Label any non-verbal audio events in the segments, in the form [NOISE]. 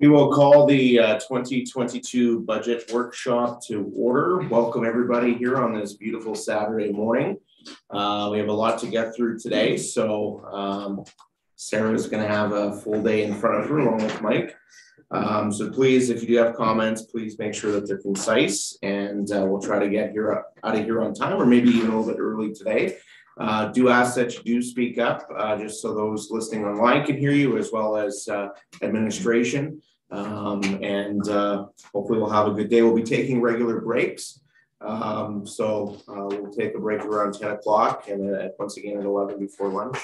We will call the uh, 2022 budget workshop to order. Welcome everybody here on this beautiful Saturday morning. Uh, we have a lot to get through today, so um, Sarah is going to have a full day in front of her along with Mike. Um, so please, if you do have comments, please make sure that they're concise and uh, we'll try to get here out of here on time or maybe even a little bit early today. Uh, do ask that you do speak up uh, just so those listening online can hear you as well as uh, administration. Um, and uh, hopefully we'll have a good day. We'll be taking regular breaks. Um, so uh, we'll take a break around 10 o'clock and uh, once again at 11 before lunch.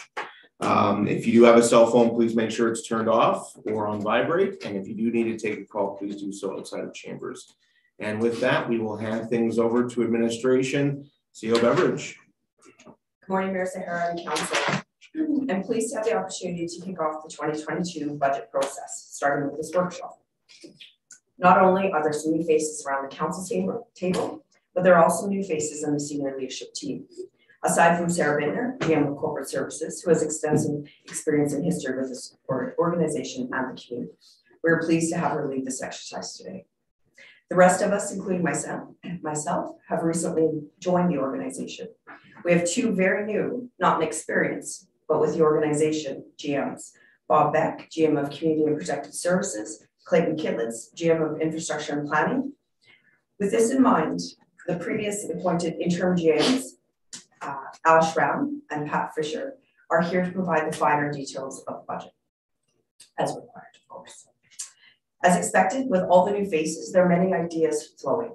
Um, if you do have a cell phone, please make sure it's turned off or on vibrate. And if you do need to take a call, please do so outside of chambers. And with that, we will hand things over to administration. CAO Beveridge. Good morning, Mayor Zahara and Council. I'm pleased to have the opportunity to kick off the 2022 budget process, starting with this workshop. Not only are there some new faces around the council table, but there are also new faces in the senior leadership team. Aside from Sarah Bittner, GM of Corporate Services, who has extensive experience and history with this organization and the community. We're pleased to have her lead this exercise today. The rest of us, including myself, myself, have recently joined the organization. We have two very new, not an experience, but with the organization, GMs. Bob Beck, GM of Community and Protected Services, Clayton Kitlitz, GM of Infrastructure and Planning. With this in mind, the previously appointed interim GMs, uh, Al Schramm and Pat Fisher, are here to provide the finer details of the budget, as required, of course. As expected, with all the new faces, there are many ideas flowing.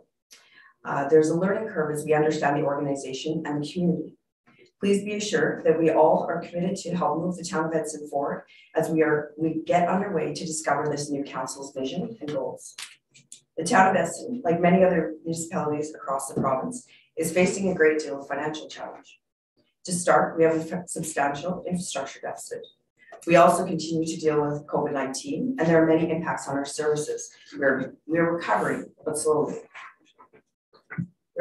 Uh, there's a learning curve as we understand the organization and the community. Please be assured that we all are committed to help move the town of Edson forward as we are we get underway to discover this new council's vision and goals. The town of Edson, like many other municipalities across the province, is facing a great deal of financial challenge. To start, we have a substantial infrastructure deficit. We also continue to deal with COVID-19 and there are many impacts on our services. We're, we're recovering, but slowly.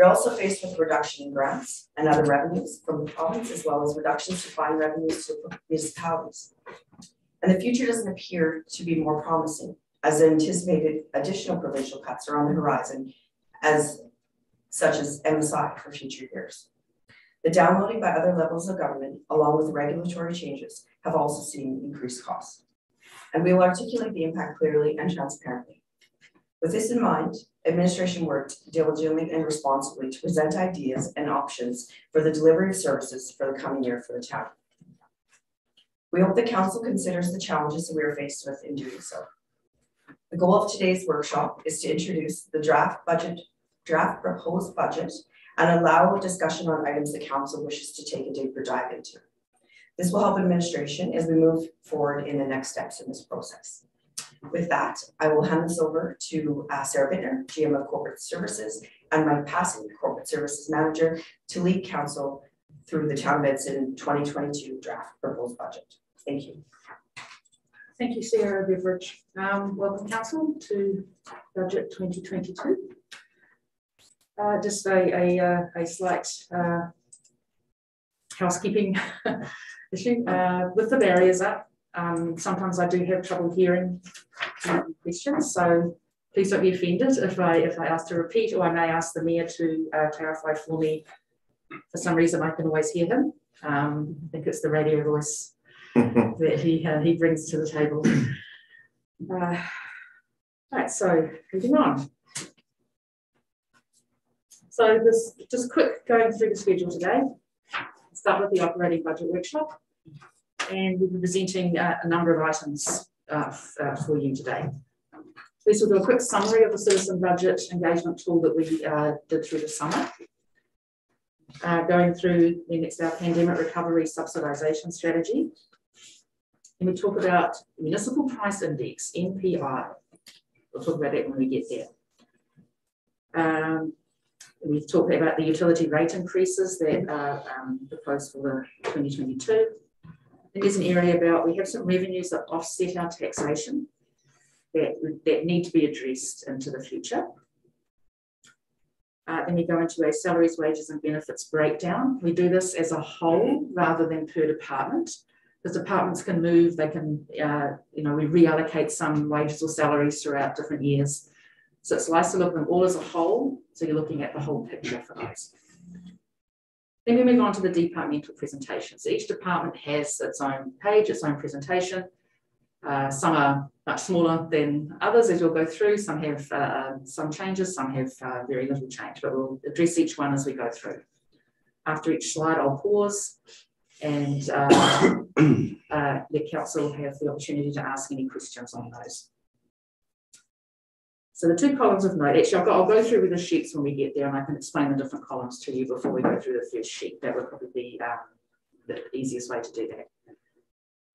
We're also faced with reduction in grants and other revenues from the province, as well as reductions to fine revenues to municipalities. And the future doesn't appear to be more promising, as anticipated additional provincial cuts are on the horizon, as such as MSI for future years. The downloading by other levels of government, along with regulatory changes, have also seen increased costs. And we will articulate the impact clearly and transparently. With this in mind, administration worked diligently and responsibly to present ideas and options for the delivery of services for the coming year for the town. We hope the council considers the challenges that we are faced with in doing so. The goal of today's workshop is to introduce the draft budget, draft proposed budget and allow a discussion on items the council wishes to take a deeper dive into. This will help administration as we move forward in the next steps in this process. With that, I will hand this over to uh, Sarah Bittner, GM of Corporate Services, and Mike Passing, Corporate Services Manager, to lead council through the Town of Edson 2022 draft proposed budget. Thank you. Thank you, Sarah Beveridge. Um, welcome, Council, to Budget 2022. Uh, just a, a, uh, a slight uh, housekeeping [LAUGHS] issue. Uh, with the barriers up, um, sometimes I do have trouble hearing questions, so please don't be offended if I if I ask to repeat, or I may ask the mayor to uh, clarify for me. For some reason, I can always hear him. Um, I think it's the radio voice [LAUGHS] that he uh, he brings to the table. Uh, right, so moving on. So this just quick going through the schedule today. Start with the operating budget workshop and we'll be presenting uh, a number of items uh, uh, for you today. This will do a quick summary of the citizen budget engagement tool that we uh, did through the summer. Uh, going through the next our pandemic recovery subsidisation strategy. And we talk about municipal price index, MPI. We'll talk about that when we get there. Um, we've talked about the utility rate increases that are um, proposed for the 2022 there's an area about we have some revenues that offset our taxation that, that need to be addressed into the future. Uh, then we go into a salaries, wages, and benefits breakdown. We do this as a whole rather than per department. Because departments can move, they can, uh, you know, we reallocate some wages or salaries throughout different years. So it's nice to look at them all as a whole, so you're looking at the whole picture for those. Then we move on to the departmental presentations. Each department has its own page, its own presentation. Uh, some are much smaller than others as we'll go through. Some have uh, some changes, some have uh, very little change, but we'll address each one as we go through. After each slide, I'll pause and uh, [COUGHS] uh, the council will have the opportunity to ask any questions on those. So the two columns of note, actually I'll go, I'll go through with the sheets when we get there and I can explain the different columns to you before we go through the first sheet. That would probably be um, the easiest way to do that.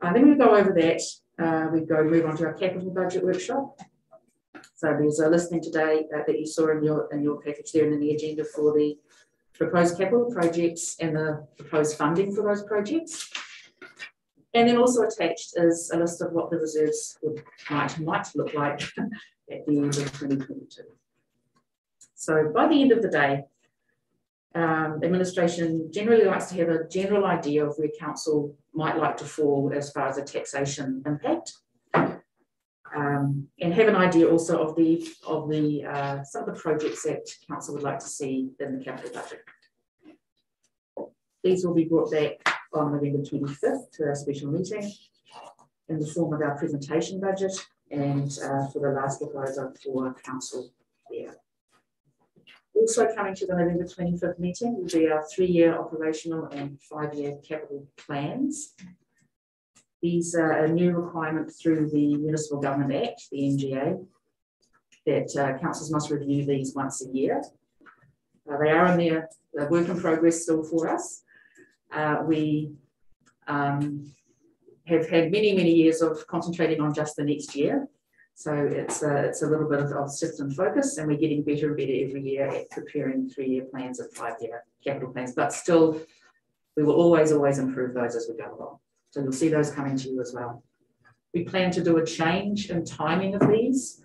Uh, then we go over that, uh, we go move on to our capital budget workshop. So there's a listing today uh, that you saw in your in your package there and in the agenda for the proposed capital projects and the proposed funding for those projects. And then also attached is a list of what the reserves would, might, might look like [LAUGHS] at the end of 2022. So by the end of the day, um, administration generally likes to have a general idea of where council might like to fall as far as a taxation impact. Um, and have an idea also of the of the uh, some of the projects that council would like to see in the capital budget. These will be brought back on November 25th to our special meeting in the form of our presentation budget and uh, for the last proposal for council there. Also coming to the November 25th meeting will be our three-year operational and five-year capital plans. These are a new requirement through the Municipal Government Act, the MGA, that uh, councils must review these once a year. Uh, they are in their work in progress still for us. Uh, we um, have had many, many years of concentrating on just the next year. So it's a, it's a little bit of, of system focus and we're getting better and better every year at preparing three-year plans and five-year capital plans, but still we will always, always improve those as we go along. So you'll see those coming to you as well. We plan to do a change in timing of these.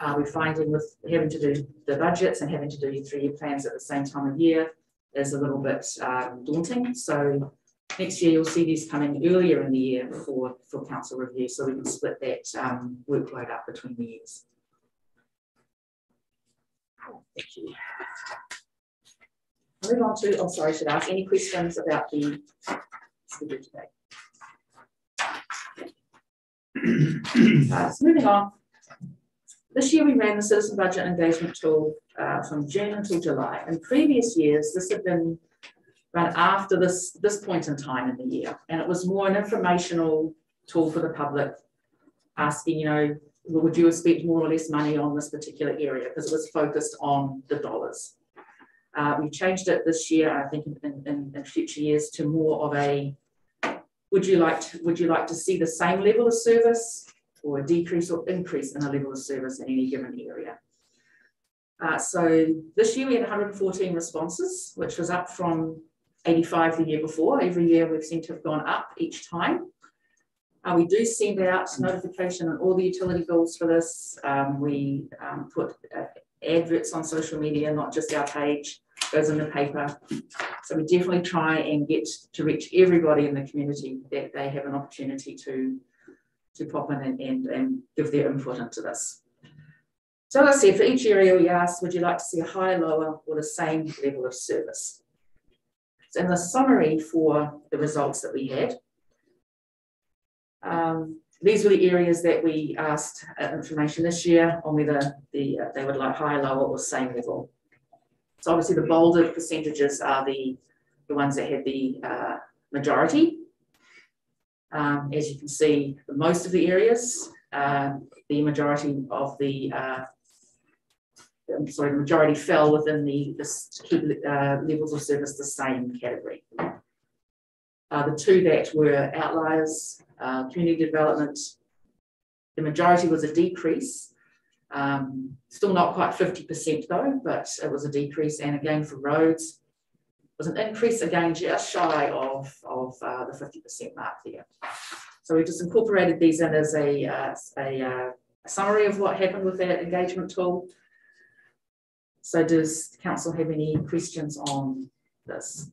Uh, we're finding with having to do the budgets and having to do three-year plans at the same time of year is a little bit um, daunting. So Next year, you'll see these coming earlier in the year for, for council review, so we can split that um, workload up between the years. Thank you. I'll move on to, oh, sorry, should I ask any questions about the schedule today. Uh, so moving on. This year we ran the citizen budget engagement tool uh, from June until July. In previous years, this had been run after this, this point in time in the year. And it was more an informational tool for the public, asking, you know, would you have spent more or less money on this particular area? Because it was focused on the dollars. Uh, we changed it this year, I think in, in, in, future years, to more of a would you like to, would you like to see the same level of service or a decrease or increase in the level of service in any given area? Uh, so this year we had 114 responses, which was up from 85 the year before. Every year we've seemed to have gone up each time. Uh, we do send out notification on all the utility bills for this. Um, we um, put uh, adverts on social media, not just our page, goes in the paper. So we definitely try and get to reach everybody in the community that they have an opportunity to, to pop in and, and, and give their input into this. So let's see, for each area we asked, would you like to see a higher, lower, or the same level of service? And the summary for the results that we had. Um, these were the areas that we asked uh, information this year on whether the, uh, they would like higher, lower, or same level. So obviously the bolded percentages are the, the ones that had the uh, majority. Um, as you can see, most of the areas, uh, the majority of the uh, I'm sorry, the majority fell within the, the uh, levels of service the same category. Uh, the two that were outliers, uh, community development, the majority was a decrease. Um, still not quite 50% though, but it was a decrease. And again, for roads, was an increase again just shy of, of uh, the 50% mark there. So we've just incorporated these in as a, uh, a, uh, a summary of what happened with that engagement tool. So does council have any questions on this?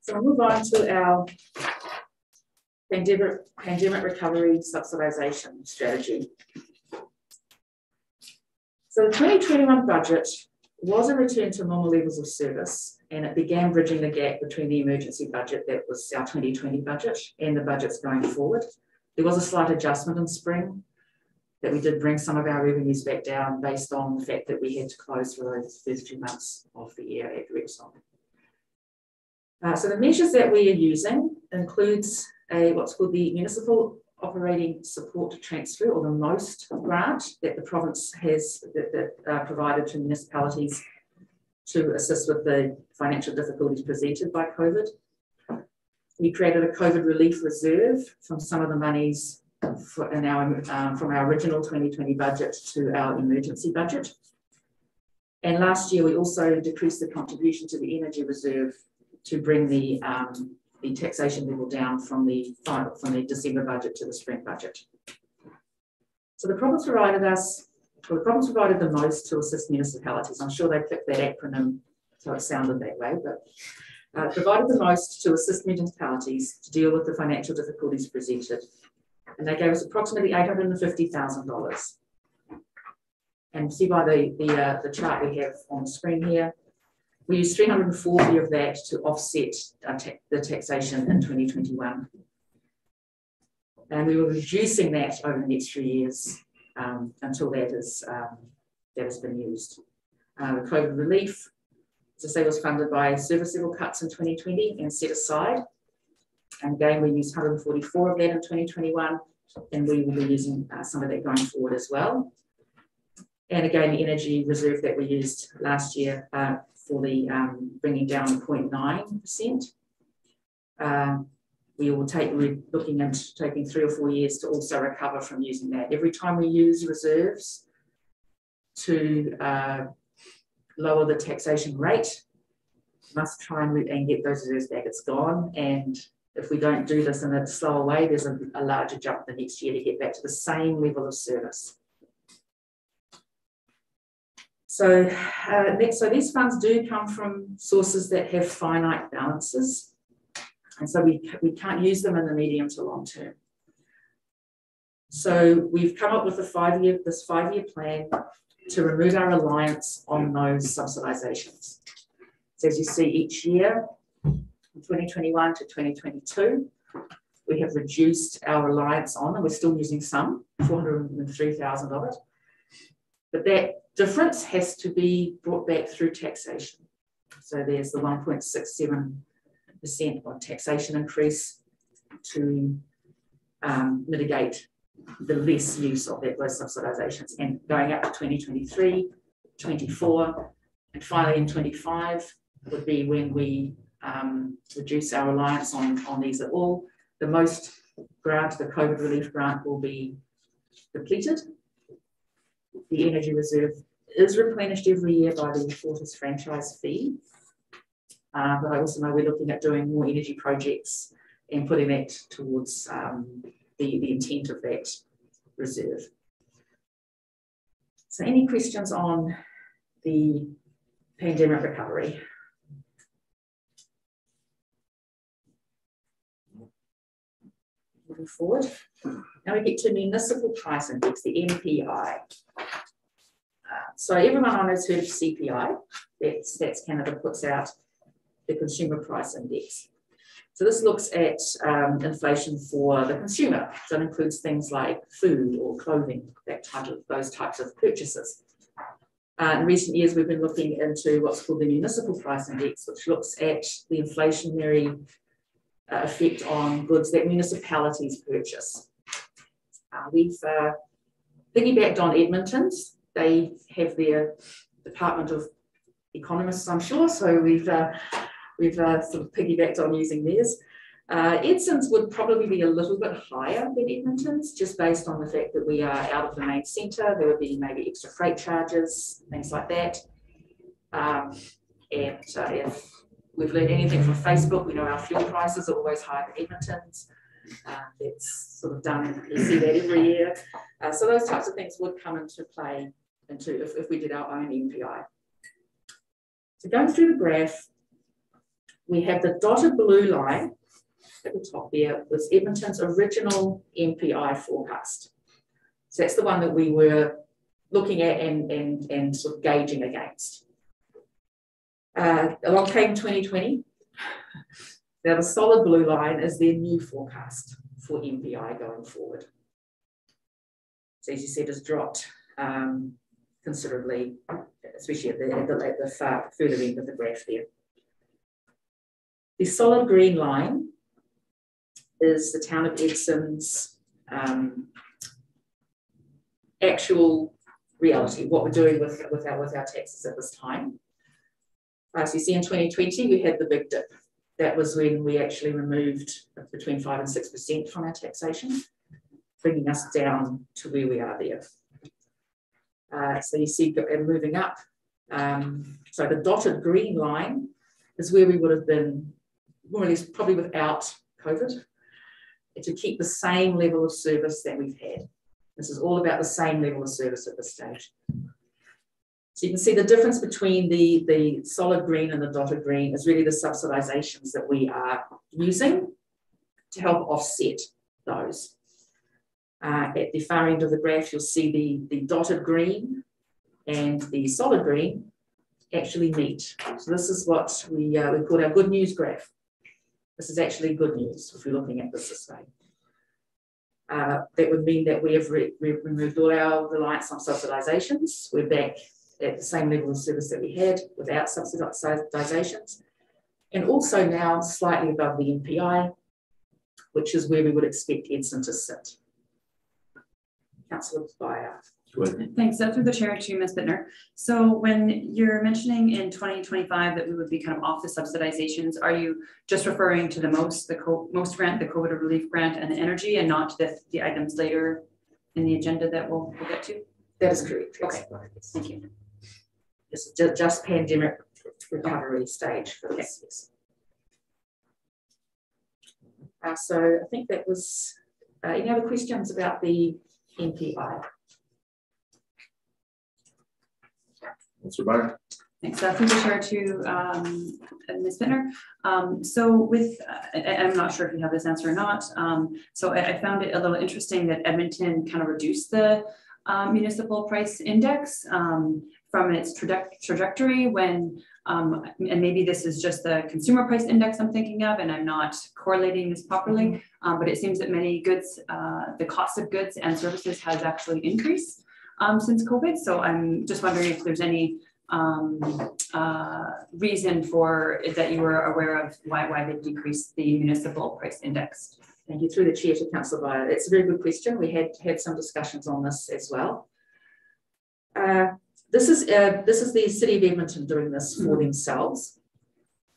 So I'll move on to our pandemic, pandemic recovery subsidisation strategy. So the 2021 budget was a return to normal levels of service and it began bridging the gap between the emergency budget that was our 2020 budget and the budgets going forward. There was a slight adjustment in spring that we did bring some of our revenues back down based on the fact that we had to close for those first two months of the year at Repsol. Uh, so the measures that we are using includes a what's called the Municipal Operating Support Transfer, or the MOST grant that the province has that, that uh, provided to municipalities to assist with the financial difficulties presented by COVID. We created a COVID relief reserve from some of the monies for, in our, um, from our original 2020 budget to our emergency budget. And last year, we also decreased the contribution to the energy reserve to bring the, um, the taxation level down from the, from the December budget to the spring budget. So the province provided us, well, the province provided the most to assist municipalities. I'm sure they picked that acronym so it sounded that way, but uh, provided the most to assist municipalities to deal with the financial difficulties presented and they gave us approximately $850,000. And see by the, the, uh, the chart we have on the screen here, we used 340 of that to offset uh, ta the taxation in 2021. And we were reducing that over the next few years um, until that, is, um, that has been used. Uh, the COVID relief, as I say, was funded by service level cuts in 2020 and set aside and again, we used 144 of that in 2021, and we will be using uh, some of that going forward as well. And again, the energy reserve that we used last year uh, for the um, bringing down 0.9%. Uh, we will take, we're looking at taking three or four years to also recover from using that. Every time we use reserves to uh, lower the taxation rate, must try and, and get those reserves back. It's gone and if we don't do this in a slower way, there's a, a larger jump the next year to get back to the same level of service. So, uh, so these funds do come from sources that have finite balances. And so we, we can't use them in the medium to long term. So we've come up with a five-year, this five-year plan to remove our reliance on those subsidizations. So as you see each year, from 2021 to 2022. We have reduced our reliance on, and we're still using some, $403,000. But that difference has to be brought back through taxation. So there's the 1.67% on taxation increase to um, mitigate the less use of that, those subsidisations. And going up to 2023, 24, and finally in 25 would be when we um, reduce our reliance on, on these at all. The most grant, the COVID relief grant, will be depleted. The energy reserve is replenished every year by the Fortis franchise fee. Uh, but I also know we're looking at doing more energy projects and putting that towards um, the, the intent of that reserve. So any questions on the pandemic recovery? moving forward. Now we get to municipal price index, the MPI. Uh, so everyone on has heard of CPI. That's, Stats Canada puts out the consumer price index. So this looks at um, inflation for the consumer. So it includes things like food or clothing, that type of those types of purchases. Uh, in recent years, we've been looking into what's called the municipal price index, which looks at the inflationary uh, effect on goods that municipalities purchase. Uh, we've uh, piggybacked on Edmonton's. They have their Department of Economists, I'm sure, so we've uh, we've uh, sort of piggybacked on using theirs. Uh, Edson's would probably be a little bit higher than Edmonton's, just based on the fact that we are out of the main centre. There would be maybe extra freight charges, things like that. Um, and uh, if we've learned anything from Facebook, we know our fuel prices are always higher than Edmonton's. Uh, it's sort of done, you see that every year. Uh, so those types of things would come into play into if, if we did our own MPI. So going through the graph, we have the dotted blue line at the top there was Edmonton's original MPI forecast. So that's the one that we were looking at and, and, and sort of gauging against. Uh, along came 2020. Now the solid blue line is their new forecast for MPI going forward. So as you said, has dropped um, considerably, especially at the, at the, at the far further end of the graph there. The solid green line is the town of Edson's um, actual reality, what we're doing with, with, our, with our taxes at this time. As you see in 2020, we had the big dip. That was when we actually removed between 5 and 6% from our taxation, bringing us down to where we are there. Uh, so you see moving up. Um, so the dotted green line is where we would have been more or less probably without COVID to keep the same level of service that we've had. This is all about the same level of service at this stage. So you can see the difference between the, the solid green and the dotted green is really the subsidizations that we are using to help offset those. Uh, at the far end of the graph, you'll see the, the dotted green and the solid green actually meet. So this is what we, uh, we call our good news graph. This is actually good news if you're looking at this this way. Uh, that would mean that we have re removed all our reliance on subsidisations. We're back at the same level of service that we had without subsidisations, And also now slightly above the MPI, which is where we would expect Edson to sit. Councillor Beyer. Thanks. So through the chair to Ms. Bittner. So when you're mentioning in 2025 that we would be kind of off the subsidizations, are you just referring to the most, the co most grant, the COVID relief grant and the energy and not the, the items later in the agenda that we'll, we'll get to? That is correct. Okay, thank you. This is just, just pandemic recovery stage for this. Yes. Uh, so I think that was, uh, any other questions about the MPI? Mr. Byron. Thanks. Uh, through the chair to um, Ms. Bittner. Um, so with, uh, I'm not sure if you have this answer or not. Um, so I, I, found it a little interesting that Edmonton kind of reduced the um, municipal price index um, from its traje trajectory when, um, and maybe this is just the consumer price index I'm thinking of, and I'm not correlating this properly, mm -hmm. but it seems that many goods, uh, the cost of goods and services has actually increased um, since COVID. So I'm just wondering if there's any um, uh, reason for that you were aware of why, why they decreased the municipal price index. Thank you. Through the chair to Councillor Beyer. It's a very good question. We had had some discussions on this as well. Uh, this is uh, this is the City of Edmonton doing this for mm. themselves.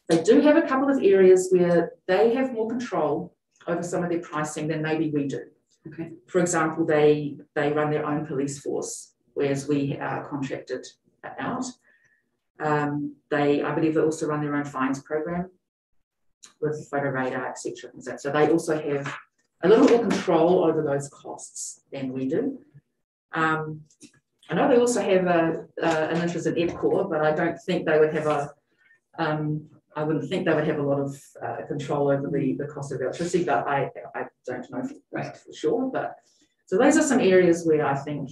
They do have a couple of areas where they have more control over some of their pricing than maybe we do. Okay. For example, they they run their own police force, whereas we are contracted out. Um, they, I believe, they also run their own fines program with photo radar, etc. So they also have a little more control over those costs than we do. Um, I know they also have a, an interest in EPCOR, but I don't think they would have a um, I wouldn't think they would have a lot of uh, control over the, the cost of electricity, but I, I don't know for, right. for sure. But so those are some areas where I think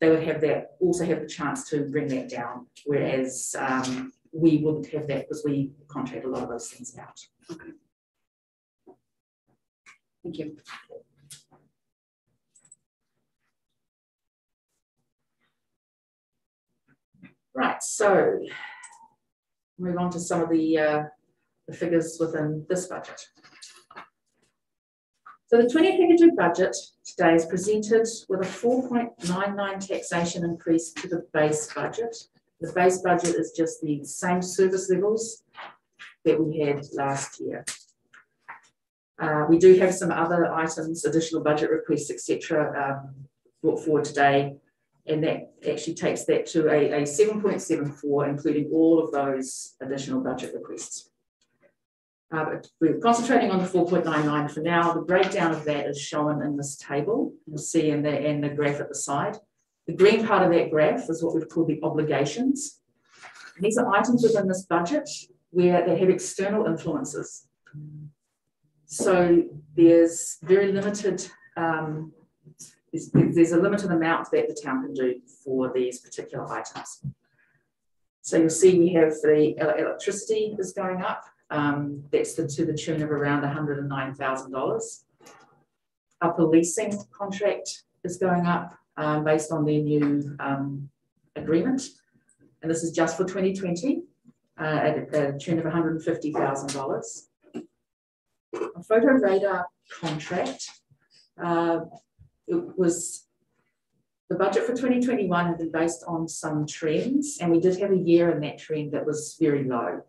they would have that also have the chance to bring that down, whereas um, we wouldn't have that because we contract a lot of those things out. Okay. Thank you. Right, so move on to some of the, uh, the figures within this budget. So the 2022 budget today is presented with a 4.99 taxation increase to the base budget. The base budget is just the same service levels that we had last year. Uh, we do have some other items, additional budget requests, etc., um, brought forward today and that actually takes that to a, a 7.74, including all of those additional budget requests. Uh, but we're concentrating on the 4.99 for now. The breakdown of that is shown in this table. You'll see in the, in the graph at the side. The green part of that graph is what we've called the obligations. And these are items within this budget where they have external influences. So there's very limited, um, there's, there's a limited amount that the town can do for these particular items. So you'll see we have the electricity is going up. Um, that's the, to the tune of around hundred and nine thousand dollars. Our policing contract is going up, um, based on their new, um, agreement. And this is just for twenty twenty, uh, at a tune of hundred and fifty thousand dollars. A photo radar contract, uh, it was the budget for twenty twenty-one had been based on some trends, and we did have a year in that trend that was very low.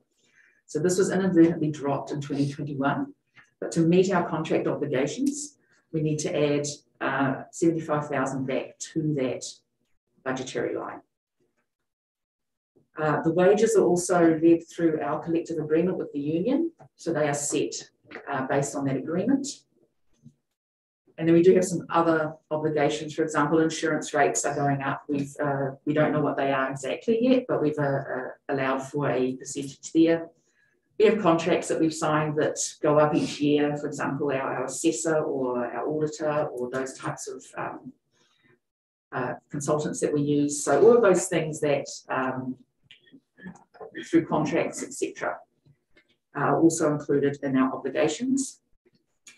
So this was inadvertently dropped in twenty twenty-one, but to meet our contract obligations, we need to add uh, seventy-five thousand back to that budgetary line. Uh, the wages are also led through our collective agreement with the union, so they are set uh, based on that agreement. And then we do have some other obligations, for example, insurance rates are going up. We've, uh, we don't know what they are exactly yet, but we've uh, uh, allowed for a percentage there. We have contracts that we've signed that go up each year, for example, our, our assessor or our auditor or those types of um, uh, consultants that we use. So all of those things that um, through contracts, etc., are also included in our obligations.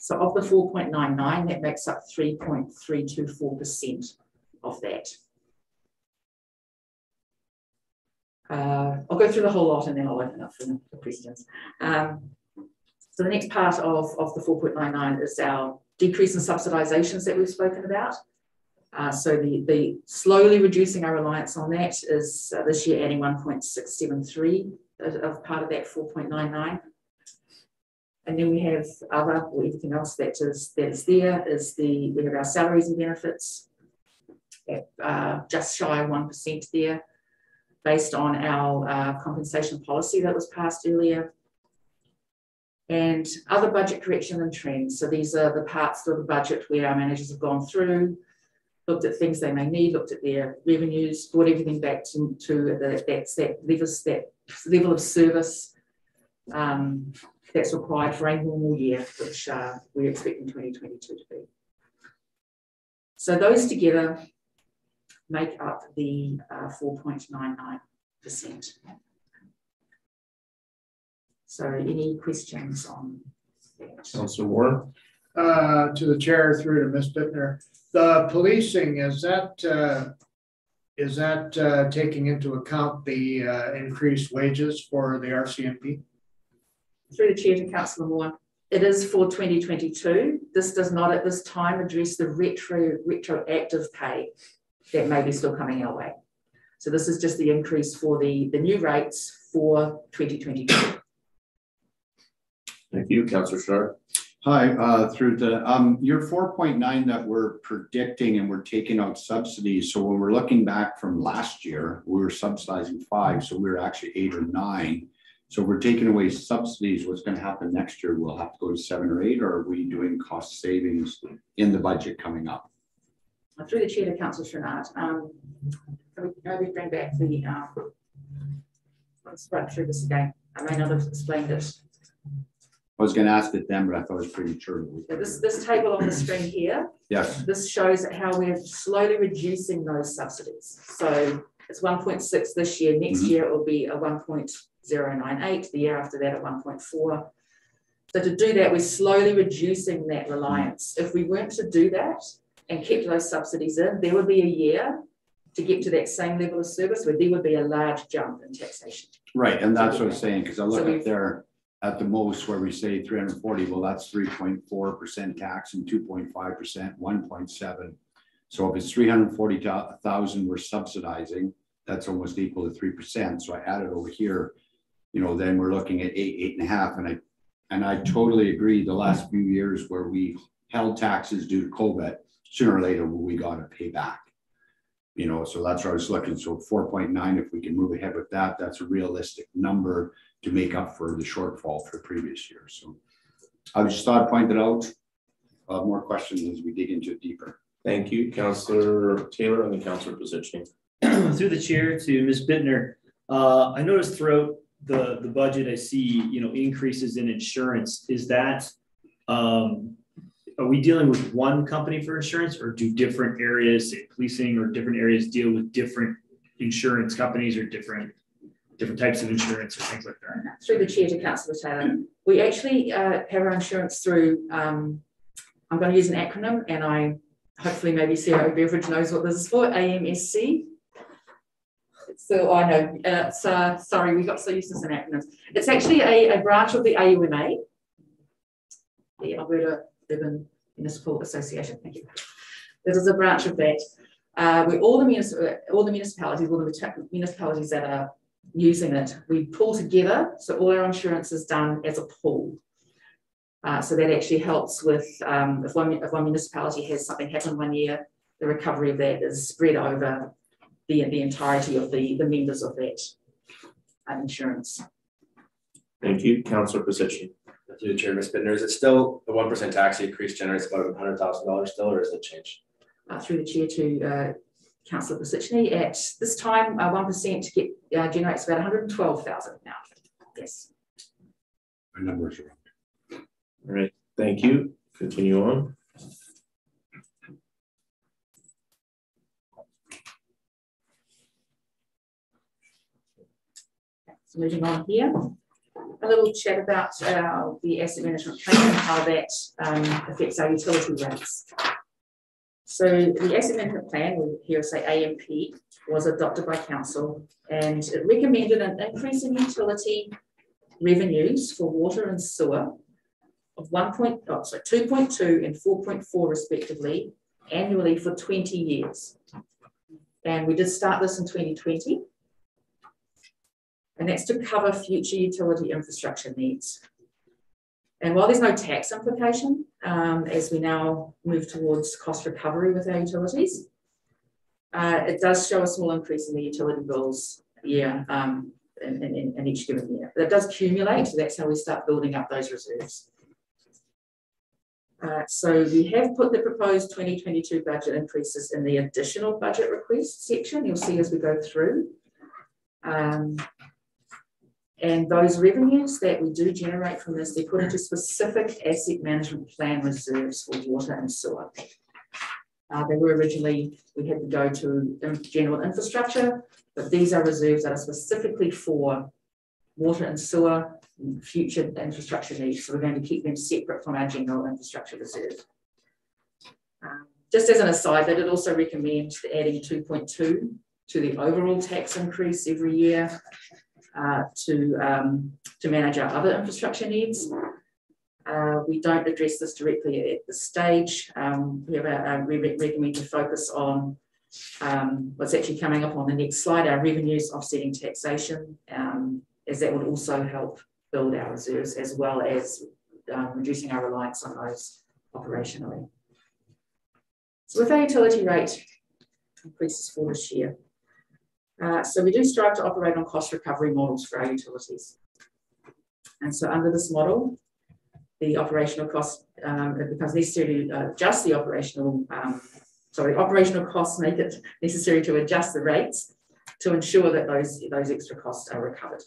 So of the four point nine nine, that makes up three point three two four percent of that. Uh, I'll go through the whole lot and then I'll open up for questions. Um, so the next part of, of the four point nine nine is our decrease in subsidizations that we've spoken about. Uh, so the, the slowly reducing our reliance on that is uh, this year adding one point six seven three of part of that four point nine nine. And then we have other, or everything else that is, that is there is the, we have our salaries and benefits at uh, just shy of 1% there, based on our uh, compensation policy that was passed earlier. And other budget correction and trends. So these are the parts of the budget where our managers have gone through, looked at things they may need, looked at their revenues, brought everything back to, to the, that's that level, that level of service um, that's required for a normal year, which uh, we're expecting 2022 to be. So those together make up the uh, 4.99%. So any questions on that? Councillor Warren? Uh, to the chair through to Ms. Bittner, the policing, is that, uh, is that, uh, taking into account the, uh, increased wages for the RCMP? Through the chair to councillor Moore. It is for 2022. This does not at this time address the retro retroactive pay that may be still coming our way. So this is just the increase for the, the new rates for 2022. Thank you, Councillor Sharp. Hi, uh, through the, um, your four point nine that we're predicting and we're taking out subsidies. So when we're looking back from last year, we were subsidizing five, so we were actually eight or nine. So we're taking away subsidies. What's gonna happen next year? We'll have to go to seven or eight, or are we doing cost savings in the budget coming up? Through the chair to councillor Srinat, um, can we, we bring back the, um, let's run through this again. I may not have explained it. I was gonna ask it then, but I thought it was premature. So This, this table on the screen here, Yes, this shows how we're slowly reducing those subsidies. So it's one point six this year, next Mhm. year it will be a one point zero nine eight, the year after that at one point four. So to do that, we're slowly reducing that reliance. If we weren't to do that and kept those subsidies in, there would be a year to get to that same level of service where there would be a large jump in taxation. right, and that's what I'm saying, because I look So up there at the most where we say three hundred and forty, well, that's three point four percent tax and two point five percent, one point seven. So if it's three hundred and forty thousand we're subsidizing, that's almost equal to three percent. So I added over here, you know, then we're looking at eight, eight and a half, and I, and I totally agree, the last few years where we held taxes due to COVID, sooner or later, we gotta pay back. You know, so that's where I was looking, so four point nine, if we can move ahead with that, that's a realistic number to make up for the shortfall for previous year, so. I just thought I'd point it out, uh, more questions as we dig into it deeper. Thank you, Councillor Taylor, and then Councillor Pasychny. [CLEARS THROAT] through the chair to Ms. Bittner. Uh, I noticed throughout the, the budget, I see, you know, increases in insurance, is that, um, are we dealing with one company for insurance or do different areas, say policing or different areas deal with different insurance companies or different, different types of insurance or things like that? Through the chair to councillor Taylor, we actually uh, have our insurance through, um, I'm going to use an acronym and I, hopefully maybe Sarah Beveridge knows what this is for, AMSC. So I know, uh, uh, sorry, we got so used to some acronyms. It's actually a, a branch of the AUMA, the Alberta Urban Municipal Association, thank you. This is a branch of that, uh, where all the municipal, all the municipalities, all the municipalities that are using it, we pull together, so all our insurance is done as a pool. Uh, so that actually helps with um, if one if one municipality has something happen one year, the recovery of that is spread over the the entirety of the the members of that uh, insurance. Thank you, Councillor Pasychny. Through the chair, Ms. Bittner, is it still the one percent tax increase generates about hundred thousand dollars still, or has it changed? Uh, through the chair to uh, Councillor Pasychny, at this time, uh, one percent get uh, generates about one hundred twelve thousand now. Yes. My numbers are. Wrong. All right, thank you. Continue on. So moving on here, a little chat about uh, the asset management plan and how that um, affects our utility rates. So the asset management plan, we here say AMP, was adopted by council and it recommended an increase in utility revenues for water and sewer of one point, oh, sorry, 2.2 and 4.4 respectively annually for 20 years. And we did start this in 2020 and that's to cover future utility infrastructure needs. And while there's no tax implication, um, as we now move towards cost recovery with our utilities, uh, it does show a small increase in the utility bills year um, in, in, in, each given year. But it does accumulate, so that's how we start building up those reserves. Uh, so we have put the proposed 2022 budget increases in the additional budget request section. You'll see as we go through. Um, and those revenues that we do generate from this, they're put into specific asset management plan reserves for water and sewer. Uh, they were originally, we had to go to general infrastructure, but these are reserves that are specifically for water and sewer and future infrastructure needs. So we're going to keep them separate from our general infrastructure reserve. Um, just as an aside, they did also recommend adding 2.2 to the overall tax increase every year uh, to, um, to manage our other infrastructure needs. Uh, we don't address this directly at this stage. Um, we, a, we recommend to focus on um, what's actually coming up on the next slide, our revenues offsetting taxation, um, as that would also help build our reserves as well as um, reducing our reliance on those operationally. So with our utility rate increases for this year, uh, so we do strive to operate on cost recovery models for our utilities. And so under this model, the operational cost, um, it becomes necessary to adjust the operational, um, sorry, operational costs make it necessary to adjust the rates to ensure that those, those extra costs are recovered.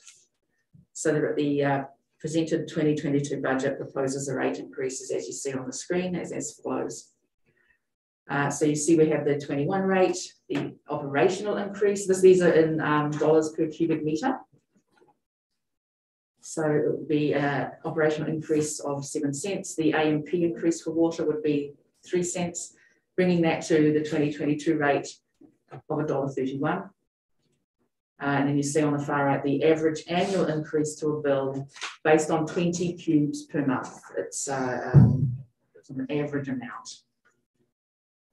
So that the uh, presented 2022 budget proposes the rate increases as you see on the screen as, as follows. Uh, so you see we have the 21 rate, the operational increase. This, these are in um, dollars per cubic meter. So it would be an operational increase of seven cents. The AMP increase for water would be three cents, bringing that to the 2022 rate of $1.31. Uh, and then you see on the far right the average annual increase to a bill based on 20 cubes per month. It's, uh, um, it's an average amount.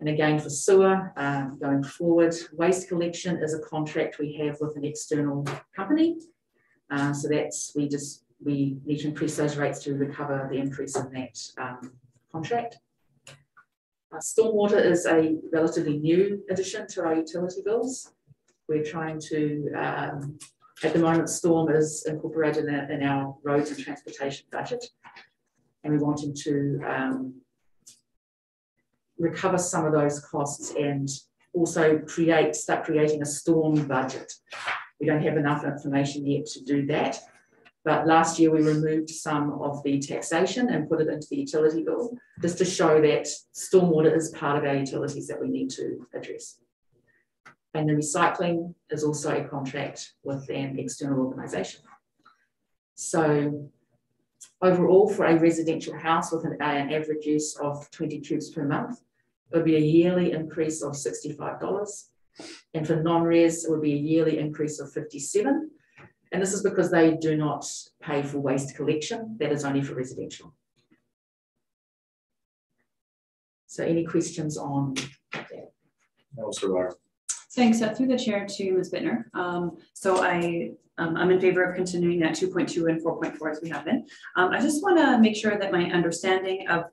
And again, for sewer, um, going forward, waste collection is a contract we have with an external company. Uh, so that's, we just, we need to increase those rates to recover the increase in that um, contract. Uh, stormwater is a relatively new addition to our utility bills. We're trying to, um, at the moment, storm is incorporated in our, in our roads and transportation budget. And we're wanting to um, recover some of those costs and also create, start creating a storm budget. We don't have enough information yet to do that, But last year we removed some of the taxation and put it into the utility bill, just to show that stormwater is part of our utilities that we need to address. And the recycling is also a contract with an external organisation. So overall, for a residential house with an, an average use of twenty cubes per month, would be a yearly increase of sixty-five dollars. And for non-res, it would be a yearly increase of fifty-seven. And this is because they do not pay for waste collection, that is only for residential. So any questions on that? Councillor Bar. Thanks, uh, through the chair to Ms. Bittner. Um, so I, um, I'm in favor of continuing that two point two and four point four as we have been. Um, I just want to make sure that my understanding of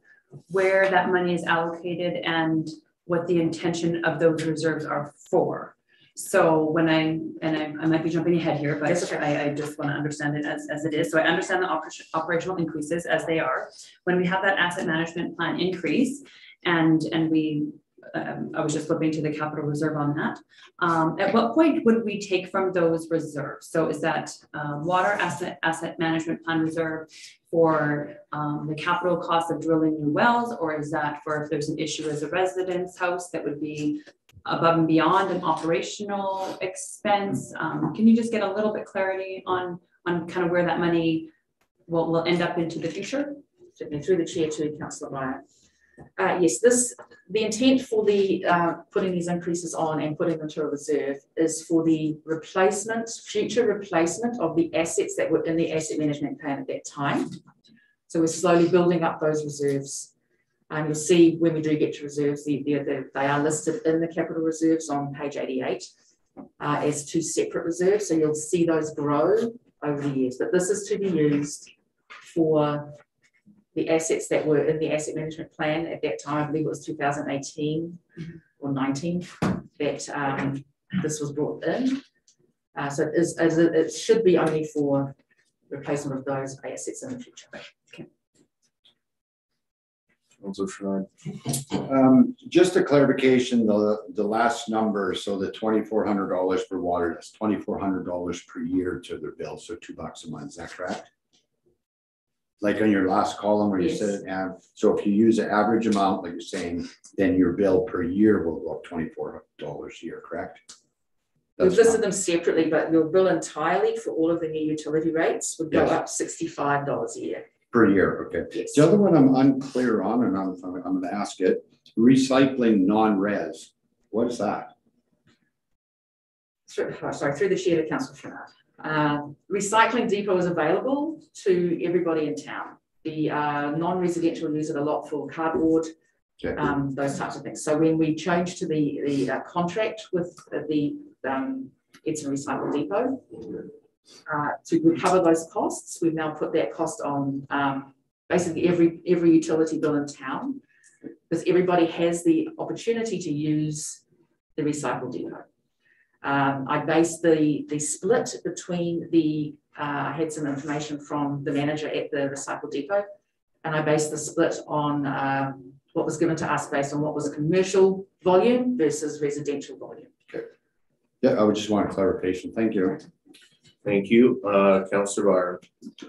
where that money is allocated and what the intention of those reserves are for. So when I, and I, I might be jumping ahead here, but That's okay. I, I just want to understand it as, as it is. So I understand the operation, operational increases as they are. When we have that asset management plan increase and, and we, um, I was just flipping to the capital reserve on that. Um, at what point would we take from those reserves? So is that, uh, water asset, asset management plan reserve for, um, the capital cost of drilling new wells? Or is that for if there's an issue as a residence house that would be above and beyond an operational expense? Um, can you just get a little bit clarity on, on kind of where that money will, will end up into the future? Through the chair to councillor Meyer. Uh, yes, this, the intent for the, uh, putting these increases on and putting them to a reserve is for the replacement, future replacement of the assets that were in the asset management plan at that time. So we're slowly building up those reserves. And you'll see when we do get to reserves, the, the, the- they are listed in the capital reserves on page eighty-eight uh, as two separate reserves. So you'll see those grow over the years, but this is to be used for the assets that were in the asset management plan at that time, I believe it was two thousand eighteen or nineteen, that um this was brought in. Uh, so it is, as it, it should be only for replacement of those assets in the future. Councillor Sharad. Um, just a clarification, the, the last number, so the twenty-four hundred dollars for water, that's twenty-four hundred dollars per year to their bill, so two bucks a month, is that correct? Like on your last column where you said, and so if you use the average amount, like you're saying, then your bill per year will go up twenty-four dollars a year, correct? We've That's listed them separately, but your bill entirely for all of the new utility rates would go Yes. up sixty-five dollars a year. Per year, okay. Yes. The other one I'm unclear on, and I'm, I'm gonna ask it, recycling non-res, what is that? Through, oh, sorry, through the chair to councillor Sharad. Uh, recycling depot is available to everybody in town. The uh, non-residential use it a lot for cardboard, Okay. um, those types of things. So when we changed to the, the uh, contract with the, um, it's a recycle depot. Uh, to recover those costs, we've now put that cost on, um, basically every, every utility bill in town. Because everybody has the opportunity to use the recycle depot. Um, I based the, the split between the, uh, I had some information from the manager at the recycle depot. And I based the split on, um, what was given to us based on what was a commercial volume versus residential volume. Okay. Yeah, I would just want clarification, thank you. Thank you, uh, Councillor Bar.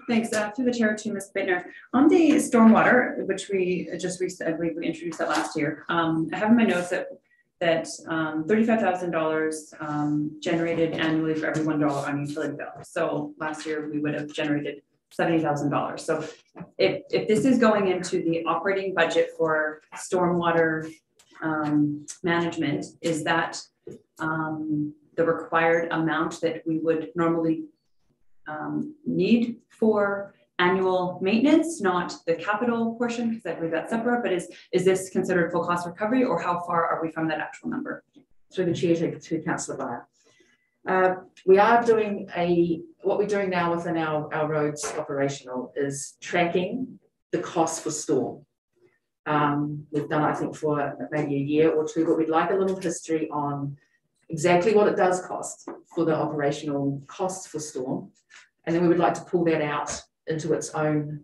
Thanks, uh, through the chair to Ms. Bittner. On the stormwater, which we just recently, I believe we introduced that last year, um, I have in my notes that that um thirty-five thousand dollars um generated annually for every one dollar on utility bill. So last year we would have generated seventy thousand dollars. So if if this is going into the operating budget for stormwater um management, is that um the required amount that we would normally um, need for annual maintenance, not the capital portion, because I believe that's separate, but is, is this considered full cost recovery or how far are we from that actual number? through the chair to, to councillor Beyer. Uh, we are doing a, what we're doing now within our, our roads operational is tracking the cost for storm. Um, we've done, I think, for maybe a year or two, but we'd like a little history on exactly what it does cost for the operational costs for storm. And then we would like to pull that out into its own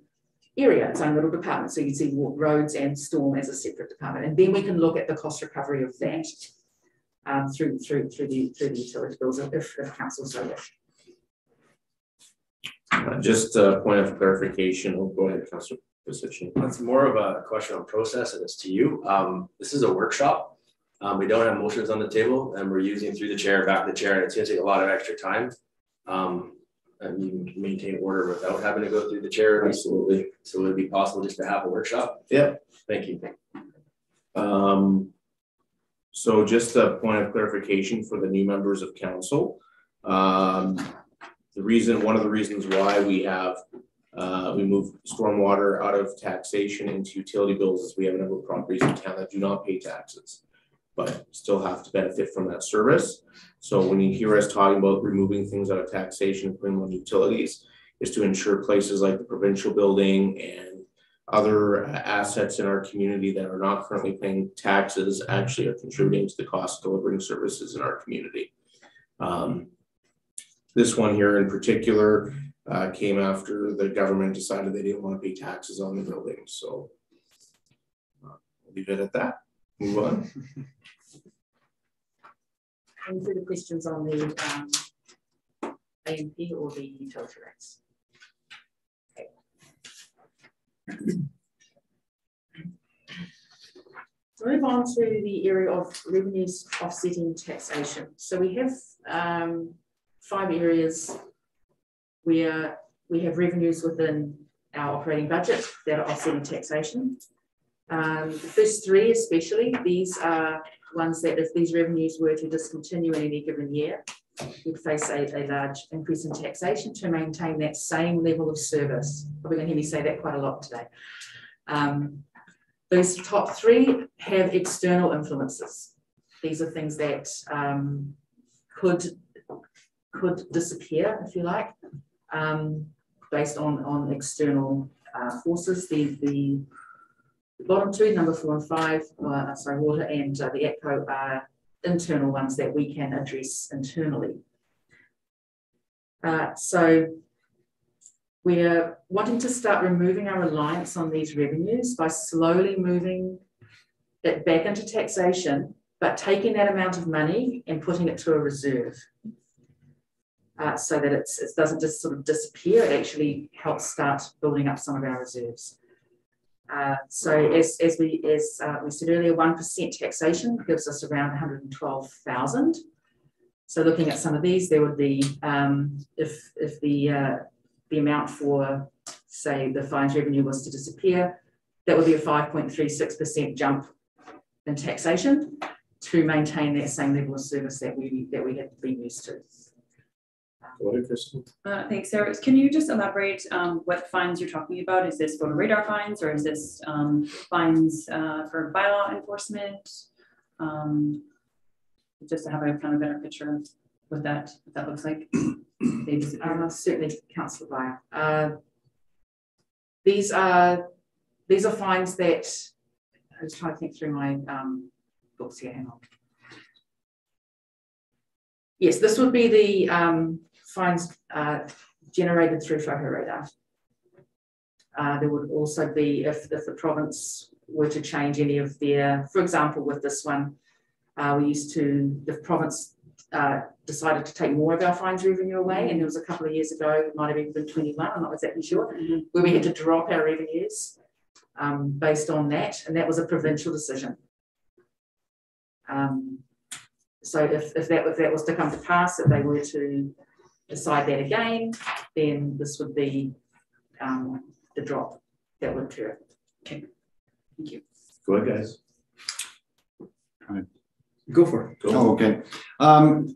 area, its own little department. So you see roads and storm as a separate department. And then we can look at the cost recovery of that um, through, through, through the, through the utility bills if, if council so wish. Uh, Just a point of clarification, oh, go ahead, Councilor Pasychny. It's more of a question on process and it's to you. Um, this is a workshop. Um, we don't have motions on the table and we're using through the chair, back to the chair, and it's gonna take a lot of extra time. Um, and you maintain order without having to go through the chair. Absolutely. So would it be possible just to have a workshop? Yep. Thank you. Um, so just a point of clarification for the new members of council. Um, the reason, one of the reasons why we have, uh, we move stormwater out of taxation into utility bills is we have a number of properties in town that do not pay taxes. But still have to benefit from that service. So when you hear us talking about removing things out of taxation and putting on utilities, is to ensure places like the provincial building and other assets in our community that are not currently paying taxes actually are contributing to the cost of delivering services in our community. Um, this one here in particular uh, came after the government decided they didn't want to pay taxes on the building, so. uh, Leave it at that, move on. [LAUGHS] Any further questions on the um AMP or the utility rates? Okay. Move on to the area of revenues offsetting taxation. So we have um five areas where we have revenues within our operating budget that are offsetting taxation. Um, the first three especially, these are ones that if these revenues were to discontinue in any given year, would face a, a large increase in taxation to maintain that same level of service. Probably gonna hear me say that quite a lot today. Um, those top three have external influences. These are things that um, could could disappear, if you like, um, based on on external uh, forces. The the bottom two, number four and five, uh, sorry, water and uh, the ATCO are internal ones that we can address internally. Uh, so we're wanting to start removing our reliance on these revenues by slowly moving it back into taxation, but taking that amount of money and putting it to a reserve. Uh, so that it doesn't just sort of disappear, it actually helps start building up some of our reserves. Uh, so as, as we as uh, we said earlier, one percent taxation gives us around one hundred and twelve thousand. So looking at some of these, there would be um, if if the uh, the amount for say the fines revenue was to disappear, that would be a five point three six percent jump in taxation to maintain that same level of service that we that we had been used to. Go ahead, Kristen. Uh, thanks, Sarah. Can you just elaborate um, what fines you're talking about? Is this photo radar fines or is this um, fines uh, for bylaw enforcement? Um, just to have a kind of better picture of what that what that looks like. Maybe- Uh, certainly, Councillor Byer. Uh, these are these are fines that I was trying to think through my um, books here. Hang on. Yes, this would be the um, fines uh, generated through photo radar. Uh, there would also be if, if the province were to change any of their, for example, with this one, uh, we used to, the province uh, decided to take more of our fines revenue away, and there was a couple of years ago, it might have even been 21, I'm not exactly sure, where we had to drop our revenues um, based on that, and that was a provincial decision. Um, so if, if that if that was to come to pass, if they were to decide that again, then this would be um, the drop that would occur. Thank you. Go ahead, guys. Go for it. Go. Oh, okay. Um,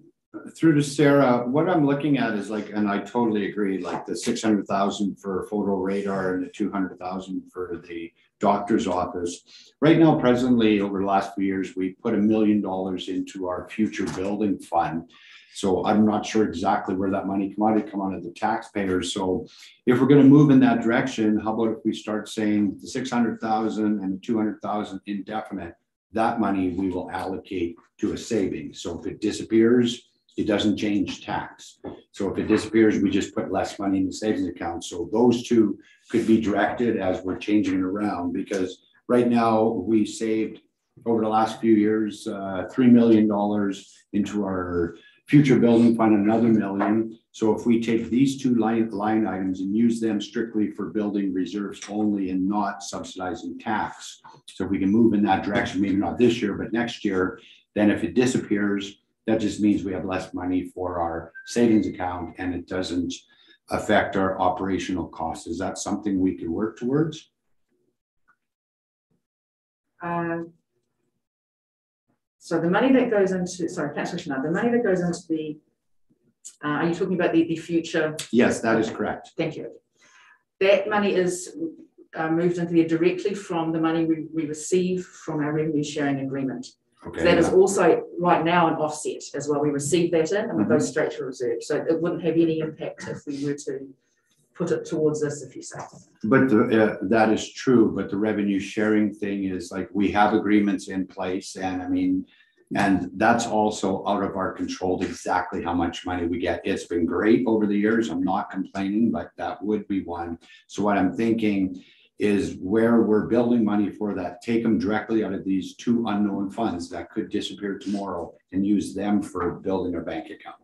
through to Sarah, what I'm looking at is like, and I totally agree, like the six hundred thousand for photo radar and the two hundred thousand for the doctor's office. Right now, presently, over the last few years, we put a million dollars into our future building fund. So I'm not sure exactly where that money come out, it come out of the taxpayers. So if we're gonna move in that direction, how about if we start saying the six hundred thousand and the two hundred thousand indefinite? That money we will allocate to a savings. So if it disappears, it doesn't change tax. So if it disappears, we just put less money in the savings account. So those two could be directed as we're changing it around because right now we saved over the last few years, uh, $3 million into our Future building fund, another million. So if we take these two line, line items and use them strictly for building reserves only and not subsidizing tax. So if we can move in that direction, maybe not this year, but next year, then if it disappears, that just means we have less money for our savings account and it doesn't affect our operational costs. Is that something we could work towards? Um, So the money that goes into, sorry, councillor now, the money that goes into the, uh, are you talking about the, the future? Yes, that is correct. Thank you. That money is uh, moved into there directly from the money we, we receive from our revenue sharing agreement. So that is Okay, also right now an offset as well. We receive that in and it goes straight to reserve. So it wouldn't have any impact if we were to put it towards this, if you say. but the, uh, that is true, but the revenue sharing thing is like, we have agreements in place and I mean, and that's also out of our control exactly how much money we get. It's been great over the years. I'm not complaining, but that would be one. So what I'm thinking is where we're building money for that, take them directly out of these two unknown funds that could disappear tomorrow and use them for building a bank account.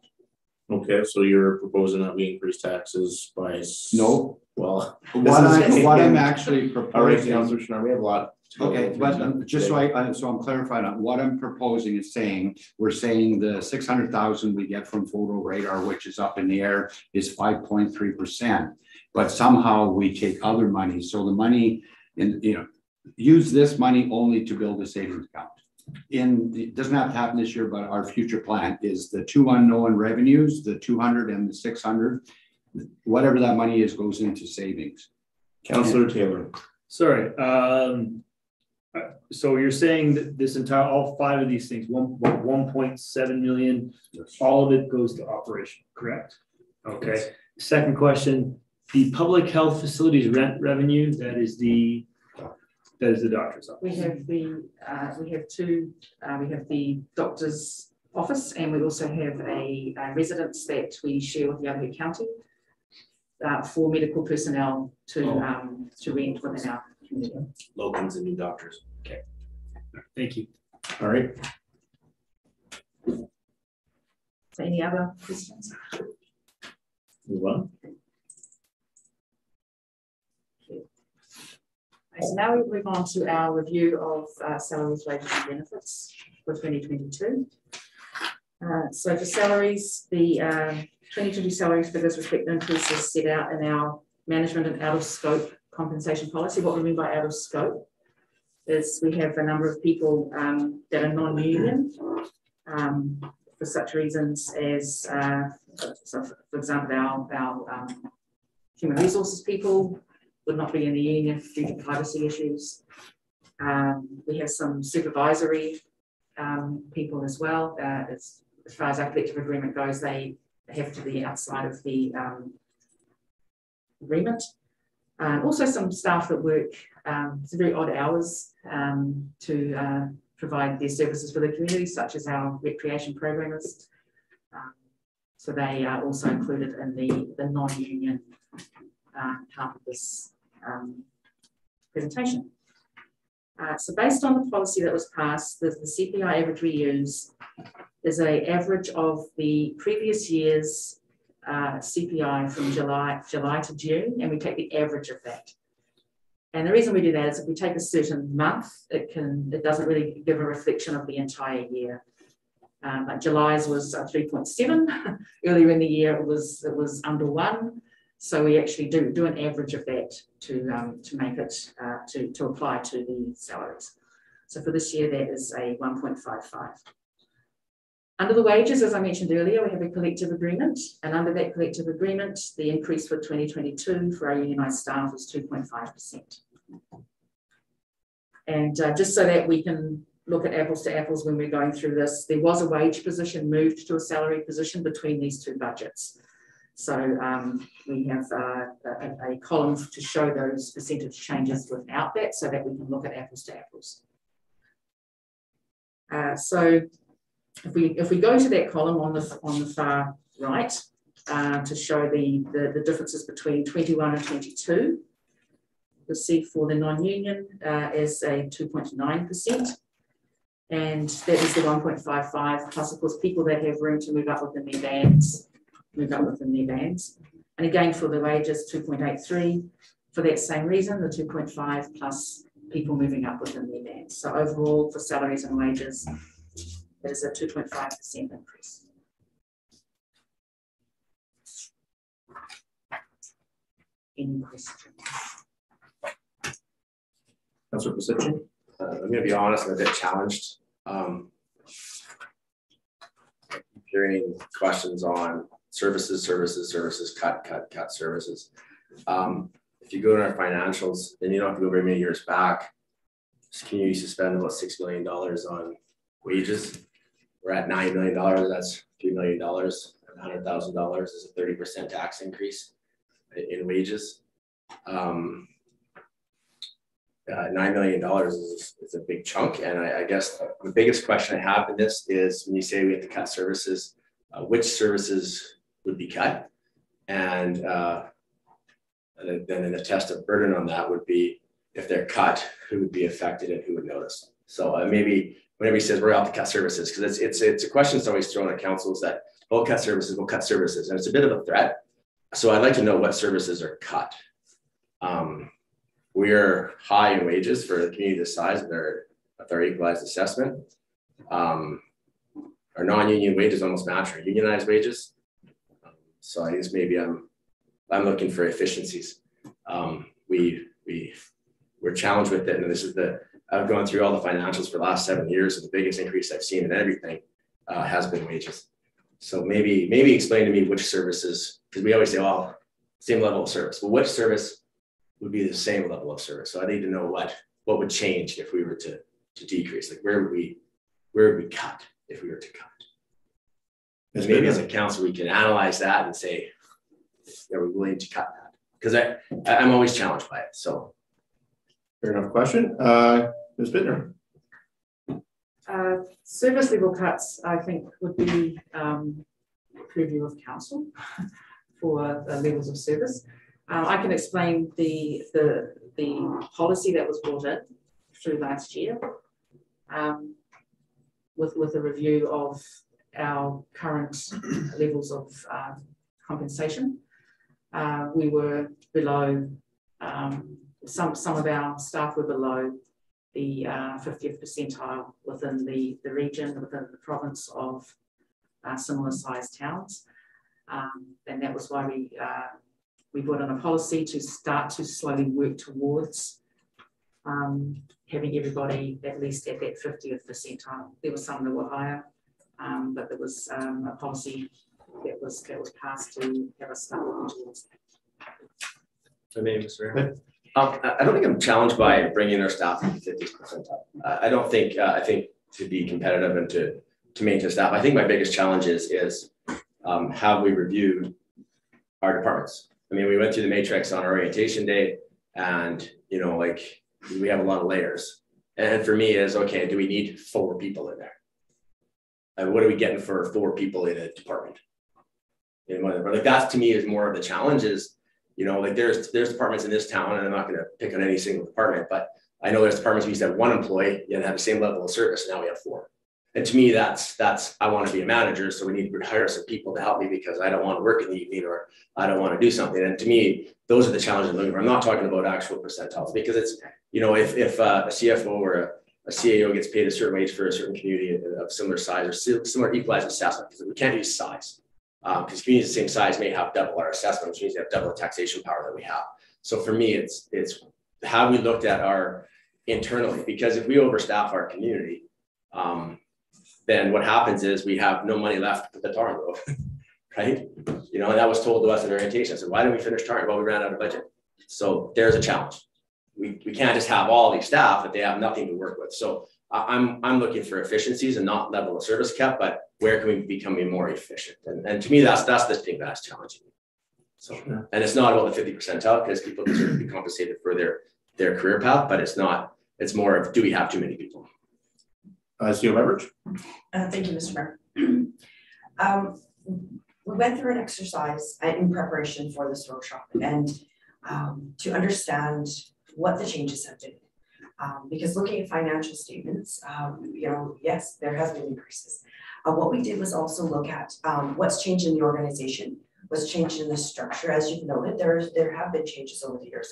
Okay, so you're proposing that we increase taxes by. s- No, Well, [LAUGHS] what I'm, what I'm actually [LAUGHS] all right, proposing. Schneider, we have a lot. to go Okay, but um, just so I, I- so I'm clarifying on what I'm proposing is saying, we're saying the six hundred thousand we get from photo radar, which is up in the air, is five point three percent. But somehow we take other money, so the money in, you know, use this money only to build a savings account. In, it doesn't have to happen this year, but our future plan is the two unknown revenues, the two hundred and the six hundred. Whatever that money is goes into savings. Councillor Taylor. Sorry, um. uh, So you're saying that this entire, all five of these things, one, one point seven million, all of it goes to operation, correct? Okay, second question, the public health facilities rent revenue, that is the, that is the doctor's office. We have the, uh, we have two, uh, we have the doctor's office and we also have a, a residence that we share with Yellowhead County. Uh, for medical personnel to, Oh. um, to rent within our community. Locums and new doctors. Okay. Thank you. All right, So any other questions? move on. So now we move on to our review of uh, salaries, wages and benefits for twenty twenty-two. Uh, so for salaries, the twenty twenty salary figures reflect increases set out in our management and out of scope compensation policy. What we mean by out of scope is we have a number of people um, that are non-union um, for such reasons as, uh, so for for example, our, our um, human resources people would not be in the union due to privacy issues. Um, we have some supervisory um, people as well. Uh, as, as far as our collective agreement goes, they have to be outside of the um, agreement. Um, also, some staff that work um, some very odd hours um, to uh, provide their services for the community, such as our recreation programmers. Um, so they are also included in the, the non-union uh, part of this um, presentation. Uh, so based on the policy that was passed, the, the CPI average we use is a average of the previous year's uh, CPI from July, July to June, and we take the average of that. And the reason we do that is if we take a certain month, it can, it doesn't really give a reflection of the entire year. Um, like July's was uh, 3.7. [LAUGHS] Earlier in the year, it was it was under one. So we actually do do an average of that to um, to make it uh, to to apply to the salaries. So for this year, that is a 1.55. Under the wages, as I mentioned earlier, we have a collective agreement, and under that collective agreement, the increase for 2022 for our unionised staff is 2.5%. And uh, just so that we can look at apples to apples when we're going through this, there was a wage position moved to a salary position between these two budgets. So um, we have uh, a, a column to show those percentage changes without that so that we can look at apples to apples. Uh, so if we if we go to that column on the on the far right uh, to show the, the, the differences between 21 and 22, you'll see for the non-union uh, is a 2.9%. And that is the one point five five, plus of course, people that have room to move up within their bands, move up within their bands. And again, for the wages, two point eight three, for that same reason, the two point five plus people moving up within their bands. So overall, for salaries and wages, it is a two point five percent increase. Any questions? Councilor Pasychny? Uh, I'm gonna be honest, I'm a bit challenged. Um. Hearing questions on services, services, services, cut, cut, cut services. Um, if you go to our financials, and you don't have to go very many years back. Community used to spend about six million dollars on wages. We're at nine million dollars, that's three million dollars, hundred thousand dollars is a thirty percent tax increase in wages. Um, uh, nine million dollars is, is a big chunk, and I, I guess the biggest question I have in this is when you say we have to cut services, uh, which services would be cut? And, uh, then- the test of burden on that would be if they're cut, who would be affected and who would notice? So uh, maybe whenever he says we're out to cut services, because it's, it's, it's a question that's always thrown at councils that we'll cut services, we'll cut services, and it's a bit of a threat. So I'd like to know what services are cut. Um, we're high in wages for a community this size with our, with our equalized assessment. Um, our non-union wages almost match our unionized wages. So I guess maybe I'm, I'm looking for efficiencies. Um, we, we, we're challenged with it, and this is the, I've gone through all the financials for the last seven years, and the biggest increase I've seen in everything uh, has been wages. So maybe, maybe explain to me which services, because we always say, oh, same level of service, but which service would be the same level of service. So I need to know what, what would change if we were to, to decrease, like where would we, where would we cut if we were to cut? And maybe as a council, we can analyze that and say, are we willing to cut that? Because I, I- I'm always challenged by it, so. Fair enough question. Uh, Ms. Bittner? Uh, service level cuts, I think, would be, um, purview of council [LAUGHS] for the levels of service. Uh, I can explain the, the, the policy that was brought in through last year. Um, with, with a review of our current levels of, um, compensation. Uh, we were below, um, some, some of our staff were below the uh, 50th percentile within the, the region, within the province of uh, similar sized towns. Um, and that was why we, uh, we brought in a policy to start to slowly work towards um, having everybody at least at that 50th percentile. There were some that were higher, um, but there was um, a policy that was, that was passed to have us start working towards that. I mean, Mr. Um, I, I don't think I'm challenged by bringing our staff to fifty percent up. I, I don't think, uh, I think to be competitive and to, to maintain staff, I think my biggest challenge is, is um, have we reviewed our departments? I mean, we went through the matrix on orientation day and, you know, like, we have a lot of layers. And for me is, okay, do we need four people in there? What are we getting for four people in a department? But like, that to me is more of the challenge is, you know, like there's, there's departments in this town, and I'm not gonna pick on any single department, but I know there's departments we used to have one employee and have the same level of service, and now we have four. And to me, that's, that's, I wanna be a manager, so we need to hire some people to help me because I don't wanna work in the evening or I don't wanna do something. And to me, those are the challenges I'm looking for. I'm not talking about actual percentiles because it's, you know, if, if uh, a CFO or a, CAO gets paid a certain wage for a certain community of similar size or similar equalized assessment, because we can't use size. Um, because communities the same size may have double our assessment, which means they have double the taxation power that we have. So for me, it's, it's how we looked at our internally, because if we overstaff our community, um, then what happens is we have no money left to put the tar on the road, [LAUGHS] right? You know, and that was told to us in orientation. I said, why didn't we finish tarring? Well, we ran out of budget. So there's a challenge. We, we can't just have all these staff if they have nothing to work with. So I- I'm, I'm looking for efficiencies and not level of service kept, but where can we become more efficient? And, and to me, that's, that's the thing that's challenging. So, Sure. and it's not about the fifty percentile because people deserve to be compensated for their, their career path, but it's not, it's more of, do we have too many people? Uh, CEO Beveridge? Uh, thank you, Mr. Mayor. [CLEARS THROAT] Um, we went through an exercise in preparation for this workshop and um, to understand what the changes have been. Um, because looking at financial statements, um, you know, yes, there has been increases. Uh, what we did was also look at, um, what's changed in the organization, what's changed in the structure, as you've noted, there's, there have been changes over the years.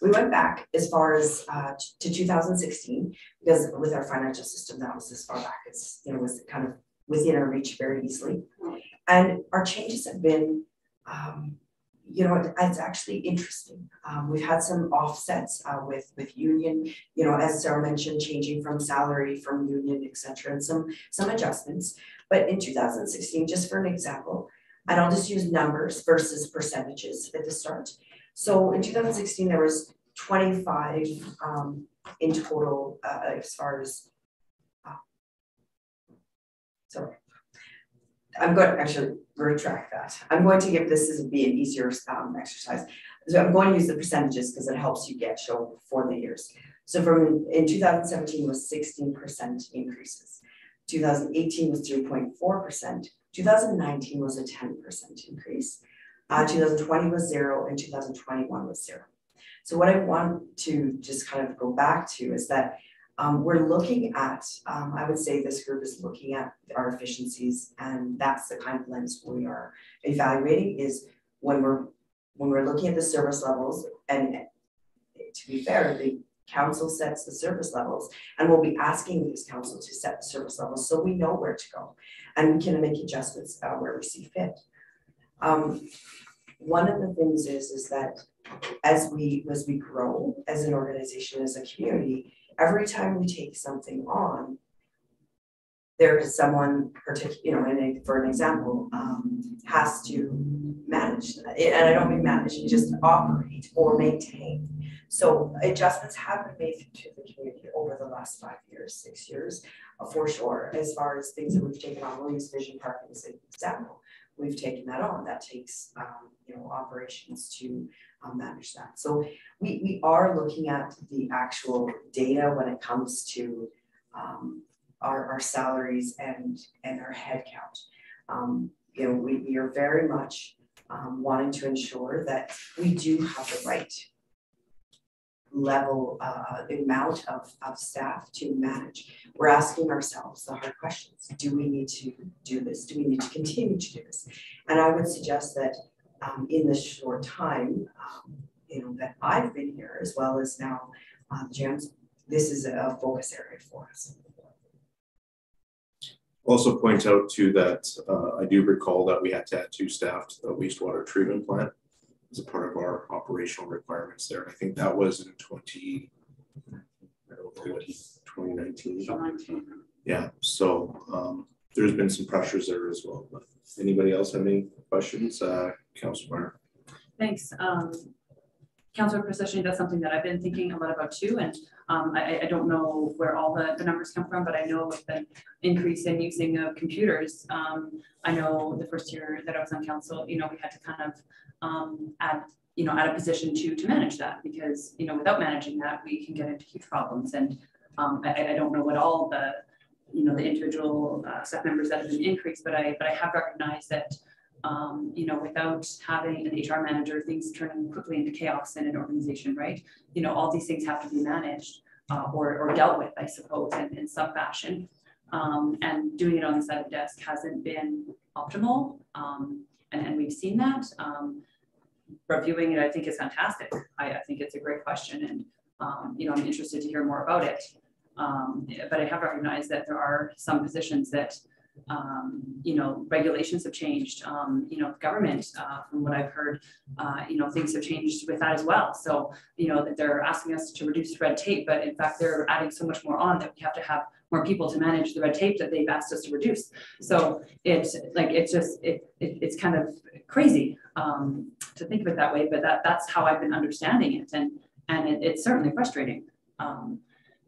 We went back as far as, uh, to two thousand sixteen, because with our financial system, that was as far back as, you know, was kind of within our reach very easily. And our changes have been, um, you know, it's actually interesting. Um, we've had some offsets uh, with with union, you know, as Sarah mentioned, changing from salary, from union, etc., and some some adjustments. But in two thousand sixteen, just for an example, and I'll just use numbers versus percentages at the start. So in two thousand sixteen, there was twenty-five um in total uh as far as. uh, Sorry. I'm going to actually retract that. I'm going to give this as be an easier um exercise. So I'm going to use the percentages because it helps you get show for the years. So from in two thousand seventeen was sixteen percent increases. Two thousand eighteen was three point four percent. Two thousand nineteen was a ten percent increase. Uh, two thousand twenty was zero and two thousand twenty-one was zero. So what I want to just kind of go back to is that um, we're looking at, um, I would say this group is looking at our efficiencies and that's the kind of lens we are evaluating is when we're, when we're looking at the service levels and to be fair, the council sets the service levels and we'll be asking this council to set the service levels so we know where to go and we can make adjustments uh, where we see fit. Um, one of the things is, is that as we, as we grow as an organization, as a community, every time we take something on, there is someone particular, you know, and for an example, um, has to manage that. And I don't mean manage, just operate or maintain. So adjustments have been made to the community over the last five years, six years, uh, for sure, as far as things that we've taken on. We'll use Vision Park as an example. We've taken that on. That takes, um, you know, operations to manage that. So we, we are looking at the actual data when it comes to um, our, our salaries and, and our headcount. Um, you know, we, we are very much um, wanting to ensure that we do have the right level, uh, the amount of, of staff to manage. We're asking ourselves the hard questions. Do we need to do this? Do we need to continue to do this? And I would suggest that um, in this short time, um, you know, that I've been here as well as now, um, Jim's, this is a focus area for us. Also point out too that uh, I do recall that we had to add two staff to the wastewater treatment plant as a part of our operational requirements there. I think that was in twenty, I don't know what, twenty nineteen. Yeah, so um, there's been some pressures there as well, but anybody else have any questions? Uh, Councilor? Thanks. Um, Councilor Pasychny, that's something that I've been thinking a lot about too, and um, I, I don't know where all the, the numbers come from, but I know with the increase in using of computers, um, I know the first year that I was on council, you know, we had to kind of um, add, you know, add a position to to manage that because, you know, without managing that, we can get into huge problems. And um, I, I don't know what all the, you know, the individual uh, staff members that have been increased, but I, but I have recognized that um, you know, without having an HR manager, things turn quickly into chaos in an organization, right? You know, all these things have to be managed uh, or, or dealt with, I suppose, in, in some fashion. Um, and doing it on the side of desk hasn't been optimal. Um, and, and we've seen that. Um, reviewing it, I think is fantastic. I, I think it's a great question. And, um, you know, I'm interested to hear more about it. Um, but I have recognized that there are some positions that um, you know, regulations have changed. Um, you know, government, uh, from what I've heard, uh, you know, things have changed with that as well. So, you know, that they're asking us to reduce red tape, but in fact, they're adding so much more on that we have to have more people to manage the red tape that they've asked us to reduce. So it's like it's just it, it it's kind of crazy um, to think of it that way, but that that's how I've been understanding it, and and it, it's certainly frustrating um,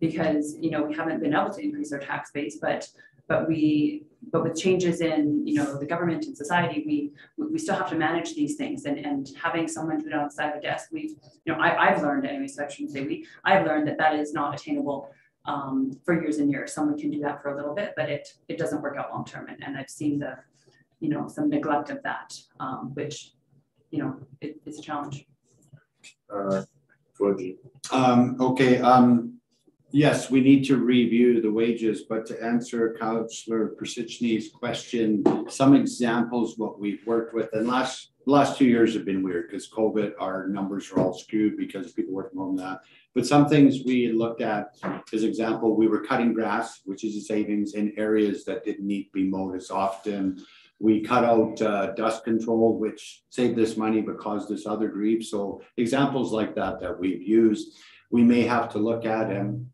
because you know we haven't been able to increase our tax base, but but we but with changes in you know the government and society we we still have to manage these things. And and having someone do it on the side of the desk we've you know I, i've learned anyway so i shouldn't say we i've learned that that is not attainable um, for years and years. Someone can do that for a little bit but it it doesn't work out long term and, and i've seen the you know some neglect of that um, which you know it, it's a challenge. Uh, Um, okay, um, Yes, we need to review the wages, but to answer Councillor Pasychny's question, some examples, what we've worked with, and last, last two years have been weird because COVID, our numbers are all skewed because people work from home that. But some things we looked at, as example, we were cutting grass, which is a savings in areas that didn't need to be mowed as often. We cut out uh, dust control, which saved us money but caused us other grief. So examples like that that we've used, we may have to look at and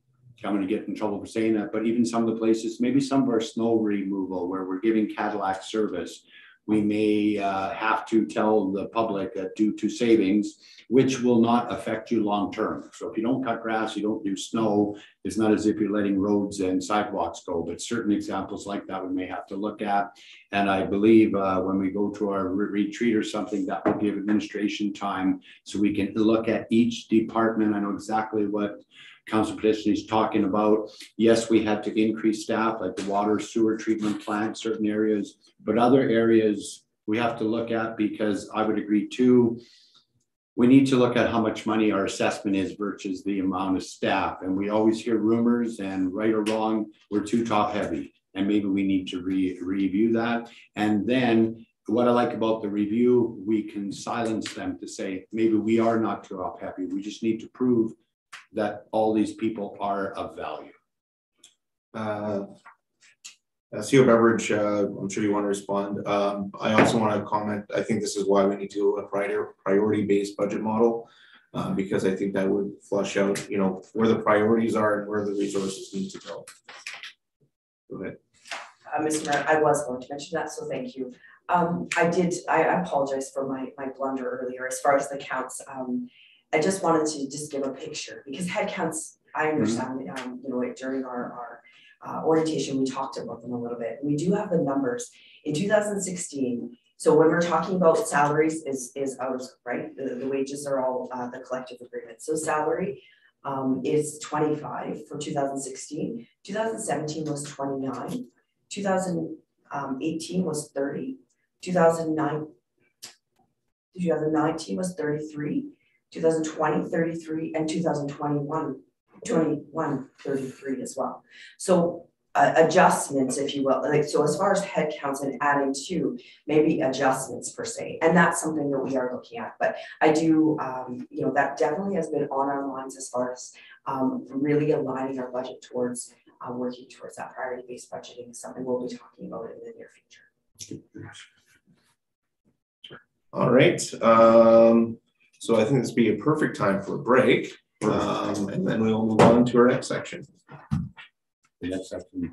I'm gonna get in trouble for saying that, but even some of the places, maybe some of our snow removal where we're giving Cadillac service, we may uh, have to tell the public that due to savings, which will not affect you long-term. So if you don't cut grass, you don't do snow, it's not as if you're letting roads and sidewalks go, but certain examples like that we may have to look at. And I believe uh, when we go to our re- retreat or something, that will give administration time so we can look at each department. I know exactly what Council Pasychny is talking about. Yes, we had to increase staff like the water sewer treatment plant, certain areas, but other areas we have to look at because I would agree too. We need to look at how much money our assessment is versus the amount of staff. And we always hear rumors and right or wrong, we're too top heavy. And maybe we need to re- review that. And then what I like about the review, we can silence them to say, maybe we are not too top heavy. We just need to prove that all these people are of value. Uh, CO Beveridge, uh, I'm sure you want to respond. Um, I also want to comment, I think this is why we need to do a prior, priority-based budget model. Uh, because I think that would flush out, you know, where the priorities are and where the resources need to go. Go ahead. Uh, Mr. Mayor, I was going to mention that, so thank you. Um, I did, I apologize for my, my blunder earlier as far as the counts. Um, I just wanted to just give a picture because headcounts, I understand, um, you know, during our, our uh, orientation, we talked about them a little bit. We do have the numbers. In two thousand sixteen, so when we're talking about salaries is, is out, right? The, the wages are all, uh, the collective agreement. So salary, um, is twenty-five for two thousand sixteen. Two thousand seventeen was twenty-nine. Two thousand eighteen was thirty. Two thousand nine. Two thousand nineteen was thirty-three. 2020 33 and 2021 21 33 as well. So uh, adjustments if you will like so as far as headcounts and adding to maybe adjustments per se and that's something that we are looking at but i do um, you know that definitely has been on our minds as far as um, really aligning our budget towards uh, working towards that priority based budgeting is something we'll be talking about in the near future. All right, um, so I think this would be a perfect time for a break. Um, and then we'll move on to our next section. The next section.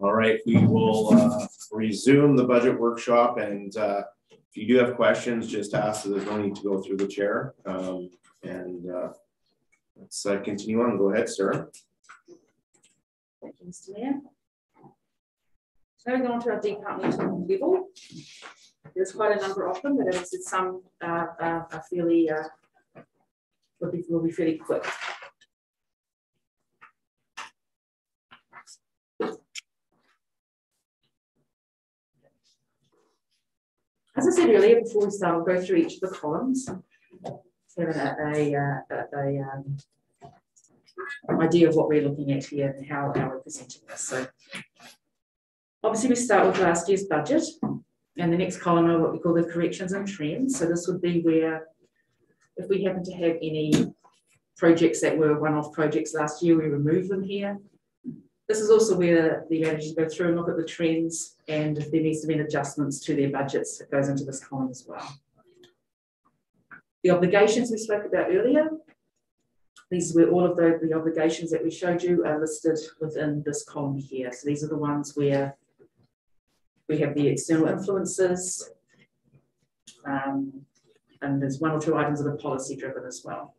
All right, we will uh, resume the budget workshop and uh, if you do have questions, just ask, there's no need to go through the chair. Um, And uh, let's uh, continue on. Go ahead, Sarah. Thank you, Mr. Mayor. So now we go on to our departmental level. There's quite a number of them, but as I said, some uh, uh, are fairly, will be, will be fairly quick. As I said earlier, before we start, I'll go through each of the columns. So a, a, a um, idea of what we're looking at here and how, how we're presenting this. So obviously we start with last year's budget and the next column are what we call the corrections and trends. So this would be where if we happen to have any projects that were one-off projects last year, we remove them here. This is also where the managers go through and look at the trends and if there needs to be adjustments to their budgets, it goes into this column as well. The obligations we spoke about earlier, these were all of the, the obligations that we showed you are listed within this column here. So these are the ones where we have the external influences, um, and there's one or two items that are policy driven as well.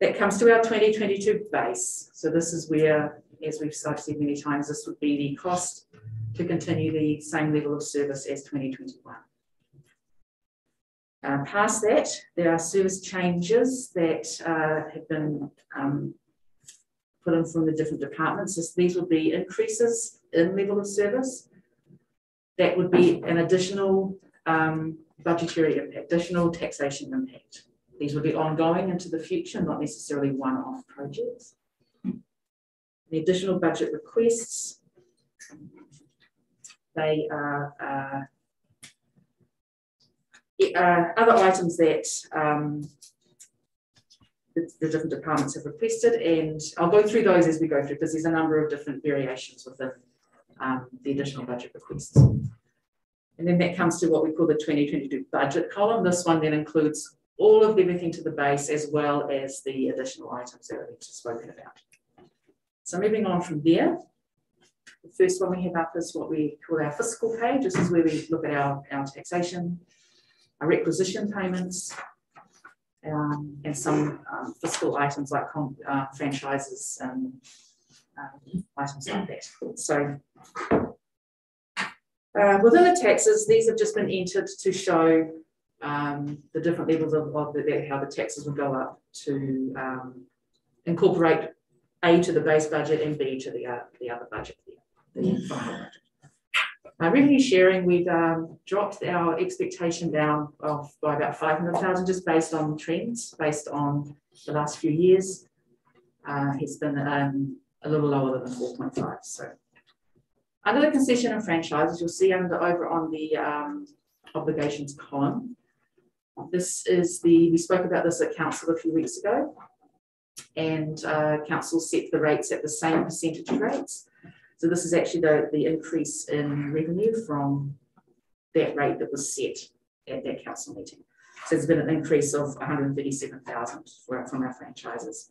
That comes to our 2022 base. So this is where, as we've said many times, this would be the cost to continue the same level of service as 2021. Uh, past that, there are service changes that uh, have been um, put in from the different departments. These would be increases in level of service. That would be an additional um, budgetary impact, additional taxation impact. These would be ongoing into the future, not necessarily one-off projects. The additional budget requests, they are uh, uh, other items that um, the, the, different departments have requested, and I'll go through those as we go through because there's a number of different variations within um, the additional budget requests. And then that comes to what we call the 2022 budget column. This one then includes all of everything to the base as well as the additional items that we've just spoken about. So moving on from there, the first one we have up is what we call our fiscal page. This is where we look at our, our taxation uh, requisition payments, um, and some um, fiscal items like uh, franchises and um, items like that. So uh, within the taxes, these have just been entered to show um, the different levels of, of the, how the taxes will go up to um, incorporate A to the base budget and B to the, uh, the other budget, the, the budget. Uh, revenue sharing, we've um, dropped our expectation down of by about 500,000 just based on trends, based on the last few years. Uh, it's been um, a little lower than 4.5. So under the concession and franchises, you'll see under over on the um, obligations column. This is the, we spoke about this at council a few weeks ago and uh, council set the rates at the same percentage rates. So this is actually the, the increase in revenue from that rate that was set at that council meeting. So there's been an increase of 137,000 from our franchises.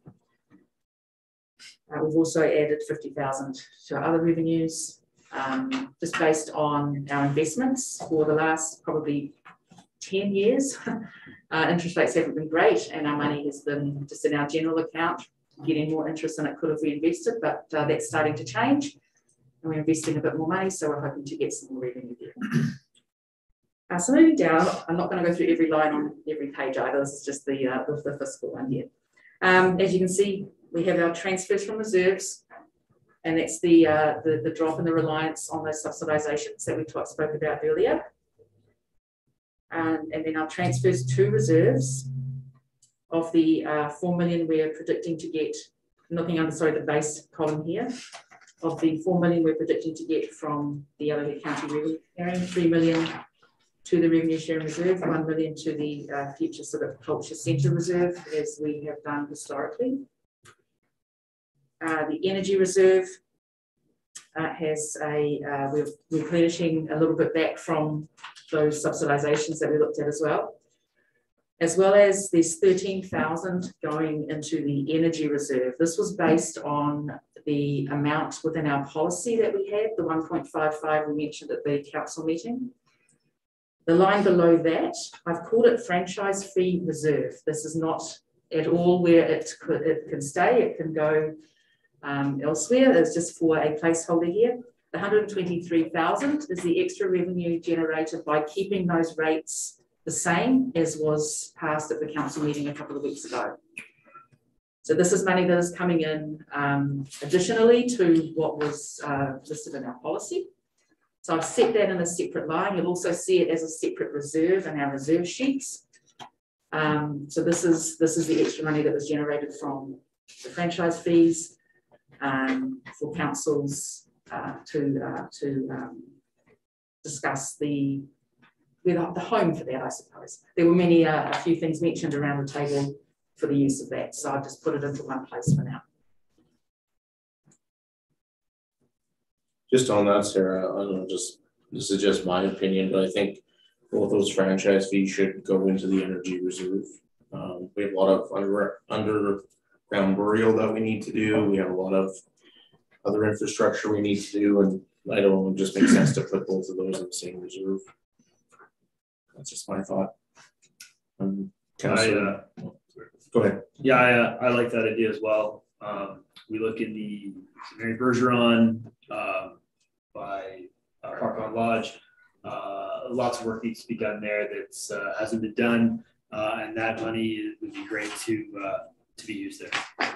Uh, we've also added 50,000 to our other revenues, um, just based on our investments for the last probably 10 years. [LAUGHS] uh, interest rates haven't been great and our money has been just in our general account, getting more interest than it could have reinvested, but uh, that's starting to change and we're investing a bit more money, so we're hoping to get some more revenue there. [COUGHS] Uh, so moving down, I'm not going to go through every line on every page either. This is just the, uh, the, the fiscal one here. Um, as you can see, we have our transfers from reserves, and that's the, uh, the, the drop in the reliance on those subsidisations that we spoke about earlier. Um, and then our transfers to reserves of the uh, 4 million we're predicting to get, looking under, sorry, the base column here, of the 4 million we're predicting to get from the Yellowhead County Revenue Sharing, 3 million to the Revenue Sharing Reserve, 1 million to the uh, Future sort of Culture Centre Reserve, as we have done historically. Uh, the Energy Reserve uh, has a, uh, we're replenishing a little bit back from those subsidisations that we looked at as well. as well as thirteen thousand going into the energy reserve. This was based on the amount within our policy that we had, the one point five five we mentioned at the council meeting. The line below that, I've called it franchise fee reserve. This is not at all where it could, it can stay, it can go um, elsewhere. It's just for a placeholder here. The hundred and twenty-three thousand is the extra revenue generated by keeping those rates the same as was passed at the council meeting a couple of weeks ago. So this is money that is coming in um, additionally to what was uh, listed in our policy. So I've set that in a separate line. You'll also see it as a separate reserve in our reserve sheets. Um, so this is this is the extra money that was generated from the franchise fees um, for councils uh, to uh, to um, discuss the the home for that, I suppose. There were many uh, a few things mentioned around the table for the use of that, so I've just put it into one place for now. Just on that, Sarah, I don't know, just, this is just my opinion, but I think both those franchise fees should go into the energy reserve. Um, we have a lot of under, underground burial that we need to do, we have a lot of other infrastructure we need to do, and I don't know, it just makes sense to put both of those in the same reserve. That's just my thought. Um, I, uh, go ahead. Yeah, I, uh, I like that idea as well. Um, we look in the Mary Bergeron, um, by uh, Park on Lodge. Uh, lots of work needs to be done there that uh, hasn't been done. Uh, and that money would be great to, uh, to be used there.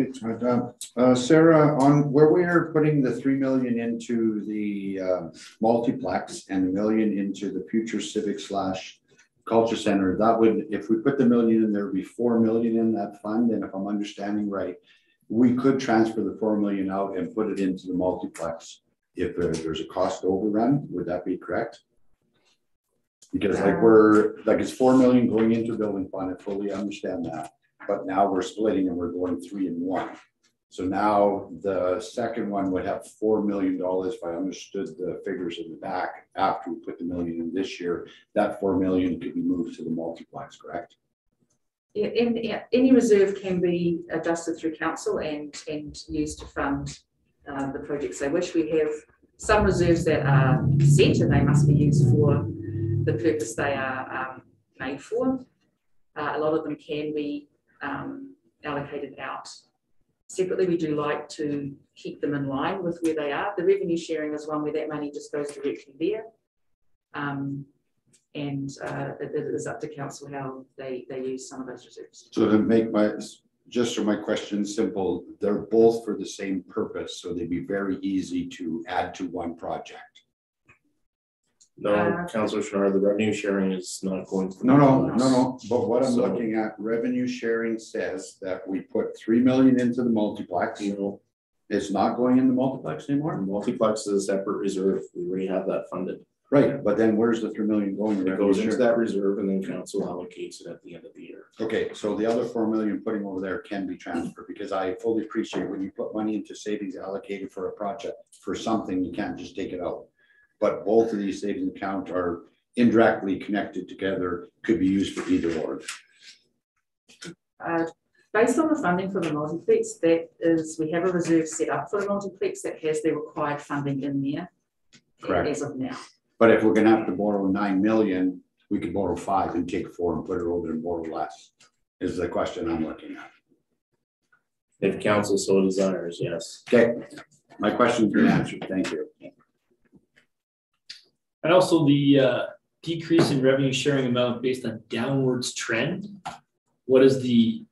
Okay, uh, uh, Sarah, on where we are putting the three million into the uh, multiplex and a million into the future civic slash culture center, that would, if we put the million in, there would be four million in that fund, and if I'm understanding right, we could transfer the four million out and put it into the multiplex if there- there's a cost overrun, would that be correct? Because like we're, like it's four million going into building fund, I fully understand that. But now we're splitting and we're going three and one. So now the second one would have four million dollars, if I understood the figures in the back, after we put the million in this year. That four million could be moved to the multiplex, correct? Yeah, in, any reserve can be adjusted through council and, and used to fund uh, the projects they wish. We have some reserves that are set and they must be used for the purpose they are um, made for. Uh, a lot of them can be um, allocated out separately. We do like to keep them in line with where they are. The revenue sharing is one where that money just goes directly there. Um, and uh, it, it is up to council how they, they use some of those reserves. So to make my, just so my question simple, they're both for the same purpose, so they'd be very easy to add to one project. No, Uh, Councilor Sharp, the revenue sharing is not going to. No, no, no, no, but what I'm So- looking at, revenue sharing says that we put three million into the multiplex. You know, It's not going in the multiplex anymore? multiplex is a separate reserve, we already have that funded. Right, but then where's the three million going? It goes into that reserve and then council allocates it at the end of the year. Okay, so the other four million putting over there can be transferred, because I fully appreciate when you put money into savings allocated for a project, for something, you can't just take it out. But both of these savings accounts are indirectly connected together, could be used for either or. Uh, based on the funding for the multiplex, that is, we have a reserve set up for the multiplex that has the required funding in there. Correct. As of now. But if we're gonna have to borrow nine million, we could borrow five and take four and put it over and borrow less, is the question I'm looking at. If council so desires, yes. Okay, my question's been answered, thank you. And also the uh, decrease in revenue sharing amount based on downwards trend. What is the,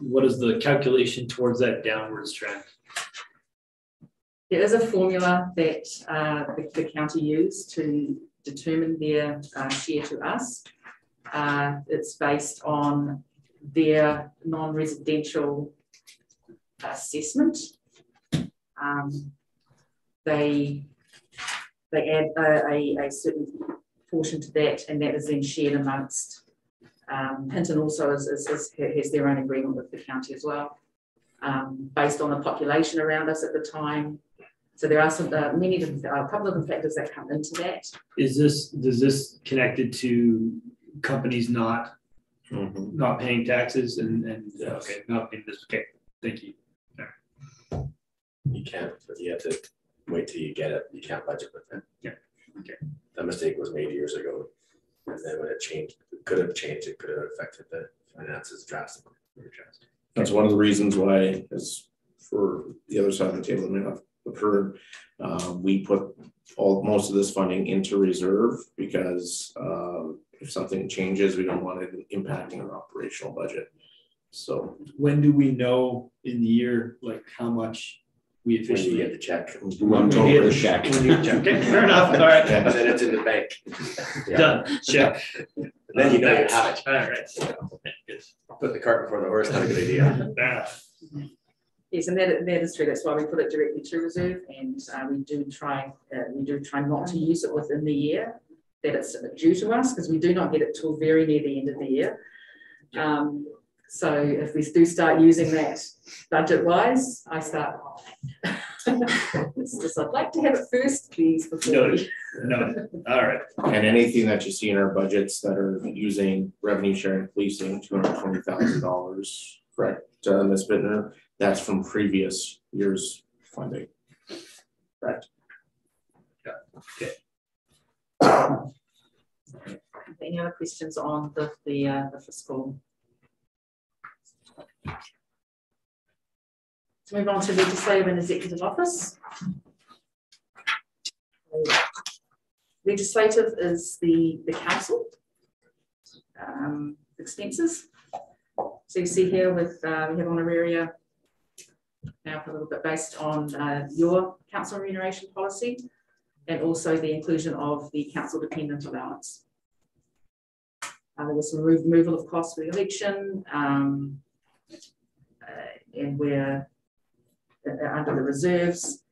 what is the calculation towards that downwards trend? There is a formula that uh, the, the county used to determine their uh, share to us. Uh, it's based on their non-residential assessment. Um, they they add a, a, a certain portion to that, and that is then shared amongst. Um, Hinton also is, is, is, has their own agreement with the county as well, um, based on the population around us at the time, So there are some, uh, many, different- a couple of the factors that come into that. Is this, does this connected to companies not, Mhm. not paying taxes and, and, Yes. okay, not paying this, okay, thank you. You can't, but you have to wait till you get it. You can't budget with it. Yeah, okay. That mistake was made years ago. And then when it changed, it could have changed, it could have affected the finances drastically. That's one of the reasons why, as for the other side of the table, may not have heard, uh, we put all, most of this funding into reserve because, um, if something changes, we don't want it impacting our operational budget. So When do we know in the year, like, how much we When you officially get the check, When we get the check. When you- Okay, fair enough, all right, and then it's in the bank. Yeah. done, check. Then you know you have it. All right. Good. Put the cart before the horse, not a good idea. Fair enough. Yes, and that, that is true. That's why we put it directly to reserve and uh, we do try, uh, we do try not to use it within the year that it's due to us, because we do not get it till very near the end of the year. Um, so if we do start using that budget wise, I start. [LAUGHS] It's just, I'd like to have it first, please, before we. No, all right. And anything that you see in our budgets that are using revenue sharing policing, two hundred twenty thousand dollars, correct, uh, Ms. Bittner? That's from previous years' funding. Correct. Yeah. Okay. Any other questions on the, the, uh, the fiscal? Let's move on to legislative and executive office. Legislative is the, the council. Um, expenses. So you see here with, uh, we have honoraria. Now a little bit based on, uh, your council remuneration policy and also the inclusion of the council dependent allowance. Uh, there was some removal of costs for the election, um, uh, and we're uh, under the reserves.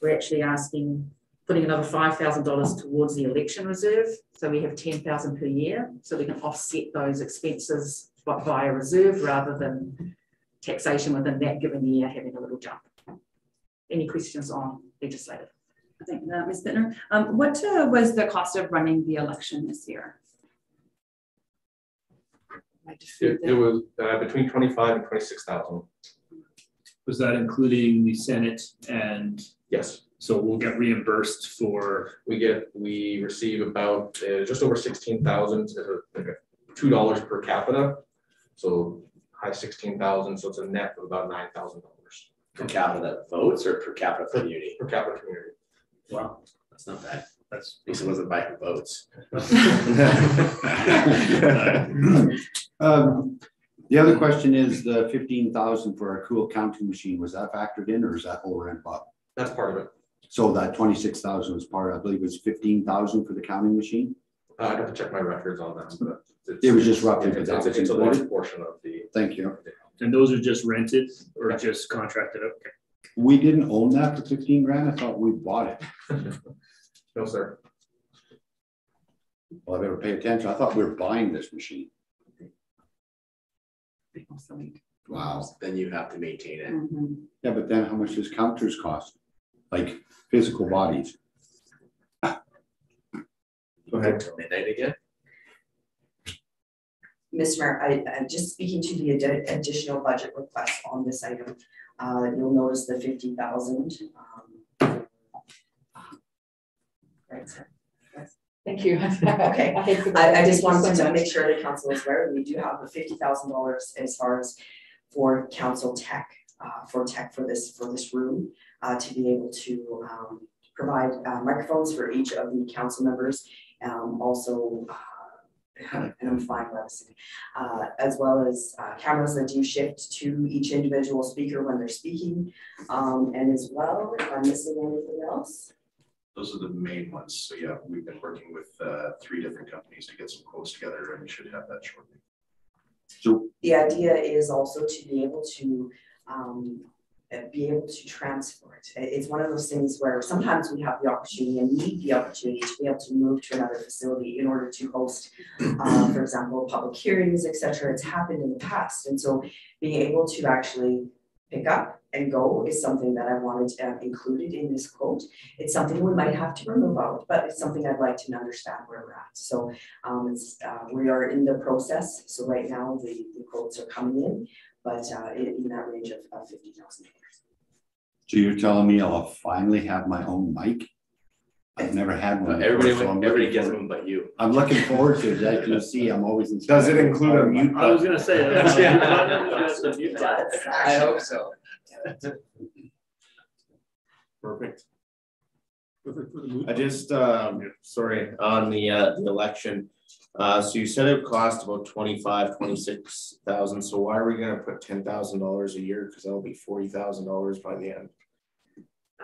We're actually asking, putting another five thousand dollars towards the election reserve, so we have ten thousand per year, so we can offset those expenses vi- via reserve rather than taxation within that given year having a little jump. Any questions on legislative? I think that, Ms. Bittner, um, what uh, was the cost of running the election this year? It, it was uh, between twenty-five and twenty-six thousand. Was that including the Senate and Yes, so we'll get reimbursed for, we get, we receive about uh, just over sixteen thousand, two dollars per capita. So high sixteen thousand, so it's a net of about nine thousand dollars Per capita that votes or per capita for the community? per capita community. wow, That's not bad. That's. At least it wasn't by who votes. Um, the other question is the fifteen thousand for our cool counting machine, was that factored in or is that over and above? That's part of it. So that twenty-six thousand was part, I believe it was fifteen thousand for the counting machine? Uh, I'd have to check my records on that, but. It was just roughly, but It's, that it's, it's a large portion of the. Thank you. And those are just rented or just contracted? Okay. We didn't own that for fifteen grand, I thought we bought it. [LAUGHS] No, sir. Well, I better pay attention, I thought we were buying this machine. Wow. Then you have to maintain it. Mhm. Yeah, but then how much does counters cost? Like physical bodies? Go ahead. Until midnight again. Mr. Mayor, I, I'm just speaking to the addi- additional budget request on this item. Uh, you'll notice the fifty thousand. um, Right, Thank you. [LAUGHS] Okay. I. I, I just wanted so to make sure the council is aware, we do have the fifty thousand dollars as far as for council tech, uh, for tech for this, for this room, uh, to be able to, um, provide uh, microphones for each of the council members, um, also, uh, [LAUGHS] and I'm fine with this, uh, as well as, uh, cameras that do shift to each individual speaker when they're speaking, um, and as well, if I'm missing anything else, Those are the main ones. So yeah, we've been working with uh three different companies to get some quotes together and we should have that shortly. So the idea is also to be able to um be able to transfer it. It's one of those things where sometimes we have the opportunity and need the opportunity to be able to move to another facility in order to host, uh, for example, public hearings, etc. It's happened in the past. And so being able to actually pick up and go is something that I wanted uh, included in this quote. It's something we might have to remove out, but it's something I'd like to understand where we're at. So um, it's, uh, we are in the process, so right now the, the quotes are coming in, but uh, in, in that range of, of fifty thousand dollars. So you're telling me I'll finally have my own mic? I've never had one. Everybody, before, so I'm everybody gets forward- them but you. I'm looking forward to it. As you see, I'm always. Does it include a mute I was gonna say. that's- [LAUGHS] I hope so. [LAUGHS] Perfect. I just, um, sorry, on the, uh, the election, uh, so you said it cost about twenty-five, twenty-six thousand, so why are we gonna put ten thousand dollars a year? Cause that'll be forty thousand dollars by the end.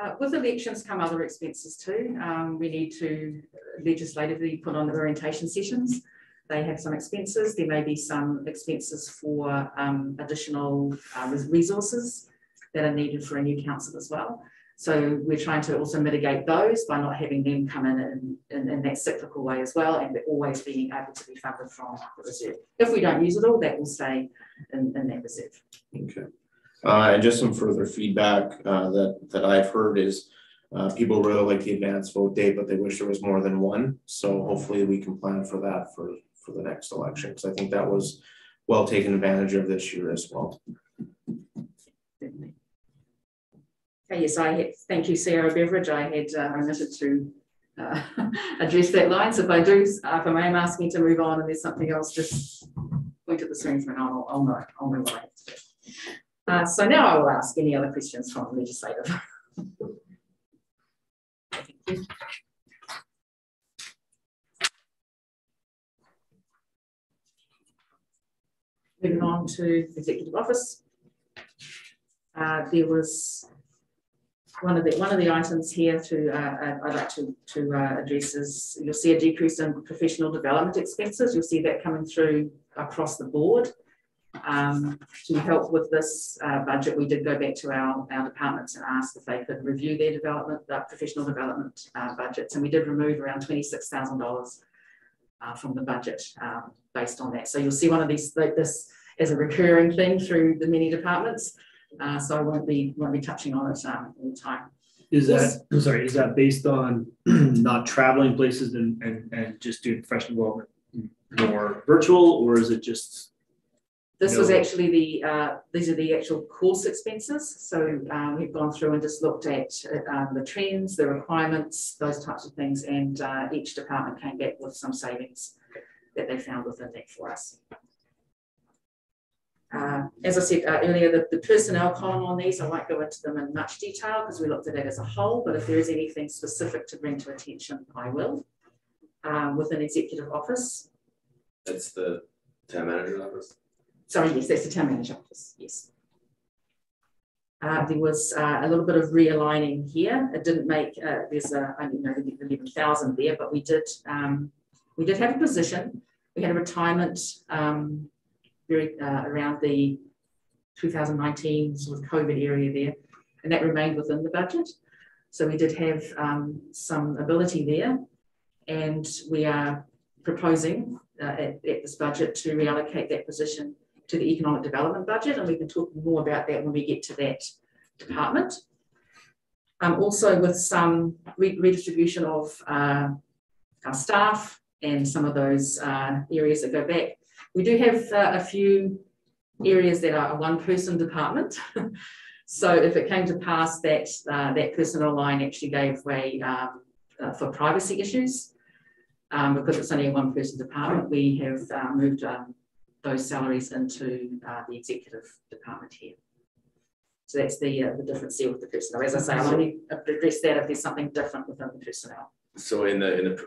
Uh, with elections come other expenses too. Um, we need to legislatively put on the orientation sessions. They have some expenses. There may be some expenses for um, additional uh, resources that are needed for a new council as well. So we're trying to also mitigate those by not having them come in in, in, in that cyclical way as well, and always being able to be funded from the reserve. If we don't use it all, that will stay in, in that reserve. Okay. Uh, and just some further feedback, uh, that, that I've heard is, uh, people really like the advanced vote date, but they wish there was more than one. So hopefully we can plan for that for, for the next election, because I think that was well taken advantage of this year as well. Certainly. Yes, I had, thank you, Sarah Beveridge. I had uh, omitted to uh, [LAUGHS] address that line. So if I do, if I am asking to move on and there's something else, just point at the screen now. I'll, I'll know, I'll what I have to do. Uh, so now I will ask any other questions from the legislative. [LAUGHS] Moving on to the executive office. Uh, there was one of the, one of the items here to, uh, uh, I'd like to, to, uh, address is, you'll see a decrease in professional development expenses. You'll see that coming through across the board. Um, to help with this, uh, budget, we did go back to our, our departments and ask if they could review their development, uh, professional development, uh, budgets, and we did remove around twenty-six thousand dollars uh, from the budget, um, based on that. So you'll see one of these, like this as a recurring thing through the many departments. Uh, so I won't be, won't be touching on it, um, all the time. Is that, I'm sorry, is that based on [CLEARS THROAT] not traveling places and, and, and just doing professional development more virtual, or is it just? This was actually the, uh, these are the actual course expenses. So, um, we've gone through and just looked at, uh, um, the trends, the requirements, those types of things, and, uh, each department came back with some savings that they found within that for us. Uh, as I said uh, earlier, the, the personnel column on these, I won't go into them in much detail because we looked at it as a whole, but if there is anything specific to bring to attention, I will. Uh, within executive office, That's the town manager's office. sorry, yes, that's the town manager office, yes. Uh, there was uh, a little bit of realigning here. It didn't make, uh, there's a, I don't know, eleven thousand there, but we did, um, we did have a position. We had a retirement, um, very, uh, around the two thousand nineteen sort of COVID area there, and that remained within the budget. So we did have, um, some ability there. And we are proposing, uh, at, at this budget to reallocate that position to the economic development budget, and we can talk more about that when we get to that department. Um, also with some re- redistribution of uh, our staff and some of those uh, areas that go back. We do have uh, a few areas that are a one-person department. [LAUGHS] so if it came to pass that uh, that personnel line actually gave way um, uh, for privacy issues, um, because it's only a one-person department, we have uh, moved um, those salaries into uh, the executive department here. So that's the uh, the difference there with the personnel. As I say, I'll only address that if there's something different within the personnel. So in the, in the,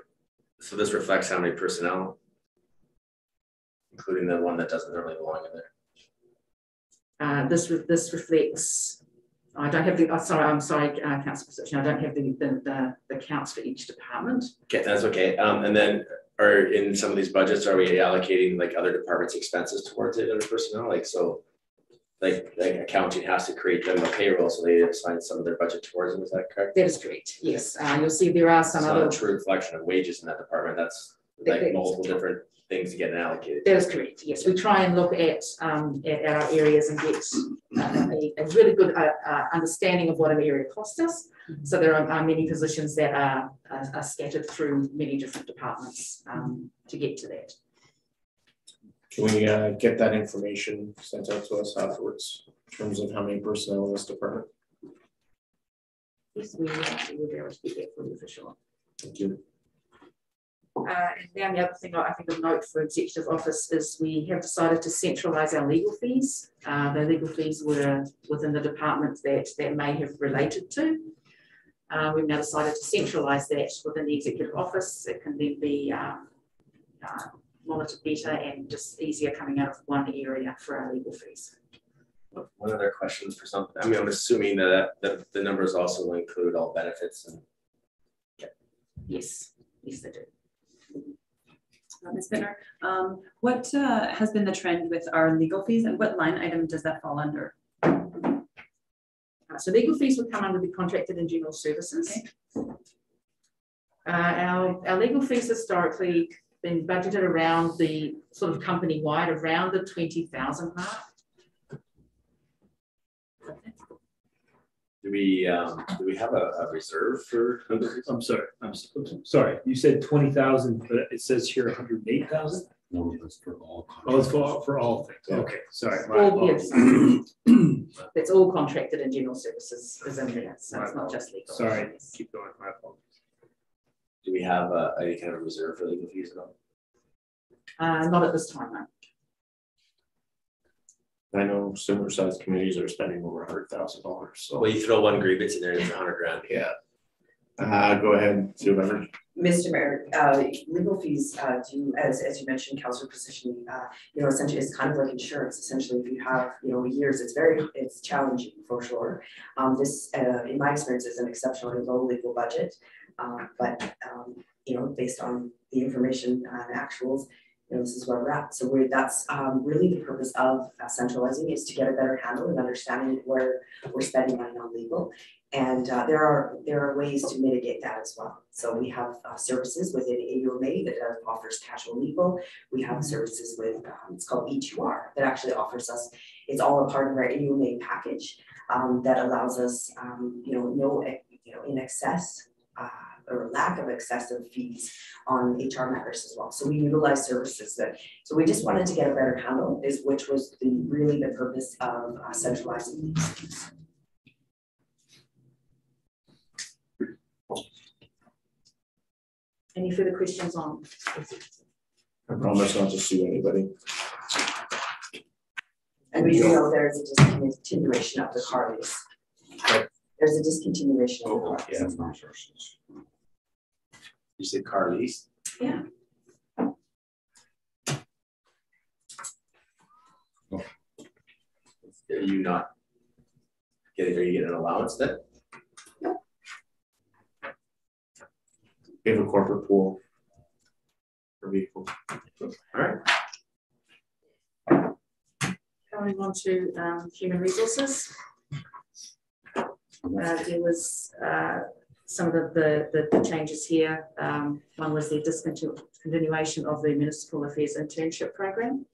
so this reflects how many personnel? Including the one that doesn't really belong in there. Uh, this re- this reflects. I don't have the. Oh, sorry, I'm sorry, uh, council position. I don't have the the, the the counts for each department. Okay, that's okay. Um, and then are in some of these budgets, are we allocating like other departments' expenses towards it under personnel? Like, so. Like, like accounting has to create them a payroll, so they assign some of their budget towards them, is that correct? That is correct. Yes, uh, you'll see there are It's some not other. true reflection of wages in that department, that's like multiple different things to get allocated. That is correct, yes. We try and look at, um, at our areas and get uh, a, a really good, uh, uh, understanding of what an area costs us. So there are, are many positions that are, are are scattered through many different departments, um, to get to that. Can we uh get that information sent out to us afterwards in terms of how many personnel in this department? Yes, we, uh, we will be able to get that for you for sure. Thank you. Uh, and then the other thing I think of note for executive office is we have decided to centralise our legal fees. Uh, the legal fees were within the departments that that may have related to. Uh, we've now decided to centralise that within the executive office. It can then be um, uh, monitored better and just easier coming out of one area for our legal fees. One other question for something, I mean, I'm assuming that, that the numbers also include all benefits and Yes, yes, they do. Ms. Bittner, um, what, uh, has been the trend with our legal fees and what line item does that fall under? Uh, so legal fees would come under the contracted and general services. Uh, our, our legal fees historically been budgeted around the sort of company-wide, around the twenty thousand mark. Do we, um, do we have a, a reserve for? I'm sorry, I'm s- I'm sorry, you said twenty thousand, but it says here hundred and eight thousand? No, that's for all. Oh, it's for, for all things, okay, sorry. my All, yes. [CLEARS THROAT] apologies. That's all contracted and general services is in there, so it's not just legal. Sorry, Yes. keep going, my apologies. Do we have a, any kind of reserve for legal fees at all? Uh, not at this time, no. I know similar sized communities are spending over a hundred thousand dollars, so. Well, you throw one grievance in there, it's a hundred grand. Yeah. Uh, go ahead, Sue Beveridge. Mr. Mayor, uh, legal fees, uh, do, as, as you mentioned, Councilor Position, uh, you know, essentially, it's kind of like insurance, essentially, if you have, you know, years, it's very, it's challenging for sure. Um, this, uh, in my experience, is an exceptionally low legal budget, uh, but, um, you know, based on the information and actuals, you know, this is where we're at, so we're, that's, um, really the purpose of uh, centralizing, is to get a better handle and understanding where we're spending money on legal. And uh, there are, there are ways to mitigate that as well. So we have uh, services within AUMA that offers casual legal. We have services with, um, it's called E2R, that actually offers us, it's all a part of our AUMA package um, that allows us, um, you know, no, you know, in excess uh, or lack of excessive fees on HR matters as well. So we utilize services that, so we just wanted to get a better handle is, which was the, really the purpose of uh, centralizing these fees. Any further questions on? I promise not to sue anybody. And we do know there's a discontinuation of the car lease. There's a discontinuation of the car lease. You said Carly's. Yeah. Are you not getting, are you getting an allowance then? We have a corporate pool. For vehicles. Alright, Going on to um, human resources. Uh, there was uh, some of the, the, the changes here. Um, one was the discontinuation of the municipal affairs internship program.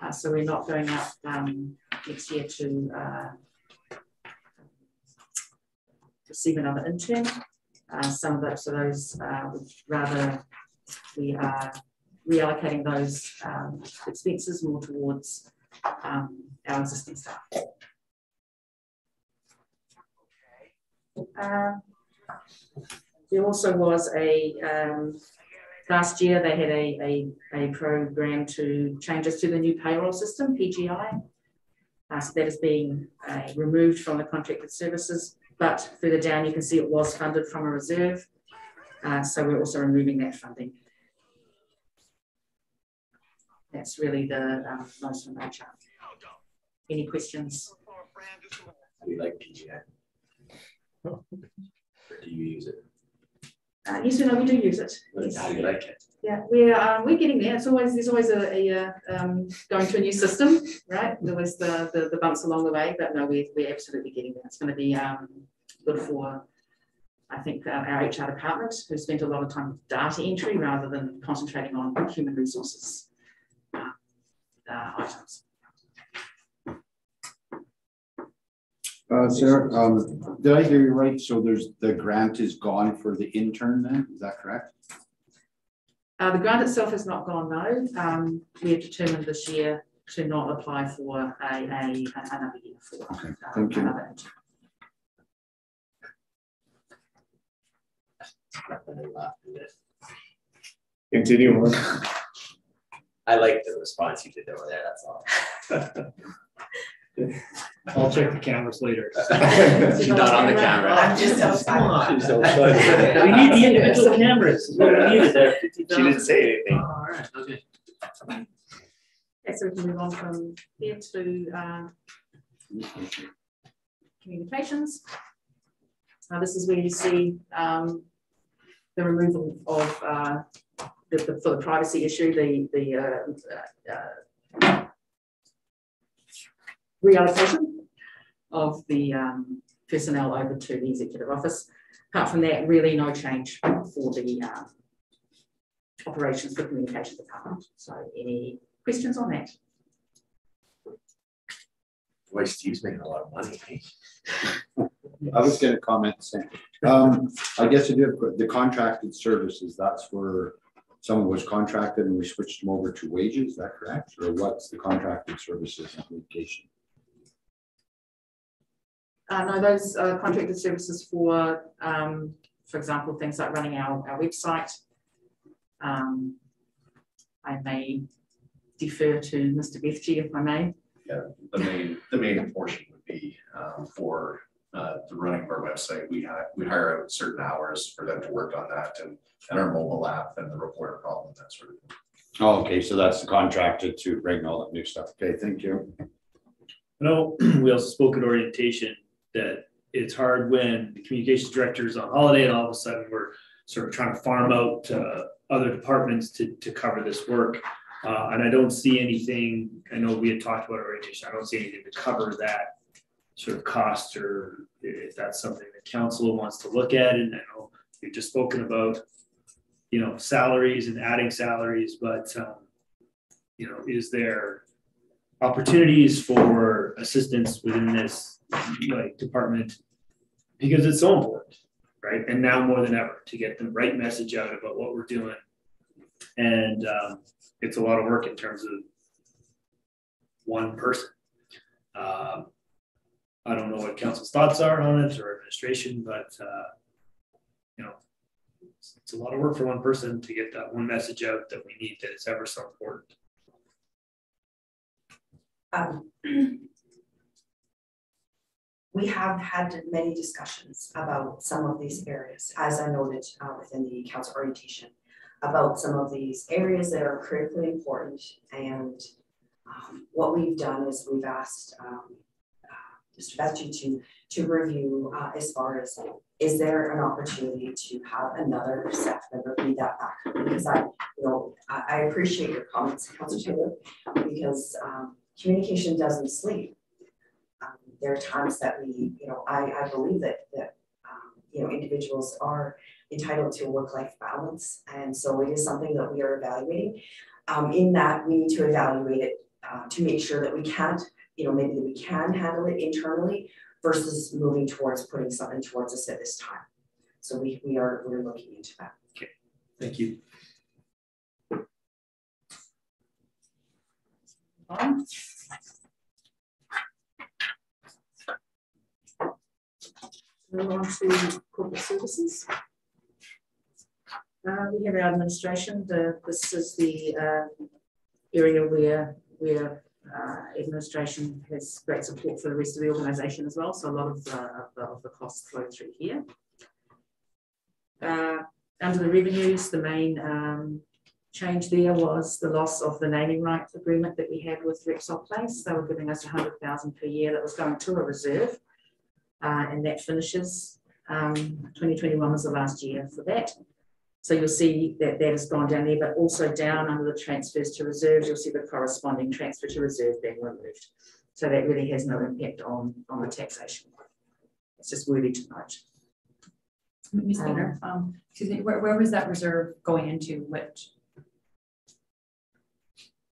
Uh, so we're not going out um, next year to uh, receive another intern. Uh, some of those, so those uh, rather we are reallocating those um, expenses more towards um, our existing staff. There also was a, um, last year they had a, a, a program to change us to the new payroll system, PGI. Uh, so that is being uh, removed from the contracted services, but further down you can see it was funded from a reserve. Uh, so we're also removing that funding. That's really the um, most from HR. Any questions? we like PGI. [LAUGHS] Or do you use it? Uh, yes, we know we do use it. Like, How do you like it? Yeah, we're um, we're getting there. It's always there's always a, a uh, um, going to a new system, right? There was the, the the bumps along the way, but no, we we're absolutely getting there. It's going to be um, good for I think our our HR department, who spent a lot of time with data entry rather than concentrating on human resources uh, uh, items. Uh, Sarah, um, did I hear you right? So there's, the grant is gone for the intern then, is that correct? Uh, the grant itself has not gone no. Um, we have determined this year to not apply for a, a, another year for. Okay, um, thank you. another intern. Continue on. I like the response you did over there, that's all. [LAUGHS] I'll check the cameras later. [LAUGHS] She's not on the camera. I'm just Come outside. She's so funny. We need the individual cameras, is what we needed there, [LAUGHS] She didn't say anything. All right, okay. Okay, so we can move on from here to, uh, communications. Uh, this is where you see, um, the removal of, uh, the, the, for the privacy issue, the, the, uh, uh, reallocation of the, um, personnel over to the executive office. Apart from that, really no change for the, uh, operations for communications department. So any questions on that? Boy, Steve's making a lot of money. [LAUGHS] I was gonna comment saying, um, I guess I do have, the contracted services, that's where someone was contracted and we switched them over to wages, is that correct? Or what's the contracted services and communication? Uh, no, those uh, contracted services for, um, for example, things like running our, our website. Um, I may defer to Mr. Bethgy if I may. Yeah, The main, the main portion would be um, for uh, the running of our website. We hire, we hire out certain hours for them to work on that and, and our mobile app and the reporter problem, that sort of thing. Oh, okay, so that's the contracted to bring all that new stuff, okay, thank you. I know [CLEARS THROAT] we also spoke at orientation that it's hard when the communications director is on holiday and all of a sudden we're sort of trying to farm out other departments to, to cover this work. Uh, and I don't see anything, I know we had talked about orientation, I don't see anything to cover that sort of cost or if that's something the council wants to look at. And I know we've just spoken about, you know, salaries and adding salaries, but, um, you know, is there opportunities for assistance within this like department because it's so important, right? And now more than ever to get the right message out about what we're doing. And um, it's a lot of work in terms of one person. Um, I don't know what council's thoughts are on it or administration, but uh, you know, it's, it's a lot of work for one person to get that one message out that we need that is ever so important. Um, [CLEARS THROAT] We have had many discussions about some of these areas, as I noted uh, within the council orientation. About some of these areas that are critically important and um, what we've done is we've asked um, uh, Mr. Bethgy to, to review uh, as far as, is there an opportunity to have another staff member be that back? Because I, you know, I, I appreciate your comments, Councilor Taylor, because um, communication doesn't sleep. There are times that we, you know, I, I believe that, that, um, you know, individuals are entitled to a work-life balance. And so it is something that we are evaluating. Um, in that, we need to evaluate it, uh, to make sure that we can't, you know, maybe that we can handle it internally versus moving towards putting something towards us at this time. So we, we are, we're looking into that. Okay, Thank you. On. Move on to corporate services. Uh, we have our administration, the, this is the, uh, area where, where, uh, administration has great support for the rest of the organisation as well, so a lot of, uh, of the, of the costs flow through here. Uh, under the revenues, the main, um, change there was the loss of the naming rights agreement that we had with Rexall Place. They were giving us a hundred thousand per year that was going to a reserve. Uh, and that finishes, um, twenty twenty-one was the last year for that. So you'll see that that has gone down there, but also down under the transfers to reserves, you'll see the corresponding transfer to reserve being removed. So that really has no impact on, on the taxation. It's just worthy to note. Ms. Bittner, um, excuse me, where, where was that reserve going into, which?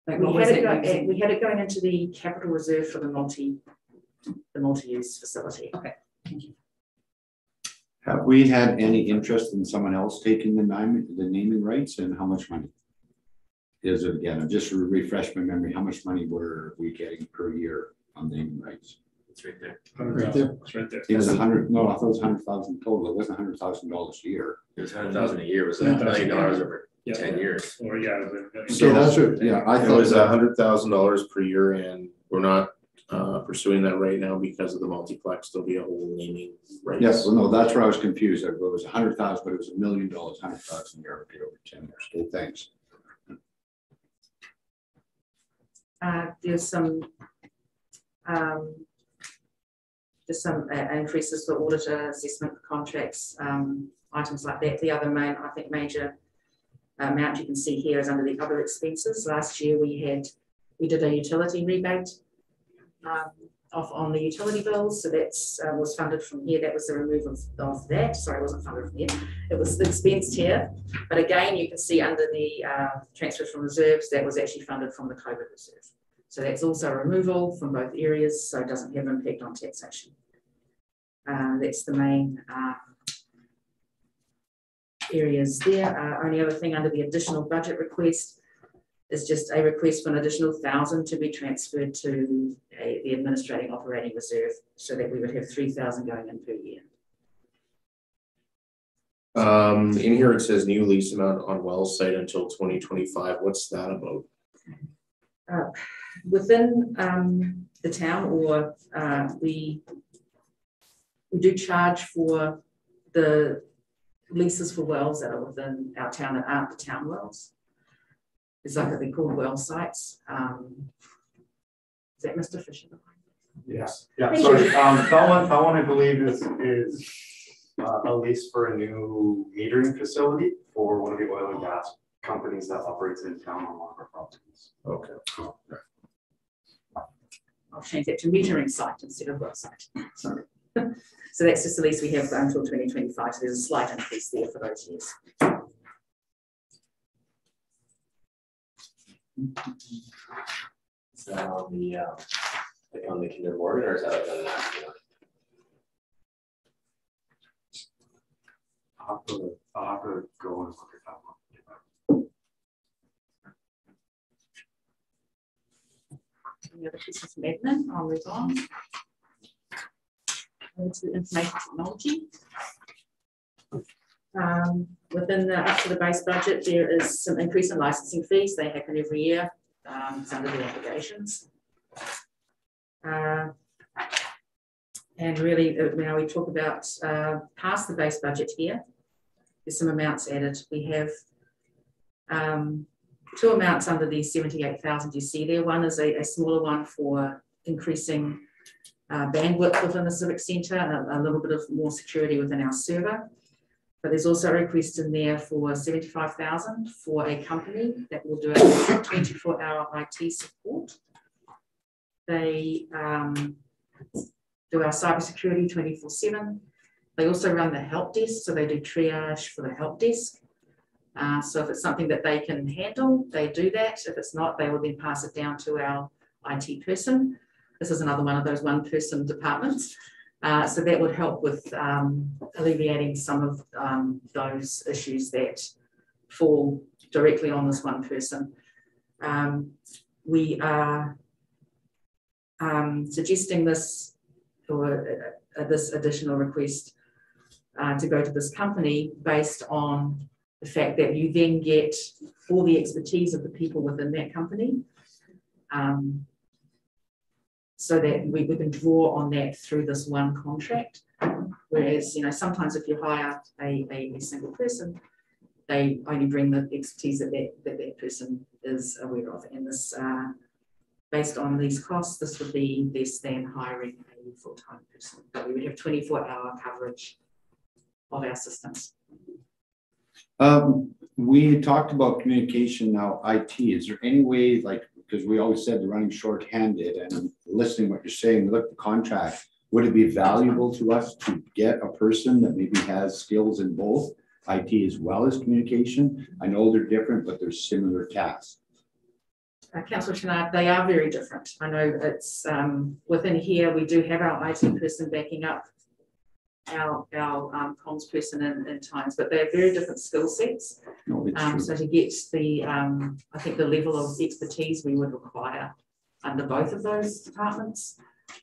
Like, We had it, we had it going into the capital reserve for the multi, the multi-use facility. Okay, thank you. Have we had any interest in someone else taking the naming, the naming rights and how much money? Is it again, just to refresh my memory, how much money were we getting per year on naming rights? It's right there. Right there. It's right there. It was a hundred, no, I thought it was hundred thousand total. It wasn't hundred thousand dollars a year. It was hundred thousand a year, it was a $100,000 million over Yeah. ten years. Or, yeah. it was- So that's what, yeah, I thought. It was a hundred thousand dollars per year and we're not uh pursuing that right now because of the multiplex. There'll be a whole naming rights. Yes, well, no, that's where I was confused. It was a hundred thousand, but it was a million dollars, hundred thousand a year, paid over ten years. Okay, thanks. Uh, there's some, um, there's some uh, increases for auditor assessment contracts, um, items like that. The other main, I think, major amount you can see here is under the other expenses. Last year, we had, we did a utility rebate um, off on the utility bills, so that's, uh, was funded from here. That was the removal of, of that. Sorry, it wasn't funded from here. It was expensed here. But again, you can see under the, uh, transfer from reserves, that was actually funded from the COVID reserve. So that's also removal from both areas, so it doesn't have impact on taxation. Uh, that's the main, uh, areas there. Uh, only other thing under the additional budget request is just a request for an additional thousand to be transferred to a, the administrating operating reserve, so that we would have three thousand going in per year. Um, in here it says new lease amount on Wells site until twenty twenty-five. What's that about? within um the town or uh we we do charge for the leases for wells that are within our town that aren't the town wells. It's like they're called well sites. Um is that Mr. Fisher? Yes, yeah, Thank so, you. um, that one, that one I believe is, is uh, a lease for a new metering facility for one of the oil and gas companies that operates in town on one of our properties. Okay. I'll change that to metering site instead of well site, sorry. [LAUGHS] So that's just the lease we have until twenty twenty-five, so there's a slight increase there for those years. Is that on the, uh, like on the Kinder Morgan or is that like on the, I'll have to, I'll have to go and look at that one. Any other pieces from admin? I'll move on. Over to information technology. Um, within the, up to the base budget, there is some increase in licensing fees. They happen every year. Um, under the obligations. Uh, And really, uh, now we talk about, uh, past the base budget here. There's some amounts added. We have, um, two amounts under the seventy-eight thousand you see there. One is a, a smaller one for increasing uh, bandwidth within the civic centre, a, a little bit of more security within our server. But there's also a request in there for seventy-five thousand for a company that will do a twenty-four hour IT support. They um, do our cybersecurity twenty-four seven. They also run the help desk, so they do triage for the help desk. Uh, so if it's something that they can handle, they do that. If it's not, they will then pass it down to our IT person. This is another one of those one-person departments. Uh, so that would help with um, alleviating some of um, those issues that fall directly on this one person. Um, we are um, suggesting this or uh, this additional request uh, to go to this company based on the fact that you then get all the expertise of the people within that company. Um, so that we, we can draw on that through this one contract. Whereas, you know, sometimes if you hire a, a, a single person, they only bring the expertise that that, that that person is aware of. And this, uh, based on these costs, this would be less than hiring a full-time person. But we would have 24 hour coverage of our systems. Um, we talked about communication now, IT. Is there any way, like, because we always said the running short-handed and listening what you're saying, look the contract. Would it be valuable to us to get a person that maybe has skills in both IT as well as communication? I know they're different, but they're similar tasks. Uh, Councillor Chouinard, they are very different. I know it's, um, within here, we do have our IT person backing up our, our, um, comms person in, in times, but they're very different skill sets. No, Um, so to get the, um, I think the level of expertise we would require under both of those departments,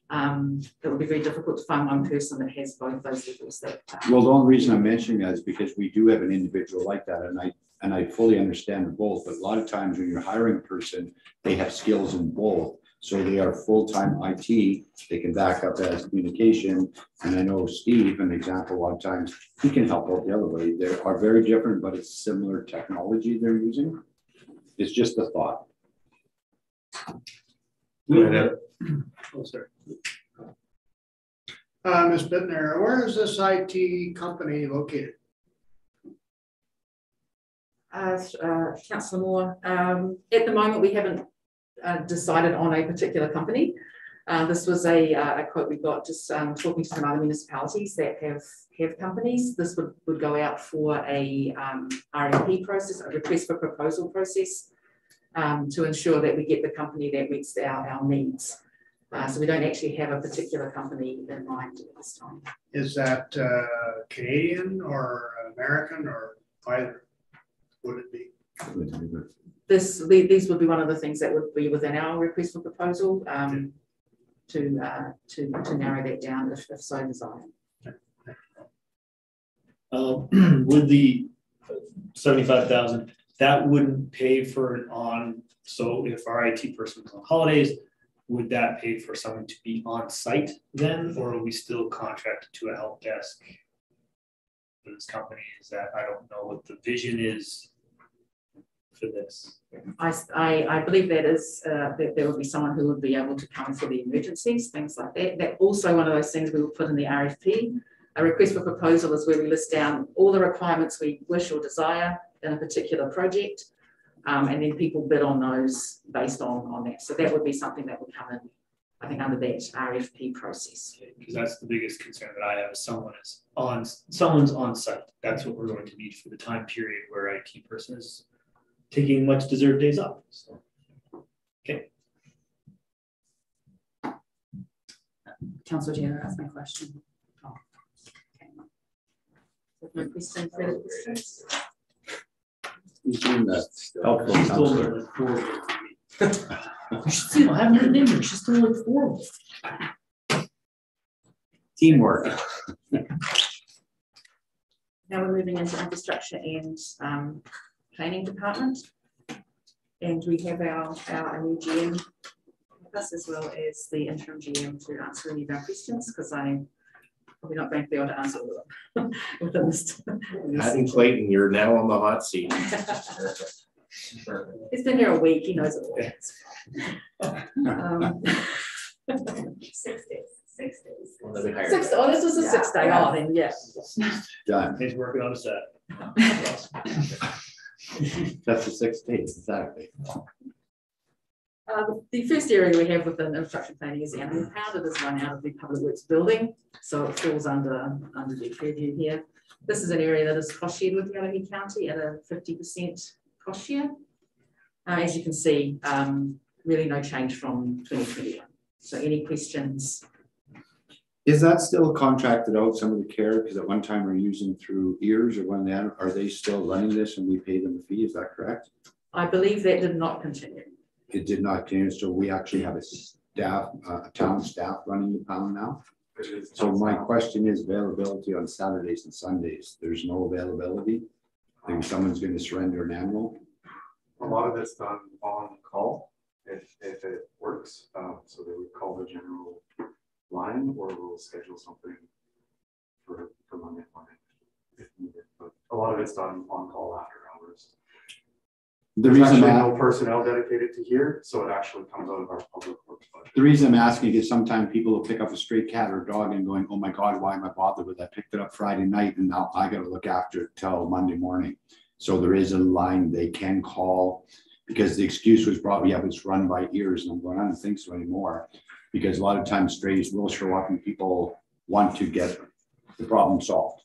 um, it would be very difficult to find one person that has both those levels that. um, Well, the only reason I'm mentioning that is because we do have an individual like that, and I, and I fully understand both, but a lot of times when you're hiring a person, they have skills in both. So they are full-time IT, they can back up as communication, and I know Steve, an example, a lot of times, he can help out the other way. They are very different, but it's similar technology they're using. It's just a thought. Oh, sorry. Uh, Ms. Bittner, where is this IT company located? Uh, uh, councillor Moore, um, at the moment, we haven't, uh, decided on a particular company. Uh, this was a, uh, a quote we got just, um, talking to some other municipalities that have, have companies. This would, would go out for a, um, RFP process, a request for proposal process, um, to ensure that we get the company that meets our, our needs. Uh, so we don't actually have a particular company in mind at this time. Is that uh, Canadian or American or either? Would it be? This, the- these would be one of the things that would be within our request for proposal, um, to, uh, to, to narrow that down if, if so desired. [CLEARS THROAT] Um, with the seventy-five thousand, that wouldn't pay for an on, so if our IT person was on holidays, would that pay for someone to be on site then, or are we still contracted to a help desk? For this company, is that, I don't know what the vision is for this. I, s- I- I believe that is, uh, that there will be someone who would be able to come for the emergencies, things like that. That also one of those things we will put in the RFP. A request for proposal is where we list down all the requirements we wish or desire in a particular project. Um, and then people bid on those based on, on that. So that would be something that would come in, I think, under that RFP process. Because that's the biggest concern that I have, is someone is on, someone's on site, that's what we're going to need for the time period where IT person is taking much deserved days off, so. Councillor Jenner asked my question. Oh, okay. No question, further questions? He's doing that helpful She's still counselor. like four. You should see, I haven't heard name her, she's still like four. Teamwork. Now we're moving into infrastructure and um planning department. And we have our our new GM with us as well as the interim GM to answer any of our questions, because I'm probably not going to be able to answer all of them [LAUGHS] within this. Patton Clayton, you're now on the hot seat. [LAUGHS] He's been here a week, he knows it all. Um, [LAUGHS] Six days, six days. Well, then we hire Six, them. oh, this was a six day, oh, then, yeah. Done. He's working on a set. That's the six days, exactly. Uh, the first area we have within infrastructure planning is the animal pound. It is run out of the public works building, so it falls under, under the purview here. This is an area that is cost shared with Gallagher County at a fifty percent cost share. Uh, as you can see, um, really no change from twenty twenty-one. So any questions? Is that still contracted out, some of the care, because at one time we're using through ears or when they, are they still running this and we pay them a fee, is that correct? I believe that did not continue. It did not change, so we actually have a staff, uh, a town staff running the pound now. So my question is availability on Saturdays and Sundays, there's no availability? Maybe someone's gonna surrender an animal? A lot of it's done on call, if, if it works, um, so they would call the general line, or we'll schedule something for, for Monday morning if needed, but a lot of it's done on call after hours. The There's reason, actually I'm no personnel dedicated to here, so it actually comes out of our public works budget. the reason I'm asking is sometimes people will pick up a stray cat or a dog and going, oh my God, why am I bothered with that? I picked it up Friday night and now I gotta look after it till Monday morning. So there is a line they can call, because the excuse was brought, yeah, it's run by ears, and I'm going, I don't think so anymore. Because a lot of times strays will show up and people want to get the problem solved.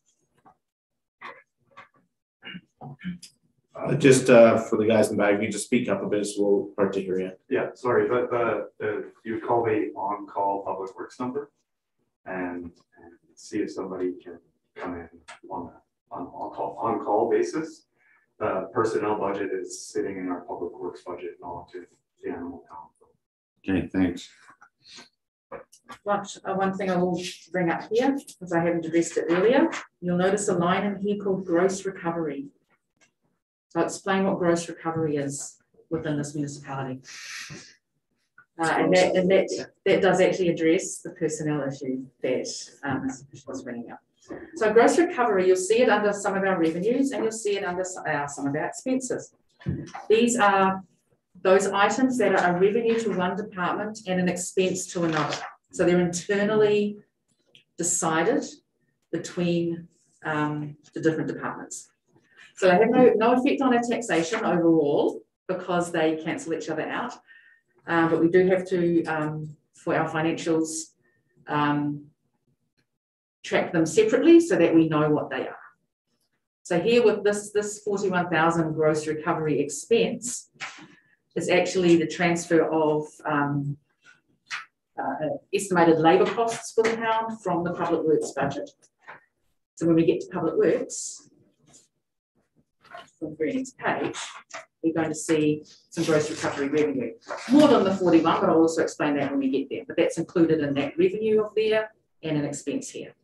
Uh, just, uh, for the guys in the back, if you just speak up a bit, so we'll start to hear you. Yeah, sorry, but the, the, you would call the on-call public works number and, and see if somebody can come in on a, on, on-call, on-call basis. The personnel budget is sitting in our public works budget, not to the animal council. Okay, thanks. One, uh, one thing I will bring up here, because I haven't addressed it earlier, you'll notice a line in here called gross recovery. So I'll explain what gross recovery is within this municipality. Uh, and that, and that, that does actually address the personnel issue that, um, was bringing up. So gross recovery, you'll see it under some of our revenues and you'll see it under uh, some of our expenses. These are those items that are a revenue to one department and an expense to another. So they're internally decided between um, the different departments. So they have no, no effect on our taxation overall because they cancel each other out. Uh, but we do have to, um, for our financials, um, track them separately so that we know what they are. So here with this, this forty-one thousand gross recovery expense is actually the transfer of, um, uh, estimated labour costs for the town from the public works budget. So when we get to public works, on the very next page, we're going to see some gross recovery revenue. More than the forty-one, but I'll also explain that when we get there, but that's included in that revenue of there and an expense here.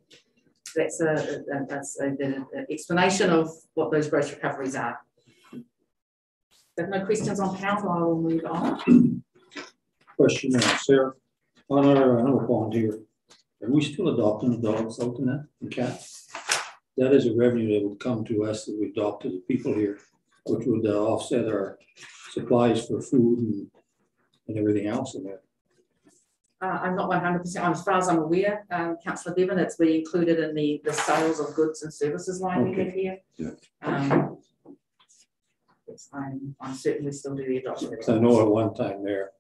That's a, a- a, explanation of what those gross recoveries are. If no questions on council, I will move on. Question, uh, Sarah, on our animal pond here, are we still adopting the dogs out in that, and cats? That is a revenue that would come to us that we adopt to the people here, which would uh, offset our supplies for food and, and everything else in there. Uh, I'm not one hundred percent, as far as I'm aware, um, councillor Bevan, it's been included in the, the sales of goods and services line we have here. Yeah. Um, I'm, I'm certainly still do the adoption. I know at one time there,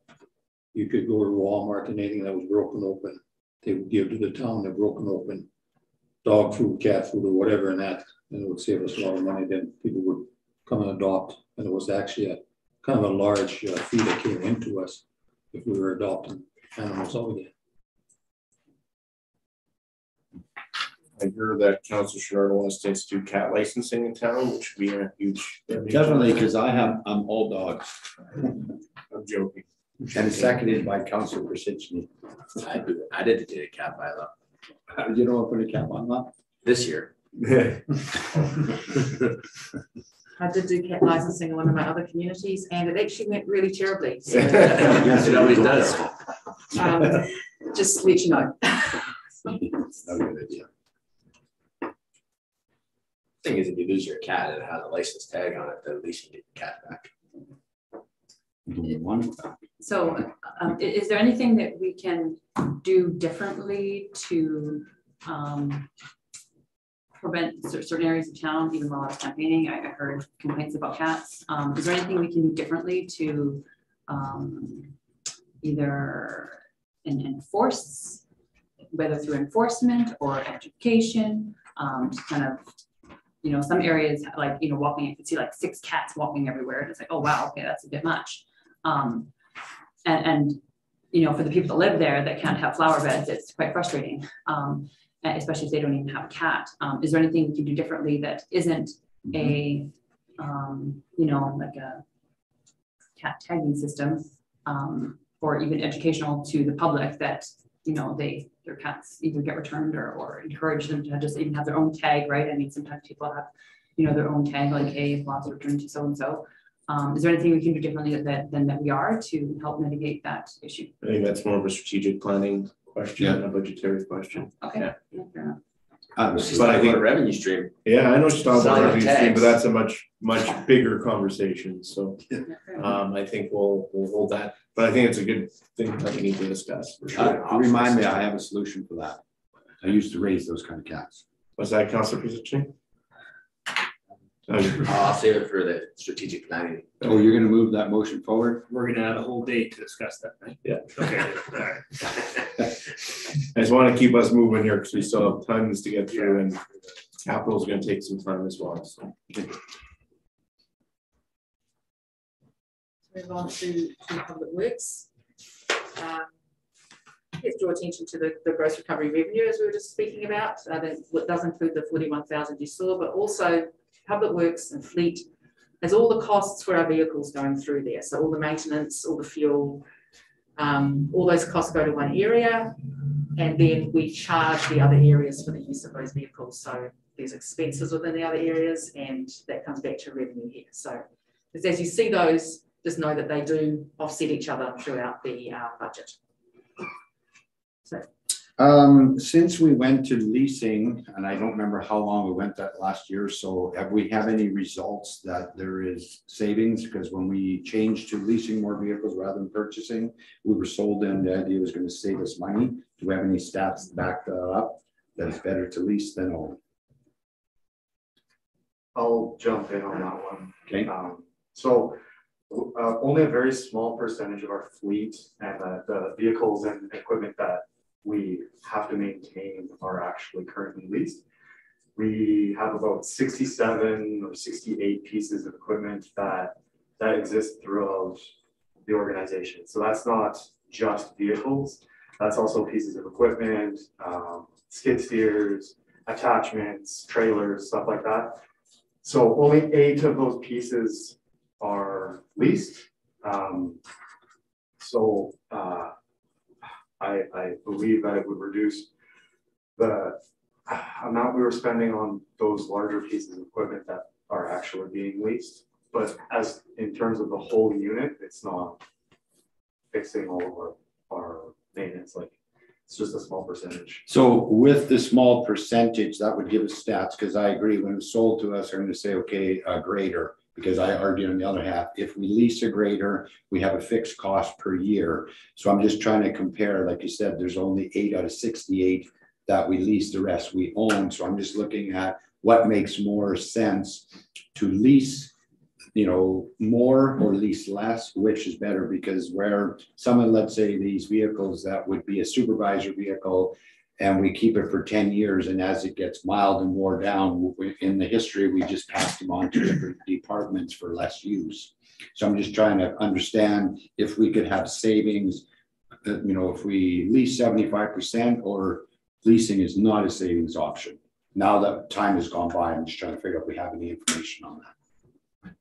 you could go to Walmart and anything that was broken open, they would give to the town the broken open dog food, cat food, or whatever, and that, and it would save us a lot of money, then people would come and adopt, and it was actually a kind of a large uh, fee that came into us if we were adopting animals over there. I hear that Council Sharada wants to institute cat licensing in town, which would be a huge. Definitely, because I have, I'm all dogs. I'm joking. And seconded by Council Krasinski. I, I did the data cap bylaw You don't want to put a cap on that? this year. I did do cat licensing in one of my other communities, and it actually went really terribly, [LAUGHS] so, Yes, it always does. um, just to let you know. [LAUGHS] That's a good idea. Thing is, if you lose your cat and it has a license tag on it, then at least you get your cat back. One, So um, is there anything that we can do differently to um, prevent certain areas of town, even while I was campaigning, I I heard complaints about cats. Um, Is there anything we can do differently to um, either enforce, whether through enforcement or education, um, to kind of, you know, some areas, like, you know, walking, you could see like six cats walking everywhere, and it's like, oh, wow, okay, that's a bit much. Um, and, and, you know, for the people that live there that can't have flower beds, it's quite frustrating. Um, especially if they don't even have a cat. Um, is there anything we can do differently that isn't a, um, you know, like a cat tagging system? Um, or even educational to the public that, you know, they, their cats either get returned or, or encourage them to just even have their own tag, right? I mean, sometimes people have, you know, their own tag, like, hey, lots returned to so-and-so. Um, is there anything we can do differently that, than that we are to help mitigate that issue? I think that's more of a strategic planning question Yeah. than a budgetary question. Okay. Yeah. yeah, fair enough. uh, But I think- a revenue stream. Yeah, I know she's talking about Selling revenue stream, but that's a much, much [LAUGHS] bigger conversation, so. [LAUGHS] Yeah, fair enough. Um, I think we'll, we'll hold that, but I think it's a good thing that we need to discuss, for sure. Uh, Remind me, I have a solution for that. I used to raise those kind of cats. Was that Councilor Pichichi? Um, I'll save it for the strategic planning. Oh, you're gonna move that motion forward? We're gonna add a whole day to discuss that, right? Yeah. Okay, all right. [LAUGHS] I just want to keep us moving here because we still have tons to get through and capital's gonna take some time as well, so. Move on to, to public works. Um, Let's draw attention to the, the gross recovery revenue as we were just speaking about. Uh, that what does include the forty-one thousand you saw, but also public works and fleet has all the costs for our vehicles going through there. So all the maintenance, all the fuel, um, all those costs go to one area. And then we charge the other areas for the use of those vehicles. So there's expenses within the other areas and that comes back to revenue here. So as you see those, just know that they do offset each other throughout the uh, budget. Um, since we went to leasing, and I don't remember how long we went that last year, so have we have any results that there is savings? Because when we changed to leasing more vehicles rather than purchasing, we were sold in, the idea was gonna save us money. Do we have any stats to back that up? That it's better to lease than own? I'll jump in on that one. Okay, Um, so, uh, only a very small percentage of our fleet and the, the vehicles and equipment that we have to maintain are actually currently leased. We have about sixty-seven or sixty-eight pieces of equipment that, that exist throughout the organization. So that's not just vehicles, that's also pieces of equipment, um, skid steers, attachments, trailers, stuff like that. So only eight of those pieces are leased. Um, so, uh, I, I believe that it would reduce the amount we were spending on those larger pieces of equipment that are actually being leased. But as, in terms of the whole unit, it's not fixing all of our, our maintenance, like, it's just a small percentage. so with the small percentage, that would give us stats, because I agree, when it was sold to us, I'm gonna say, okay, uh, a grader. Because I argue on the other half, if we lease a grader, we have a fixed cost per year. So I'm just trying to compare, like you said, there's only eight out of sixty-eight that we lease, the rest we own. So I'm just looking at what makes more sense to lease, you know, more or lease less, which is better, because where someone, let's say these vehicles that would be a supervisor vehicle and we keep it for ten years, and as it gets mild and wore down, we- in the history, we just passed them on to different [CLEARS THROAT] departments for less use. So I'm just trying to understand if we could have savings, uh, you know, if we lease seventy-five percent or leasing is not a savings option. Now that time has gone by, I'm just trying to figure out if we have any information on that.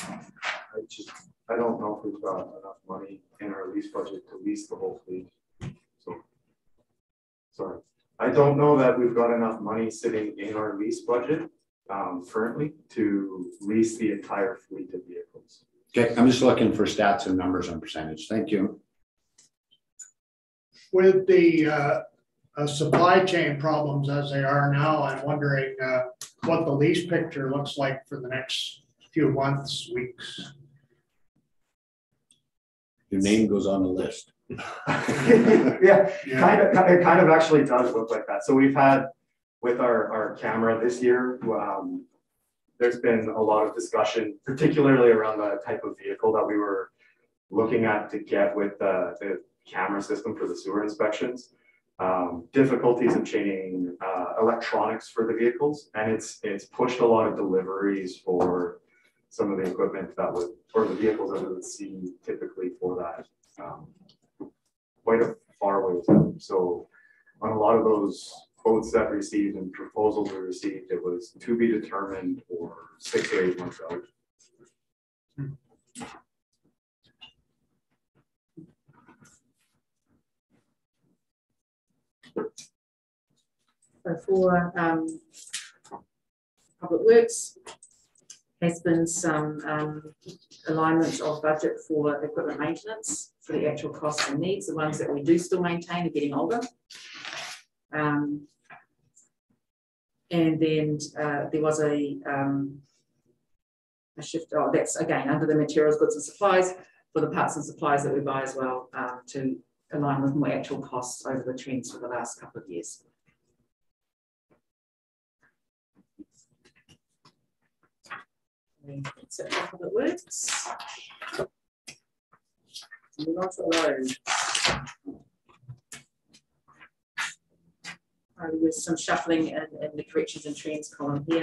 I just, I don't know if we've got enough money in our lease budget to lease the whole fleet, so. Sorry, I don't know that we've got enough money sitting in our lease budget, um, currently to lease the entire fleet of vehicles. Okay, I'm just looking for stats and numbers on percentage. Thank you. With the uh, uh, supply chain problems as they are now, I'm wondering uh, what the lease picture looks like for the next few months, weeks. Your name goes on the list. [LAUGHS] Yeah, kind of, it kind of actually does look like that. So we've had with our, our camera this year, um, there's been a lot of discussion, particularly around the type of vehicle that we were looking at to get with the, the camera system for the sewer inspections. Um, difficulties in changing, uh, electronics for the vehicles, and it's, it's pushed a lot of deliveries for some of the equipment that would, or the vehicles that we would see typically for that. Um, quite a far ways out. So on a lot of those quotes that received and proposals we received, it was to be determined or six or eight months out. So for um, Public Works, has been some um, alignment of budget for equipment maintenance for the actual costs and needs. The ones that we do still maintain are getting older. Um, and then uh, there was a um, a shift. Oh, that's again under the materials, goods, and supplies for the parts and supplies that we buy as well um, to align with more actual costs over the trends for the last couple of years. Okay, that's it Works. On to roads. Uh, there was some shuffling in, in the corrections and trends column here.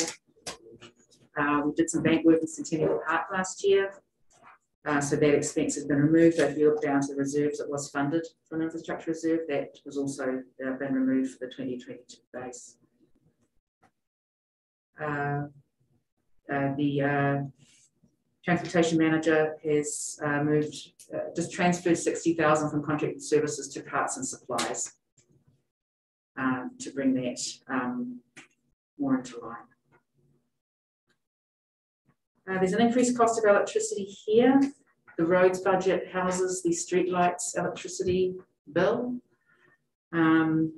Uh, we did some bank work in Centennial Park last year. Uh, so that expense has been removed. If you look down to the reserves, it was funded from infrastructure reserve. That was also uh, been removed for the twenty twenty-two base. Uh, the uh, transportation manager has uh, moved, uh, just transferred sixty thousand from contracted services to parts and supplies um, to bring that um, more into line. Uh, there's an increased cost of electricity here. The roads budget houses the streetlights electricity bill. Um,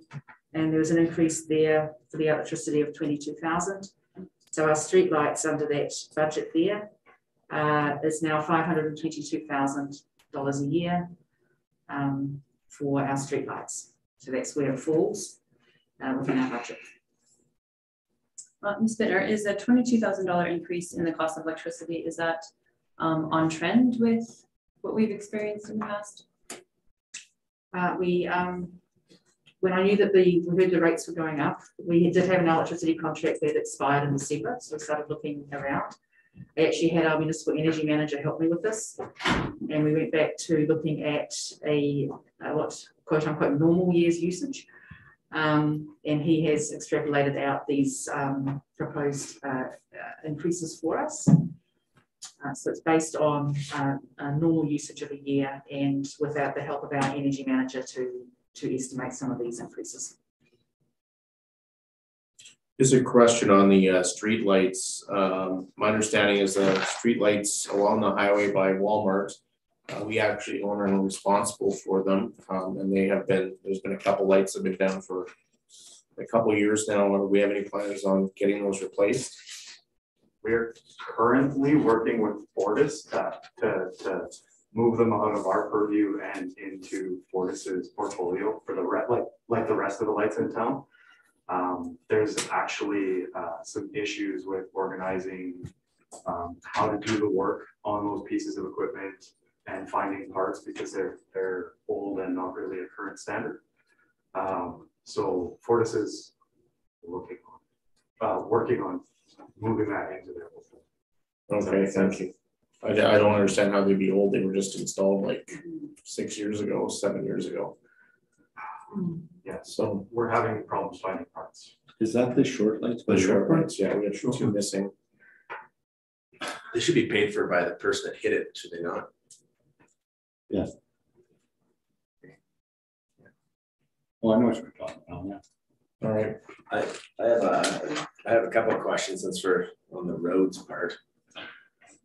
and there was an increase there for the electricity of 22,000. So our streetlights under that budget there uh, is now $522,000 a year um, for our streetlights. So that's where it falls uh, within our budget. Uh, Ms. Bittner, is a twenty-two thousand dollar increase in the cost of electricity, is that um, on trend with what we've experienced in the past? Uh, we, um, when I knew that the, we heard the rates were going up, we did have an electricity contract that expired in December, so we started looking around. I actually had our municipal energy manager help me with this, and we went back to looking at a, a what quote unquote normal year's usage. Um, and he has extrapolated out these um, proposed uh, uh, increases for us. Uh, so it's based on uh, a normal usage of a year and without the help of our energy manager to, to estimate some of these increases. Just a question on the uh, streetlights. Um, my understanding is the streetlights along the highway by Walmart. Uh, we actually own and are responsible for them, um, and they have been. There's been a couple lights that have been down for a couple years now. Do we have any plans on getting those replaced? We're currently working with Fortis to, to, to move them out of our purview and into Fortis's portfolio for the re, like, like the rest of the lights in town. Um, there's actually, uh, some issues with organizing, um, how to do the work on those pieces of equipment and finding parts because they're, they're old and not really a current standard. Um, so Fortis is looking on, uh, working on moving that into their. Portfolio. Okay, thank you. I, I don't understand how they'd be old. They were just installed like six years ago, seven years ago. Yeah, So we're having problems finding parts. Is that the short lights? the short ones, yeah, we have two missing. They should be paid for by the person that hit it, should they not? Oh, I know what you're talking about, yeah. All right, I have a, I have a couple of questions since we're on the roads part.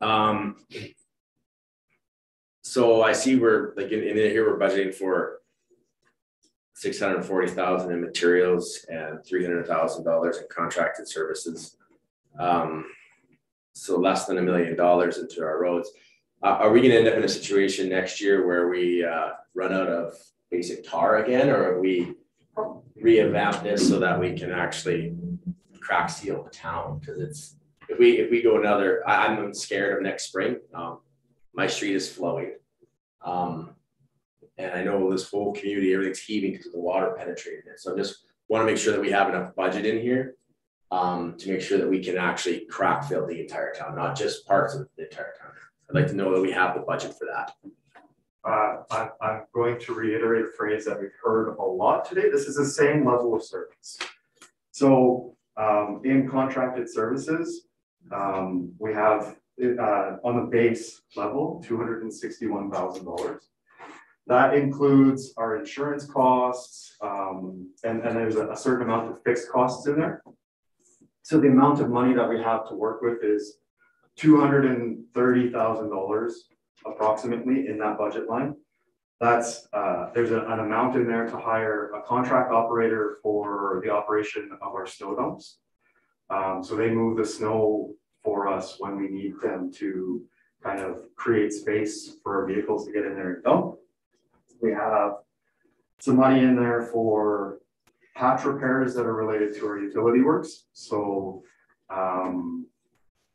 Um. So I see we're like in, in here, we're budgeting for. Six hundred forty thousand in materials and three hundred thousand dollars in contracted services. Um, so less than a million dollars into our roads. Uh, are we gonna end up in a situation next year where we, uh, run out of basic tar again, or are we? Revamp this so that we can actually crack seal the town, cause it's, if we, if we go another, I, I'm scared of next spring, um, my street is flowing. Um, and I know this whole community, everything's heaving because of the water penetrating it, so I just wanna make sure that we have enough budget in here. Um, to make sure that we can actually crack fill the entire town, not just parts of the entire town. I'd like to know that we have the budget for that. Uh, I'm, I'm going to reiterate a phrase that we've heard a lot today. This is the same level of service. So, um, in contracted services, um, we have, uh, on the base level, two hundred and sixty-one thousand dollars. That includes our insurance costs, um, and, and there's a, a certain amount of fixed costs in there. So the amount of money that we have to work with is two hundred and thirty thousand dollars approximately in that budget line. That's, uh, there's a- an amount in there to hire a contract operator for the operation of our snow dumps. Um, so they move the snow for us when we need them to kind of create space for our vehicles to get in there and dump. We have some money in there for patch repairs that are related to our utility works. So, um,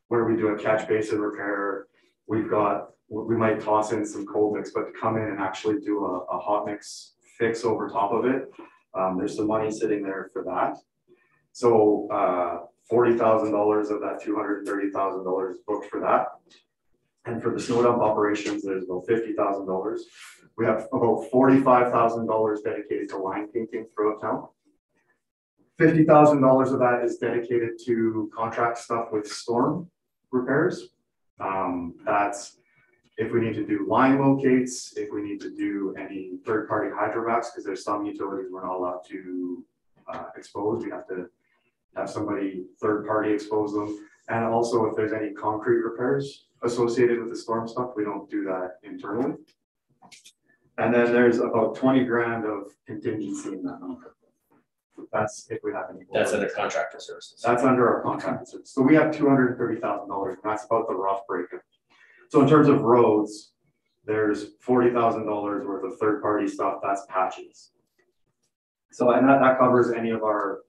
where we do a catch basin repair, we've got, we might toss in some cold mix, but to come in and actually do a, a hot mix fix over top of it, um, there's some money sitting there for that. So, uh, forty thousand dollars of that two hundred thirty thousand dollars booked for that. And for the snow dump operations, there's about fifty thousand dollars. We have about forty-five thousand dollars dedicated to line painting throughout town. Fifty thousand dollars of that is dedicated to contract stuff with storm repairs. Um, that's if we need to do line locates, if we need to do any third-party hydrovacs, because there's some utilities we're not allowed to uh, expose, we have to have somebody third-party expose them. And also if there's any concrete repairs associated with the storm stuff, we don't do that internally. And then there's about twenty grand of contingency in that number. That's if we have any. That's under contractor services. That's under our contract. So- So we have two hundred and thirty thousand dollars, and that's about the rough breakup. So in terms of roads, there's forty thousand dollars worth of third-party stuff, that's patches. So, and that, that covers any of our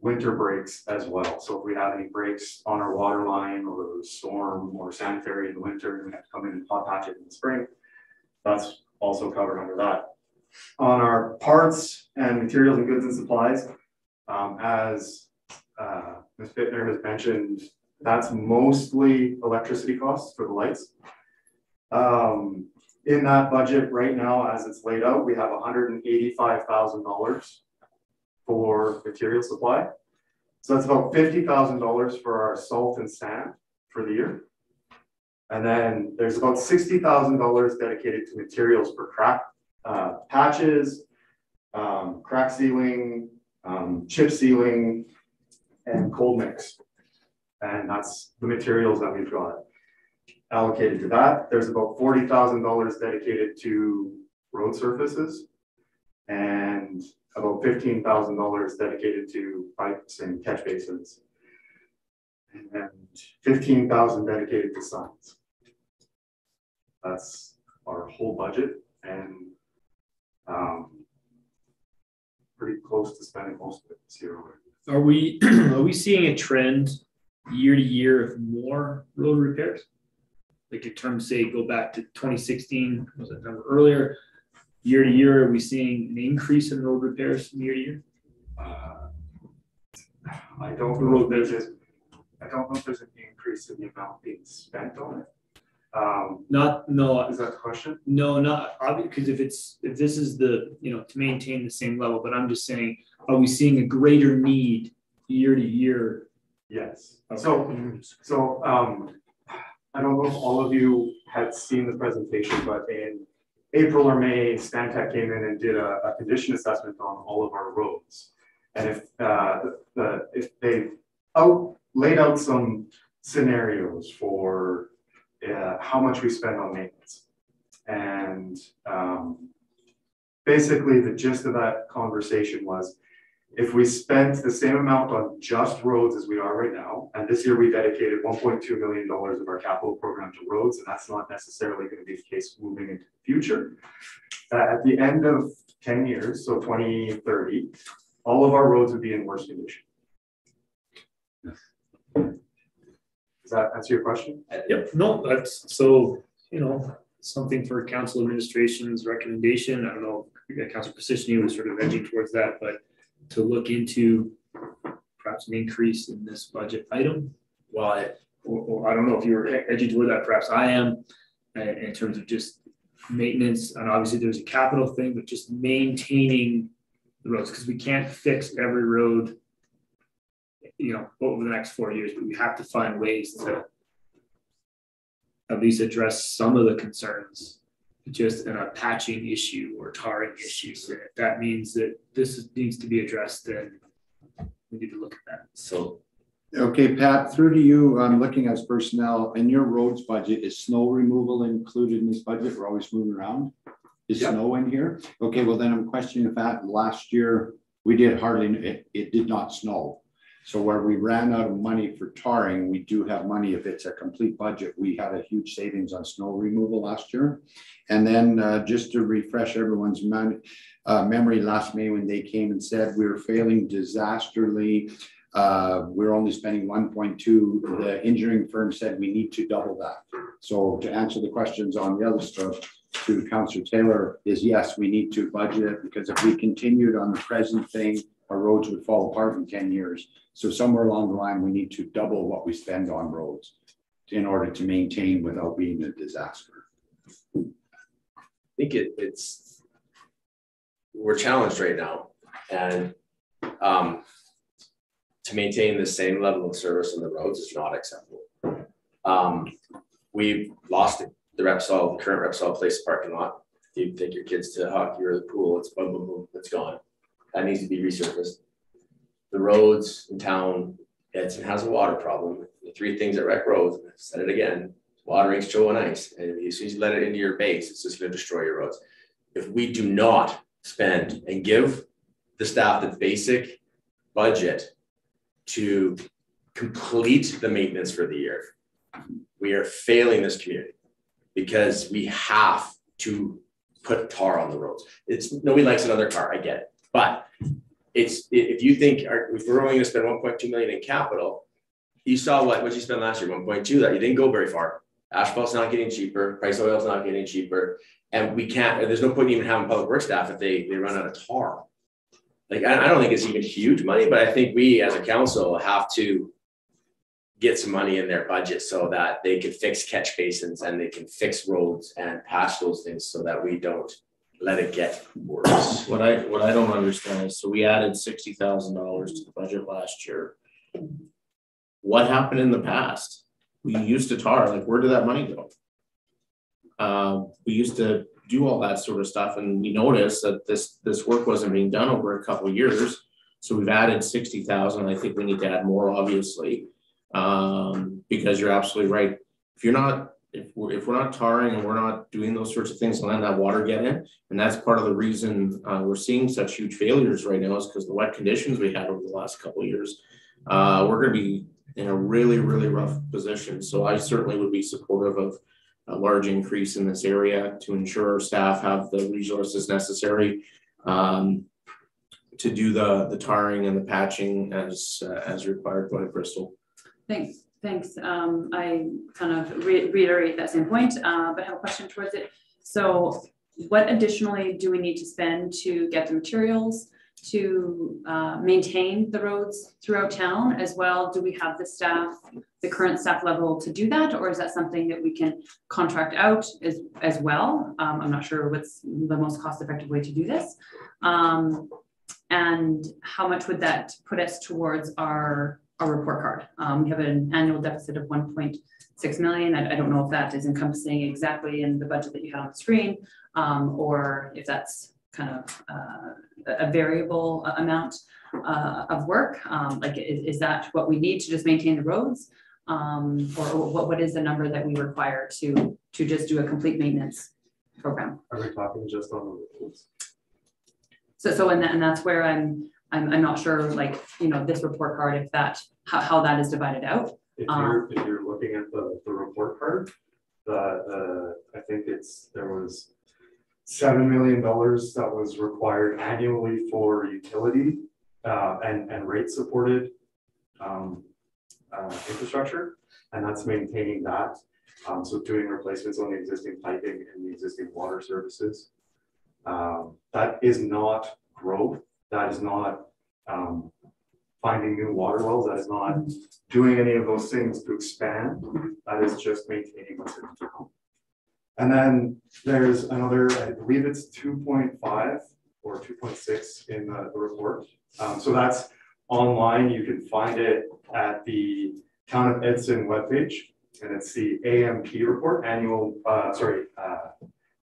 winter breaks as well. So if we have any breaks on our water line or storm or sanitary in the winter and we have to come in and hot patch it in the spring, that's also covered under that. On our parts and materials and goods and supplies, um, as uh, Ms. Bittner has mentioned, that's mostly electricity costs for the lights. Um, in that budget right now, as it's laid out, we have $185,000 for material supply. So that's about fifty thousand dollars for our salt and sand for the year. And then there's about sixty thousand dollars dedicated to materials for crack, uh, patches, um, crack sealing, um, chip sealing, and cold mix. And that's the materials that we've got allocated to that. There's about forty thousand dollars dedicated to road surfaces. And about fifteen thousand dollars dedicated to pipes and catch basins. And fifteen thousand dedicated to signs. That's our whole budget and um, pretty close to spending most of it this year already. Are we, [CLEARS THROAT] are we seeing a trend year to year of more road repairs? Like in terms, say, go back to twenty sixteen, was that number earlier? Year to year, are we seeing an increase in road repairs from year to year? Uh, I don't know if there's, a- I don't know if there's an increase in the amount being spent on it. Um, Not, no, is that the question? no, not, because if it's, if this is the, you know, to maintain the same level, but I'm just saying, are we seeing a greater need year to year? Yes, so, so, um, I don't know if all of you had seen the presentation, but in April or May, Stantec came in and did a, a condition assessment on all of our roads. And if, uh, the, if they out, laid out some scenarios for, uh, how much we spend on maintenance. And, um, basically the gist of that conversation was, if we spent the same amount on just roads as we are right now, and this year we dedicated one point two million dollars of our capital program to roads, and that's not necessarily gonna be the case moving into the future. Uh, at the end of ten years, so twenty thirty, all of our roads would be in worse condition. Yes. Does that answer your question? Yep, no, that's, so, you know, something for council administration's recommendation, I don't know, Councillor Pasychny was sort of edging towards that, but to look into perhaps an increase in this budget item. Well, I, Or, or I don't know if you were edging toward that, perhaps I am, uh, in terms of just maintenance, and obviously there's a capital thing, but just maintaining the roads, because we can't fix every road, you know, over the next four years, but we have to find ways to at least address some of the concerns, just in a patching issue or tarring issue. And if that means that this is- needs to be addressed, then we need to look at that. so Okay, Pat, through to you, I'm looking as personnel, in your roads budget, is snow removal included in this budget? We're always moving around. Is Yeah. snow in here? Okay, well then I'm questioning that last year, we did hardly, it, it did not snow. So where we ran out of money for tarring, we do have money, if it's a complete budget, we had a huge savings on snow removal last year. And then, uh, just to refresh everyone's mem- uh, memory, last May when they came and said we were failing disastrously Uh, we're only spending one point two. The engineering firm said we need to double that. So to answer the questions on the other stuff, to Councillor Taylor, is yes, we need to budget it because if we continued on the present thing, our roads would fall apart in ten years. So somewhere along the line, we need to double what we spend on roads in order to maintain without being a disaster. I think it, it's, we're challenged right now and, um, to maintain the same level of service on the roads is not acceptable. Um, we've lost the Repsol, the current Repsol Place parking lot. You take your kids to hockey or the pool, it's boom, boom, boom, it's gone. That needs to be resurfaced. The roads in town, Edson has a water problem. The three things that wreck roads, I said it again, watering, snow and ice. And as soon as you let it into your base, it's just gonna destroy your roads. If we do not spend and give the staff the basic budget to complete the maintenance for the year, we are failing this community because we have to put tar on the roads. It's, nobody likes another car, I get it, but it's, if you think, if we're only gonna spend one point two million in capital, you saw what, what you spent last year, one point two, that you didn't go very far. Asphalt's not getting cheaper, price oil's not getting cheaper, and we can't, there's no point in even having public works staff if they, they run out of tar. Like, I, I don't think it's even huge money, but I think we as a council have to get some money in their budget so that they can fix catch basins and they can fix roads and patch those things so that we don't let it get worse. What I, what I don't understand is, so we added sixty thousand dollars to the budget last year. What happened in the past? We used to tar, like, where did that money go? Um, we used to do all that sort of stuff and we noticed that this, this work wasn't being done over a couple years. So we've added sixty thousand, I think we need to add more, obviously. Um, because you're absolutely right. If you're not, if we're, if we're not tarring and we're not doing those sorts of things to let that water get in, and that's part of the reason uh, we're seeing such huge failures right now is because the wet conditions we had over the last couple of years. Uh, we're gonna be in a really, really rough position. So I certainly would be supportive of a large increase in this area to ensure staff have the resources necessary um, to do the, the tarring and the patching as, uh, as required by Bristol. Thanks, thanks. Um, I kind of re- reiterate that same point, uh, but have a question towards it. So what additionally do we need to spend to get the materials to uh, maintain the roads throughout town as well? Do we have the staff, the current staff level to do that? Or is that something that we can contract out as, as well? Um, I'm not sure what's the most cost effective way to do this. Um, and how much would that put us towards our our report card. Um, we have an annual deficit of one point six million. I, I don't know if that is encompassing exactly in the budget that you had on the screen, um, or if that's kind of uh, a variable amount uh, of work. Um, like, is, is that what we need to just maintain the roads? Um, or, or what, what is the number that we require to, to just do a complete maintenance program? Are we talking just on the roads? So, so, and that, and that's where I'm, I'm, I'm not sure, like, you know, this report card, if that, how, how that is divided out. If Um, you're, if you're looking at the, the report card, the, the, I think it's, there was seven million dollars that was required annually for utility, uh, and, and rate supported, um, uh, infrastructure, and that's maintaining that. Um, so doing replacements on the existing piping and the existing water services. Um, that is not growth, that is not, um, finding new water wells, that is not doing any of those things to expand. That is just maintaining what's in town. And then there's another, I believe it's two point five or two point six in the, the report. Um, so that's online. You can find it at the Town of Edson webpage. And it's the AMP report, annual, uh, sorry, uh,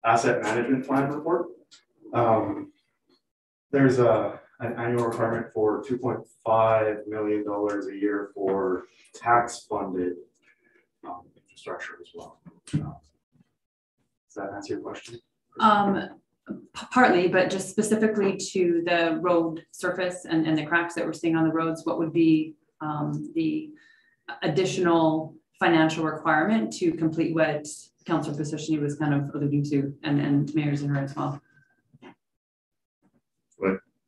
asset management plan report. Um, there's a, an annual requirement for two point five million dollars a year for tax funded um, infrastructure as well. Does that answer your question? Um, partly, but just specifically to the road surface and, and the cracks that we're seeing on the roads, what would be, um, the additional financial requirement to complete what Councilor Pasychny was kind of alluding to and, and Mayor Zinner as well?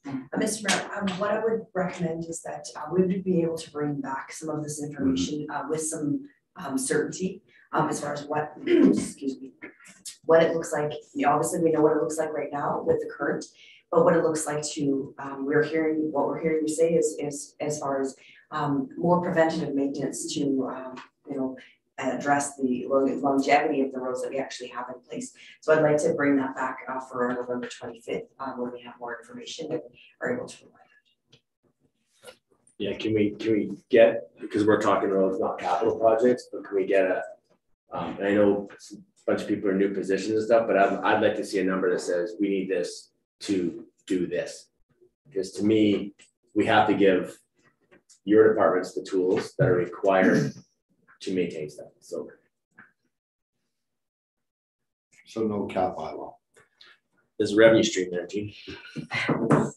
Uh, Mr. Mayor, um, what I would recommend is that, uh, we would be able to bring back some of this information, uh, with some, um, certainty, um, as far as what, [CLEARS THROAT] excuse me, what it looks like, You know, obviously, we know what it looks like right now with the current, but what it looks like to, um, we're hearing, what we're hearing you say is, is as far as, um, more preventative maintenance to, um, you know, address the longevity of the roads that we actually have in place. So I'd like to bring that back, uh, for our November twenty-fifth, um, when we have more information and are able to provide. Yeah, can we, can we get, because we're talking roads, not capital projects, but can we get a, um, and I know a bunch of people are in new positions and stuff, but I'd, I'd like to see a number that says, we need this to do this. Because to me, we have to give your departments the tools that are required to maintain stuff, so. So no cap bylaw. There's a revenue stream there, Gene. Go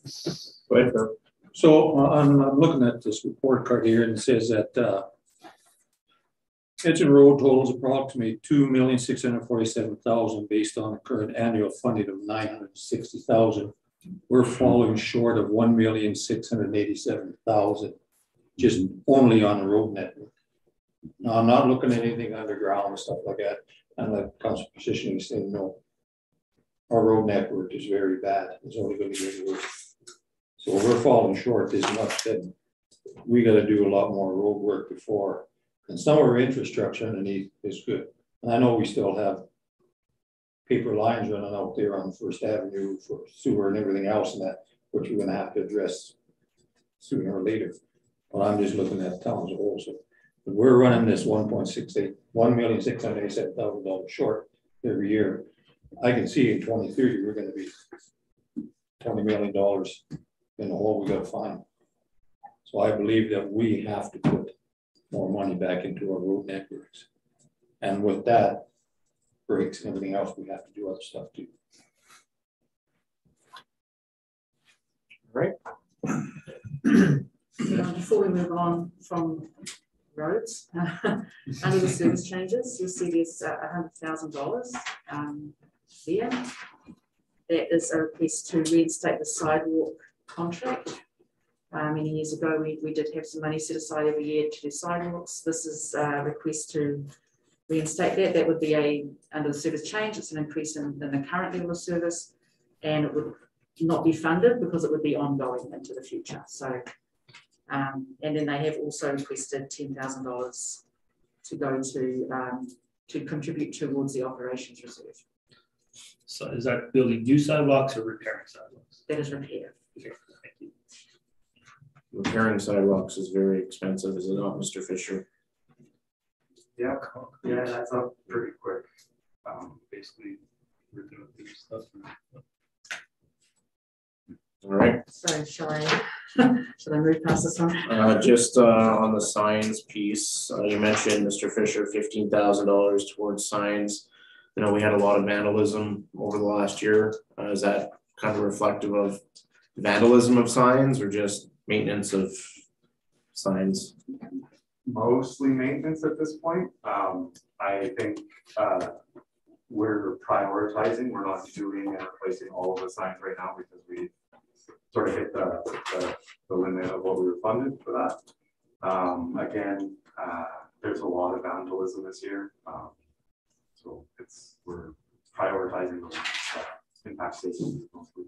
ahead, Phil. So uh, I'm, I'm looking at this report card here and it says that, uh, Edson Road totals approximately two million, six hundred forty-seven thousand based on the current annual funding of nine hundred sixty thousand. We're falling short of one million, six hundred eighty-seven thousand, just only on the road network. Now, I'm not looking at anything underground and stuff like that, and Councillor Pasychny is saying, no. Our road network is very bad, it's only gonna get worse. So we're falling short this much that we gotta do a lot more road work before. And some of our infrastructure underneath is good. And I know we still have paper lines running out there on First Avenue for sewer and everything else and that, which we're gonna have to address sooner or later. But I'm just looking at town as so we're running this one point six eight, one million, six hundred eighty-seven thousand dollars short every year. I can see in twenty thirty, we're gonna be twenty million dollars in the hole we gotta find. So I believe that we have to put more money back into our road networks. And with that, breaks and everything else, we have to do other stuff too. Uh, Before we move on from roads, [LAUGHS] under the service changes, you'll see there's a hundred thousand dollars um, there. That is a request to reinstate the sidewalk contract. Uh, many years ago, we, we did have some money set aside every year to do sidewalks. This is a request to reinstate that. That would be a, under the service change, it's an increase in, in the current level of service. And it would not be funded because it would be ongoing into the future. So um, and then they have also requested ten thousand dollars to go to, um, to contribute towards the operations reserve. So is that building new sidewalks or repairing sidewalks? That is repair. Okay, thank you. Repairing sidewalks is very expensive, is it not, Mr. Fisher? Yeah, yeah, that's up pretty quick. Um, basically, we're doing stuff. All right, So shall I, [LAUGHS] shall I move past this one? uh, just, uh, on the signs piece, uh, you mentioned, Mr. Fisher, fifteen thousand dollars towards signs. You know, we had a lot of vandalism over the last year, uh, is that kind of reflective of vandalism of signs or just maintenance of signs? Mostly maintenance at this point. Um, I think, uh, we're prioritizing, we're not doing and replacing all of the signs right now because we sort of hit the, the, the limit of what we were funded for that. Um, again, uh, there's a lot of vandalism this year. Um, so it's, we're prioritizing those uh, impact stations mostly.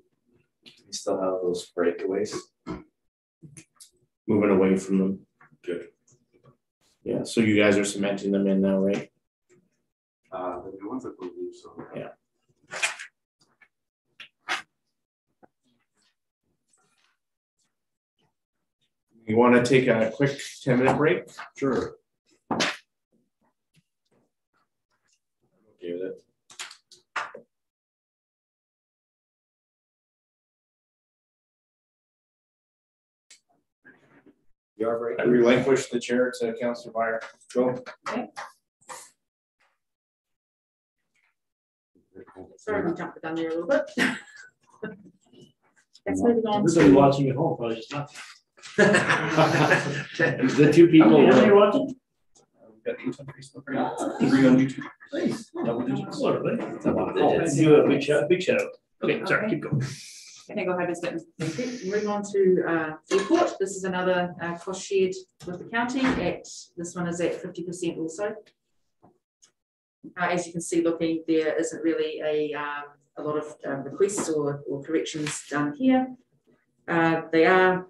We still have those breakaways. Moving away from them, good. Yeah, so you guys are cementing them in now, right? Uh, the new ones I believe, so. Yeah. You wanna take a quick ten minute break? Sure. Okay with it. You all right? I relinquish the chair to Councilor Meyer. Go. Sorry, we jumped the gun there a little bit. [LAUGHS] Let's moving on Everybody to, watching at home probably just not. The two people. How many are watching? Three on YouTube. Double digits. Hello, everybody. Double Oh, digits. Do a big shout, big shout out. Okay, sorry, keep going. Okay, go ahead, Ms. Bittner. Thank you. Moving on to uh, airport. This is another uh, cost shared with the county at, this one is at fifty percent also. Uh, As you can see, looking, there isn't really a, um, a lot of um, requests or or corrections done here. Uh, They are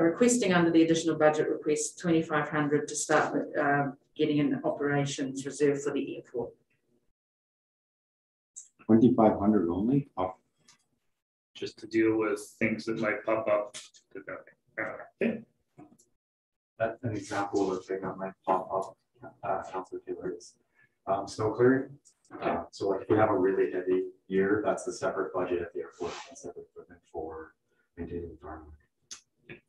requesting under the additional budget request twenty-five hundred to start with, uh, getting an operations reserve for the airport. Twenty-five hundred only? Oh, Just to deal with things that might pop up. Okay. That, an example of a thing that might pop up, uh, Councilor Taylor is, um, snow clearing. Uh, so like if we have a really heavy year, that's a separate budget at the airport, and separate equipment for maintaining the environment.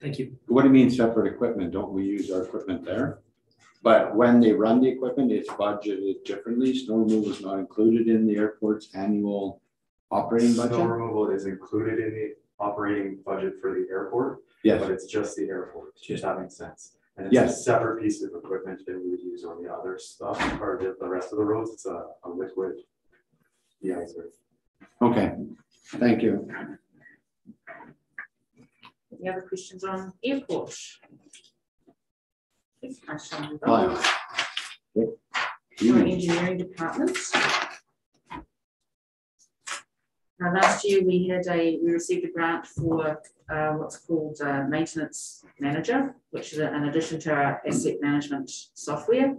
Thank you. What do you mean separate equipment? Don't we use our equipment there? But when they run the equipment, it's budgeted differently. Snow removal is not included in the airport's annual operating budget. Snow budget? removal is included in the operating budget for the airport, Yes, but it's just the airport, if that makes sense. And it's a separate piece of equipment that we would use on the other stuff, or the, the rest of the roads, it's a, a liquid de-icer. okay, thank you. Any other questions on airport? Yes, I shall move Yep. Our engineering department. Now, last year, we had a, we received a grant for uh, what's called uh, maintenance manager, which is an addition to our asset management software,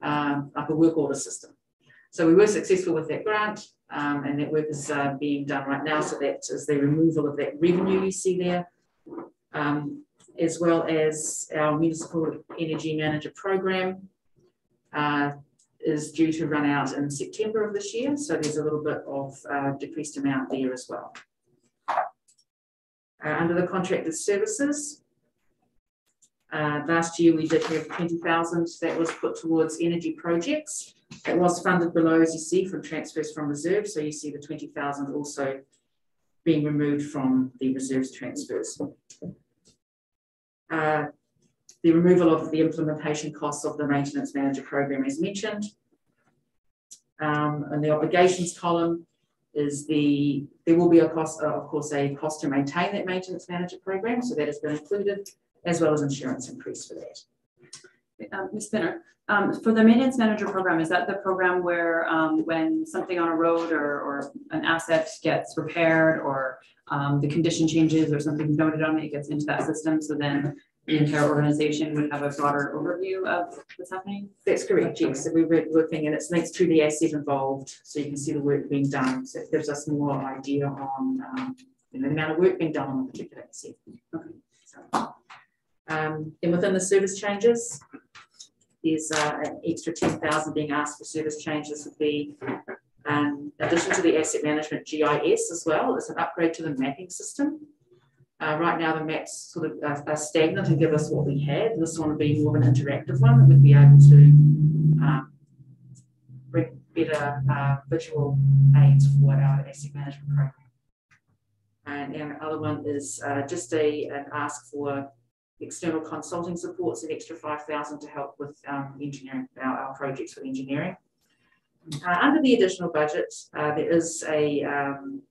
um, like a work order system. So we were successful with that grant, um, and that work is uh, being done right now. So that is the removal of that revenue you see there, um, as well as our municipal energy manager program. Uh, is due to run out in September of this year, so there's a little bit of uh, decreased amount there as well. Uh, under the contracted services, uh, last year we did have twenty thousand that was put towards energy projects. It was funded below, as you see, from transfers from reserves, so you see the twenty thousand also being removed from the reserves transfers. Uh, the removal of the implementation costs of the maintenance manager program as mentioned. Um, and the obligations column is the, there will be a cost, uh, of course, a cost to maintain that maintenance manager program, so that has been included, as well as insurance increase for that. Um, Ms. Bittner, um, for the maintenance manager program, is that the program where, um, when something on a road or, or an asset gets repaired or, um, the condition changes or something noted on it it gets into that system, so then the entire organization would have a broader overview of what's happening? That's correct, yes, so we were working, and it's linked to the asset involved, so you can see the work being done, so it gives us more idea on, um, you know, the amount of work being done on a particular asset. Okay, so, Um, and within the service changes, there's uh, an extra ten thousand being asked for service changes would be um, addition to the asset management GIS as well, it's an upgrade to the mapping system. Uh, right now, the maps sort of are, are stagnant and give us what we had. This one would be more of an interactive one that would be able to um, bring better uh, visual aids for our asset management program. And our other one is uh, just a an ask for external consulting supports, an extra five thousand to help with um, engineering our, our projects with engineering. Uh, under the additional budget, uh, there is a um,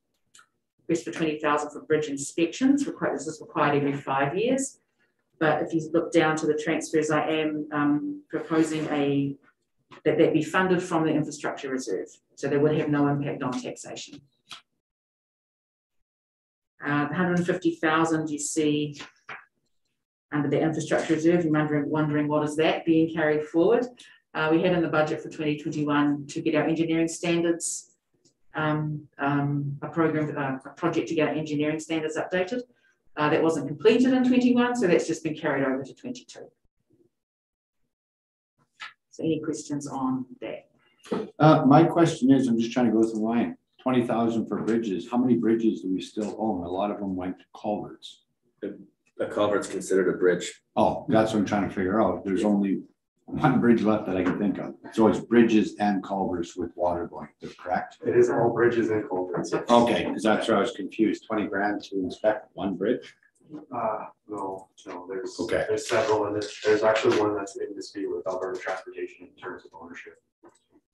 request for twenty thousand for bridge inspections. This is required every five years. But if you look down to the transfers, I am um, proposing a that that be funded from the infrastructure reserve, so they would have no impact on taxation. Uh, 150,000 you see under the infrastructure reserve. You're wondering, wondering what is that being carried forward? Uh, we had in the budget for 2021 to get our engineering standards, um, um, a program, uh, a project to get our engineering standards updated. Uh, that wasn't completed in 21, so that's just been carried over to 22. So any questions on that? Uh, my question is, I'm just trying to go through the line, twenty thousand for bridges, how many bridges do we still own? A lot of them went to culverts. A culvert's considered a bridge. Oh, that's what I'm trying to figure out. There's only one bridge left that I can think of. So it's bridges and culverts with water going through, correct? It is all bridges and culverts. Okay, because that's where I was confused. Twenty grand to inspect one bridge? Uh, no, no, there's, Okay. there's several, and there's, there's actually one that's in dispute with Alberta Transportation in terms of ownership.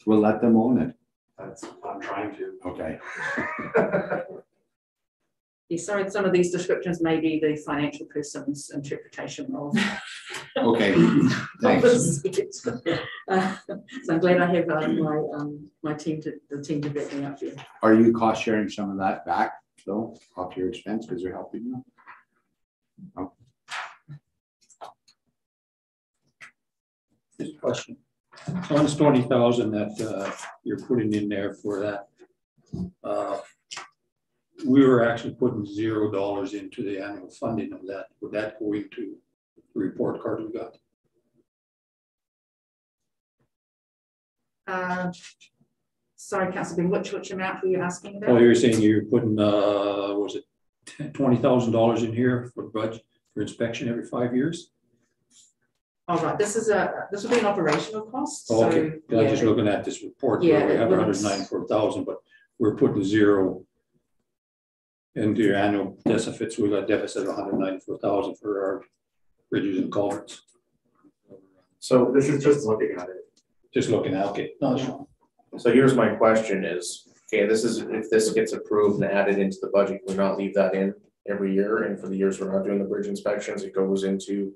We'll let them own it. That's, I'm trying to. Okay. [LAUGHS] Yeah, sorry, some of these descriptions may be the financial person's interpretation of. [LAUGHS] Okay, [LAUGHS] thanks. [LAUGHS] Uh, So I'm glad I have uh, my, um, my team to, the team to back me up here. Are you cost sharing some of that back though, off your expense because they're helping you? Just a question. On this twenty thousand that uh, you're putting in there for that. We were actually putting zero dollars into the annual funding of that. Would that go into the report card we got? Uh, Sorry, Councillor Bean, which, which amount were you asking about? Oh, you're saying you're putting, uh, was it twenty thousand dollars in here for budget, for inspection every five years? All right, this is a, this will be an operational cost, Oh, so. Okay, I'm just looking at this report Yeah, where we have hundred looks- and ninety-four thousand, but we're putting zero. Into your annual deficits, we got deficit of hundred and ninety-four thousand for our bridges and culverts. So This is just looking at it. Just looking at, okay, no, sure. So here's my question is, okay, this is, if this gets approved and added into the budget, can we not leave that in every year? And for the years we're not doing the bridge inspections, it goes into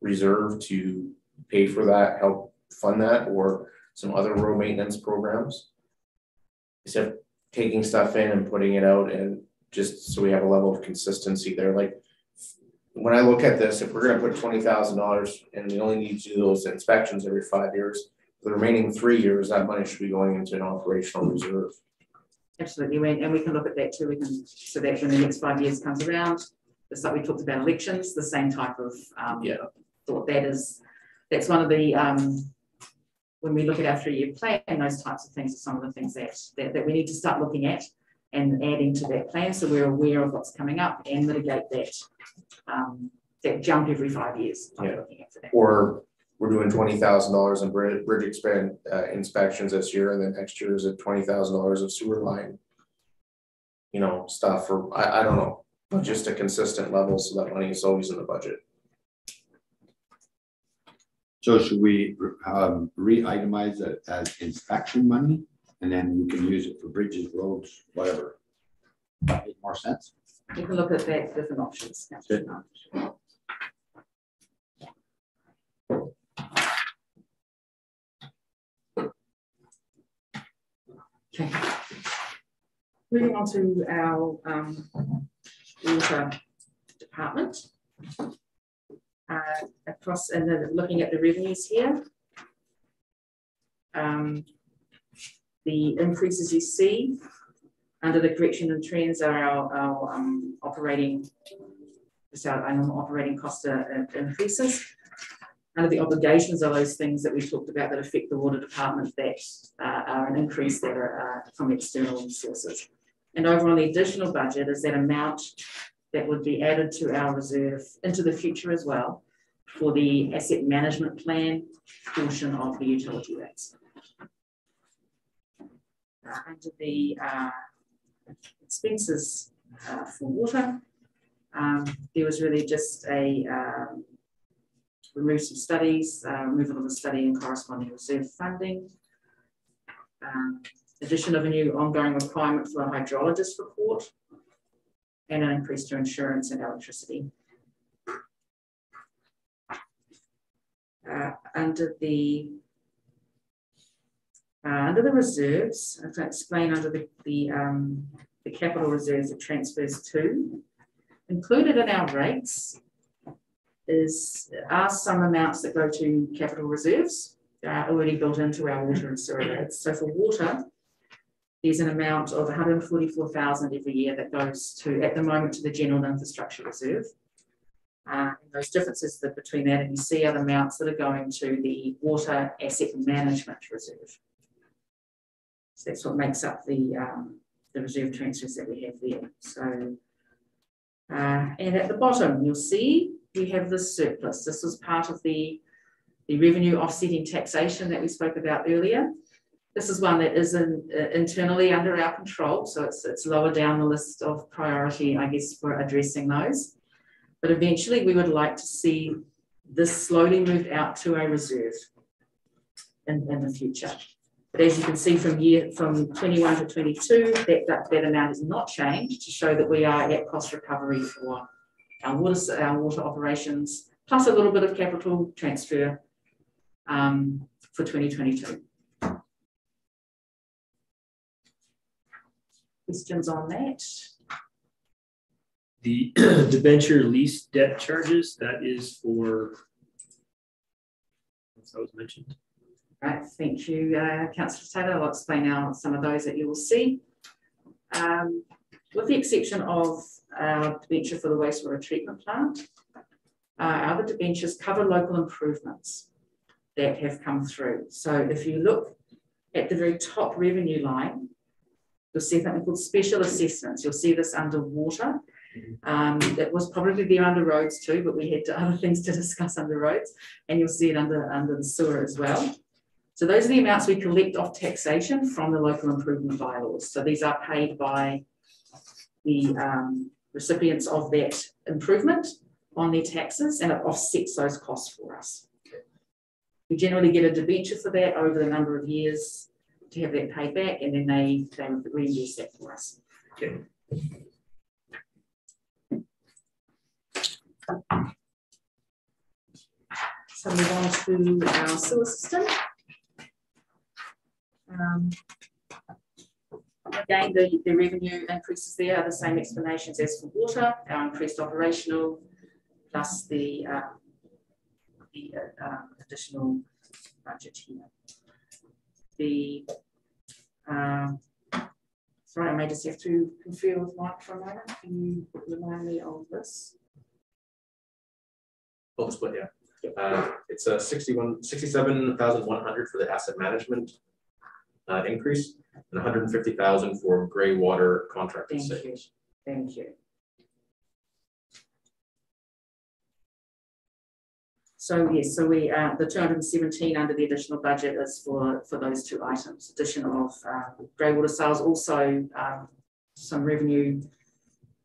reserve to pay for that, help fund that, or some other road maintenance programs? Instead of taking stuff in and putting it out and just so we have a level of consistency there, like when I look at this, if we're gonna put twenty thousand dollars and we only need to do those inspections every five years, the remaining three years, that money should be going into an operational reserve. Absolutely, and we can look at that too, we can, so that when the next five years comes around, just like we talked about elections, the same type of, um, Yeah. thought that is, that's one of the, um, when we look at our three-year plan, those types of things are some of the things that, that, that we need to start looking at and adding to that plan, so we're aware of what's coming up and mitigate that, um, that jump every five years. Yeah. looking at for that. Or we're doing twenty thousand dollars in bridge, bridge expand, uh, inspections this year, and then next year is at twenty thousand dollars of sewer line. You know, stuff, or I, I don't know, but just a consistent level, so that money is always in the budget. So should we um re-itemize it as inspection money? And then you can use it for bridges, roads, whatever. That Make more sense? We can look at that, different options. Good. Okay. Moving on to our um water department. Uh, across and then looking at the revenues here. Um, the increases you see under the correction and trends are our, our um, operating, just our annual operating cost increases. Under the obligations are those things that we talked about that affect the water department that uh, are an increase that are uh, from external sources. And over on the additional budget is that amount that would be added to our reserve into the future as well for the asset management plan portion of the utility rates. Uh, Under the uh, expenses uh, for water, um, there was really just a um, remove some studies, uh, removal of the study and corresponding reserve funding. Um, addition of a new ongoing requirement for a hydrologist report and an increase to insurance and electricity. Uh, under the uh, under the reserves, I can explain under the, the, um, the capital reserves it transfers to. Included in our rates is, are some amounts that go to capital reserves, that are already built into our water and sewer rates. So for water, there's an amount of hundred and forty-four thousand every year that goes to, at the moment, to the general infrastructure reserve. Uh, those differences that between that and you see other amounts that are going to the water asset management reserve. So that's what makes up the, um, the reserve transfers that we have there. So, uh, and at the bottom, you'll see we have this surplus. This was part of the, the revenue offsetting taxation that we spoke about earlier. This is one that is in, uh, internally under our control, so it's, it's lower down the list of priority, I guess, for addressing those. But eventually, we would like to see this slowly moved out to a reserve in, in the future. But as you can see from year, from twenty-one to twenty-two, that, that, that amount has not changed to show that we are at cost recovery for our water, our water operations, plus a little bit of capital transfer um, for twenty twenty-two. Questions on that? The [CLEARS THROAT] debenture lease debt charges, that is for. That was mentioned. Right, thank you, uh, councillor Taylor. I'll explain now some of those that you will see. Um, with the exception of our debenture for the wastewater treatment plant, uh, our other debentures cover local improvements that have come through. So if you look at the very top revenue line, you'll see something called special assessments. You'll see this under water. Um, that was probably there under roads too, but we had other [LAUGHS] things to discuss under roads, and you'll see it under under the sewer as well. So those are the amounts we collect off taxation from the local improvement bylaws. So these are paid by the um, recipients of that improvement on their taxes, and it offsets those costs for us. We generally get a debenture for that over the number of years to have that paid back, and then they they reimburse that for us. Okay. So move on to our sewer system. Um, Again, the, the revenue increases there are the same explanations as for water, our increased operational, plus the, uh, the uh, uh, additional budget here. The, um, sorry, I may just have to confer with Mike for a moment. Can you remind me of this? Full split, yeah. Uh, it's a thousand one hundred for the asset management uh, increase and hundred and fifty thousand for gray water contracted Thank you, thank you. So yes, so we, uh, the two hundred and seventeen under the additional budget is for, for those two items, addition of, uh, grey water sales, also, um, some revenue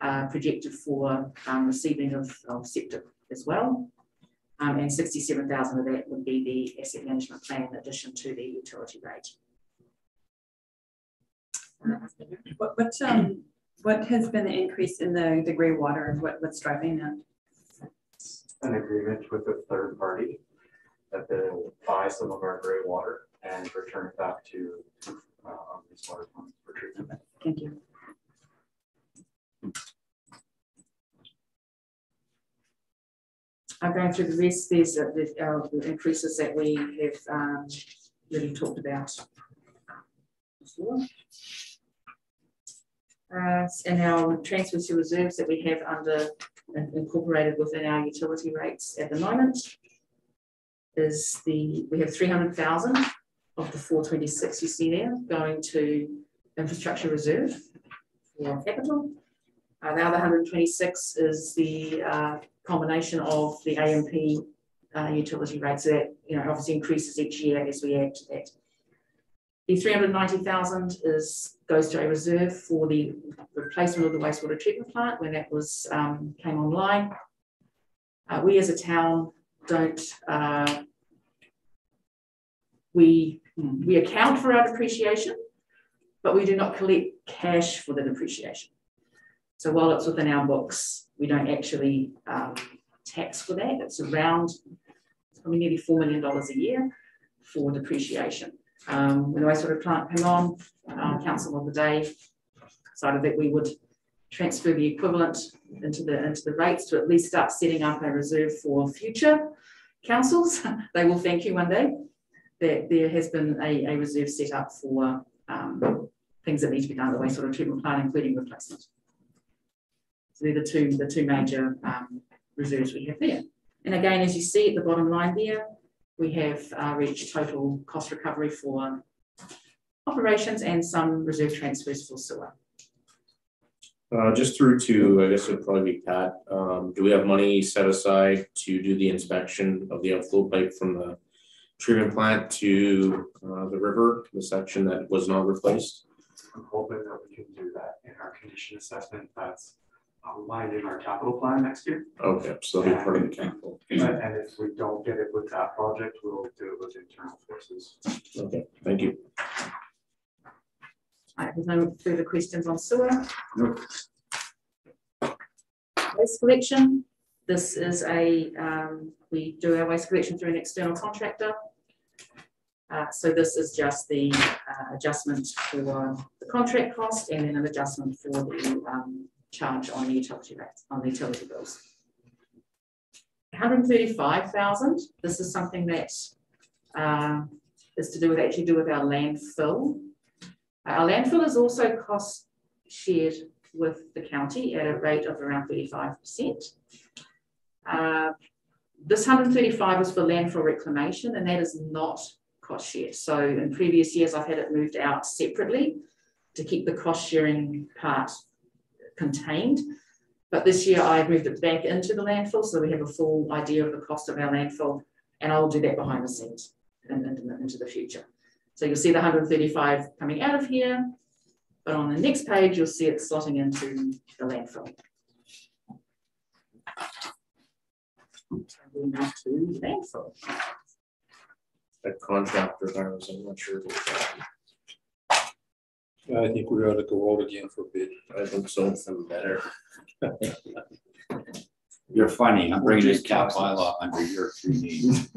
uh, projected for, um, receiving of, of septic as well. Um, and sixty-seven thousand of that would be the asset management plan in addition to the utility rate. What, what, um, what has been the increase in the, the gray water? What, what's driving that? An agreement with a third party that they'll buy some of our gray water and return it back to, uh, our wastewater plant for treatment. Thank you. I'm going through the rest, there's uh, the, uh, the increases that we have, um, really talked about before. Uh, and our transfers to reserves that we have under, incorporated within our utility rates at the moment is the, we have three hundred thousand of the four twenty-six you see there going to infrastructure reserve for capital. Uh, the other hundred and twenty-six is the, uh, combination of the AMP uh, utility rates that, you know, obviously increases each year as we add to that. The three hundred ninety thousand is, goes to a reserve for the replacement of the wastewater treatment plant when that was, um, came online. Uh, we as a town don't, uh, we, we account for our depreciation, but we do not collect cash for the depreciation. So while it's within our books, we don't actually um, tax for that. It's around it's probably nearly four million dollars a year for depreciation. Um, when the wastewater plant came on, um, council of the day decided that we would transfer the equivalent into the into the rates to at least start setting up a reserve for future councils. [LAUGHS] they will thank you one day that there has been a, a reserve set up for um, things that need to be done at the wastewater treatment plant, including replacement. So they're the two, the two major um, reserves we have there. And again, as you see at the bottom line there, we have uh, reached total cost recovery for operations and some reserve transfers for sewer. Uh, just through to, I guess it'd probably be Pat, um, do we have money set aside to do the inspection of the outflow pipe from the treatment plant to, uh, the river, the section that was not replaced? I'm hoping that we can do that in our condition assessment that's outlined in our capital plan next year. Okay, so that'll be part of the capital. And and if we don't get it with that project, we'll do it with internal forces. Okay, thank you. Right, there's no further questions on sewer. No. Waste collection, this is a, um, we do our waste collection through an external contractor. Uh, so this is just the, uh, adjustment for the contract cost and then an adjustment for the, um, charge on utility rates, on utility bills. Hundred and thirty-five thousand, this is something that, um, is to do with, actually do with our landfill. Our landfill is also cost shared with the county at a rate of around thirty-five percent. Uh, This hundred and thirty-five is for landfill reclamation, and that is not cost shared. So in previous years, I've had it moved out separately to keep the cost sharing part contained. But this year I've moved it back into the landfill, so we have a full idea of the cost of our landfill, and I'll do that behind the scenes and into, the- into the future. So you'll see the hundred and thirty-five coming out of here, but on the next page, you'll see it slotting into the landfill. So landfill. That contractor, I was, I'm not sure. I think we ought to go out again for a bit. I think so. Some better. [LAUGHS] You're funny, I'm bringing this cat bylaw under your [LAUGHS] three needs.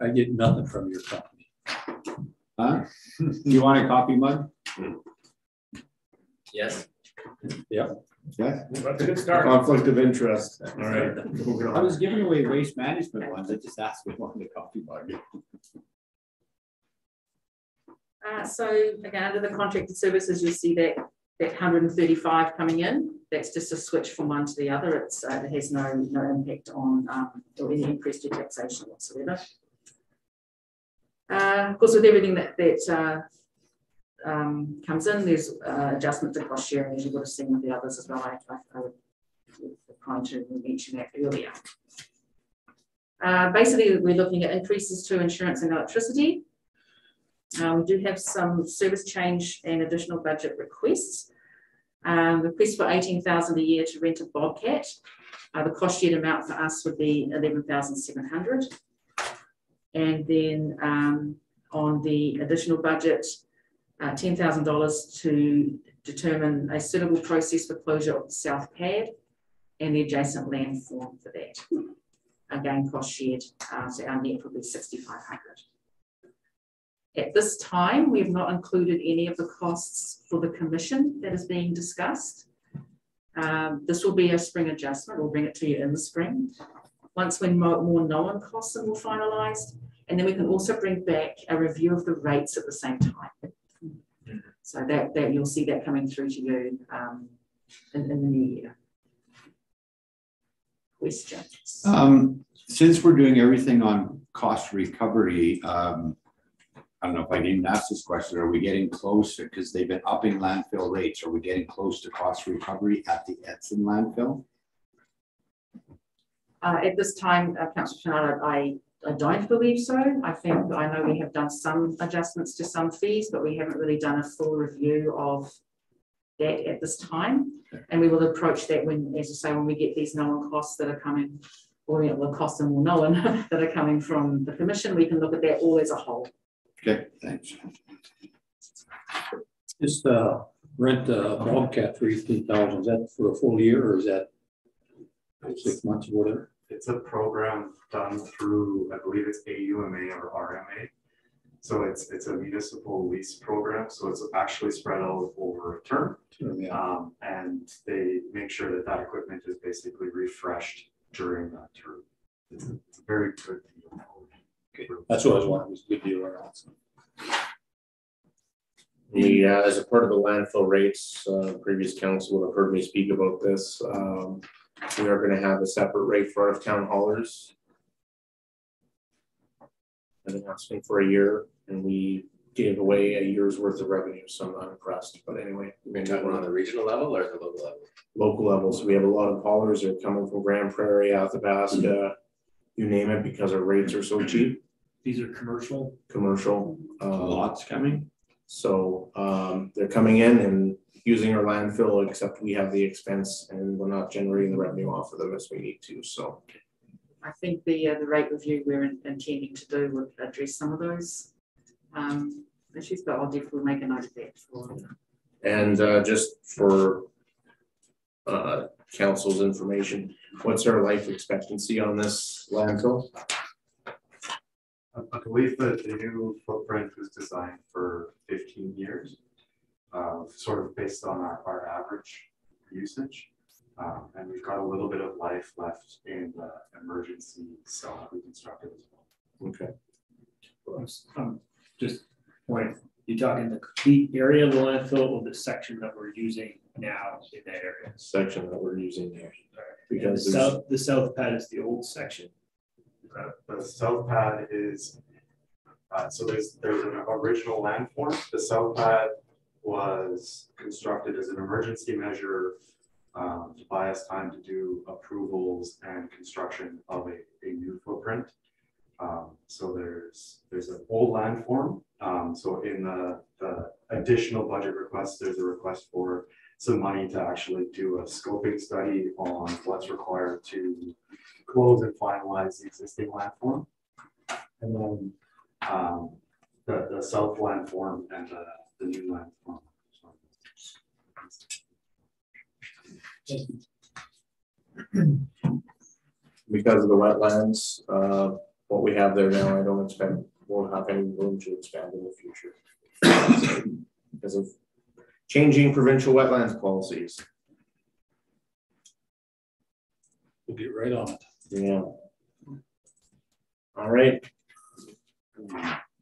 I get nothing from your company. Huh? You want a copy, Mud? Yes. Yep. Yeah. That's a good start. Conflict of interest. All right. I was giving away waste management ones, I just asked me one the copy mug. Uh, so again, under the contracted services, you'll see that, that hundred and thirty-five coming in. That's just a switch from one to the other. It's, uh, it has no, no impact on, um, or any increase taxation whatsoever. Uh, of course, with everything that, that, uh, um, comes in, there's, uh, adjustment to cost sharing, as you would have seen with the others as well. I, I, I trying to mention that earlier. Uh, basically, we're looking at increases to insurance and electricity. Uh, we do have some service change and additional budget requests. Um, request for eighteen thousand a year to rent a Bobcat. Uh, the cost shared amount for us would be eleven thousand seven hundred. And then um, on the additional budget, uh, ten thousand dollars to determine a suitable process for closure of the south pad and the adjacent land form for that. Again, cost shared, uh, so our net would be sixty-five hundred. At this time, we have not included any of the costs for the commission that is being discussed. Um, this will be a spring adjustment. We'll bring it to you in the spring. Once when more, more known costs are more finalised, and then we can also bring back a review of the rates at the same time. So that, that you'll see that coming through to you um, in, in the new year. Questions? Um, since we're doing everything on cost recovery, um. I don't know if I even ask this question, are we getting closer, because they've been upping landfill rates, are we getting close to cost recovery at the Edson landfill? Uh, at this time, uh, Councillor Bernardo, I, I don't believe so. I think, I know we have done some adjustments to some fees, but we haven't really done a full review of that at this time. And we will approach that when, as I say, when we get these known costs that are coming, or you know, the costs are more known [LAUGHS] that are coming from the commission, we can look at that all as a whole. Okay, thanks. Just, uh, rent a Bobcat for eighteen thousand, is that for a full year or is that six months or whatever? It's a program done through, I believe it's AUMA or RMA. So it's, it's a municipal lease program, so it's actually spread out over a term. Yeah. Um, and they make sure that that equipment is basically refreshed during that term. It's a, it's a very good deal. That's what I was wondering, was good deal or not. We, uh, as a part of the landfill rates, uh, previous council would have heard me speak about this. Um, we are gonna have a separate rate for out of town haulers. Been asking for a year and we gave away a year's worth of revenue, so I'm not impressed, but anyway. You're talking on the regional level or the local level? Local levels, we have a lot of haulers that are coming from Grande Prairie, Athabasca, you name it, because our rates are so cheap, These are commercial. commercial. uh, Lots coming? So um, they're coming in and using our landfill, except we have the expense and we're not generating the revenue off of them as we need to, so. I think the, uh, the rate review we're in- intending to do would address some of those um, And she's got, I'll definitely make a note of that for. And uh, just for uh, council's information, what's our life expectancy on this landfill? I I believe that the new footprint was designed for fifteen years. Uh, sort of based on our, our average usage. Um, and we've got a little bit of life left in the emergency cell we constructed as well. Okay. Um, just point, you're talking the complete area of the landfill or the section that we're using now in that area? Section that we're using there. And the Because there's, south, the south pad is the old section. Uh, The south pad is, uh, so there's, there's an original landform. The south pad was constructed as an emergency measure um, to buy us time to do approvals and construction of a, a new footprint. Um, so there's, there's an old landform. Um, so in the, the additional budget request, there's a request for some money to actually do a scoping study on what's required to close and finalize the existing landform. And then, um, the, the south landform and the, the new landform. because of the wetlands, uh, what we have there now, I don't expect, won't have any room to expand in the future. Because of changing provincial wetlands policies. We'll get right on it. Yeah. All right, Moving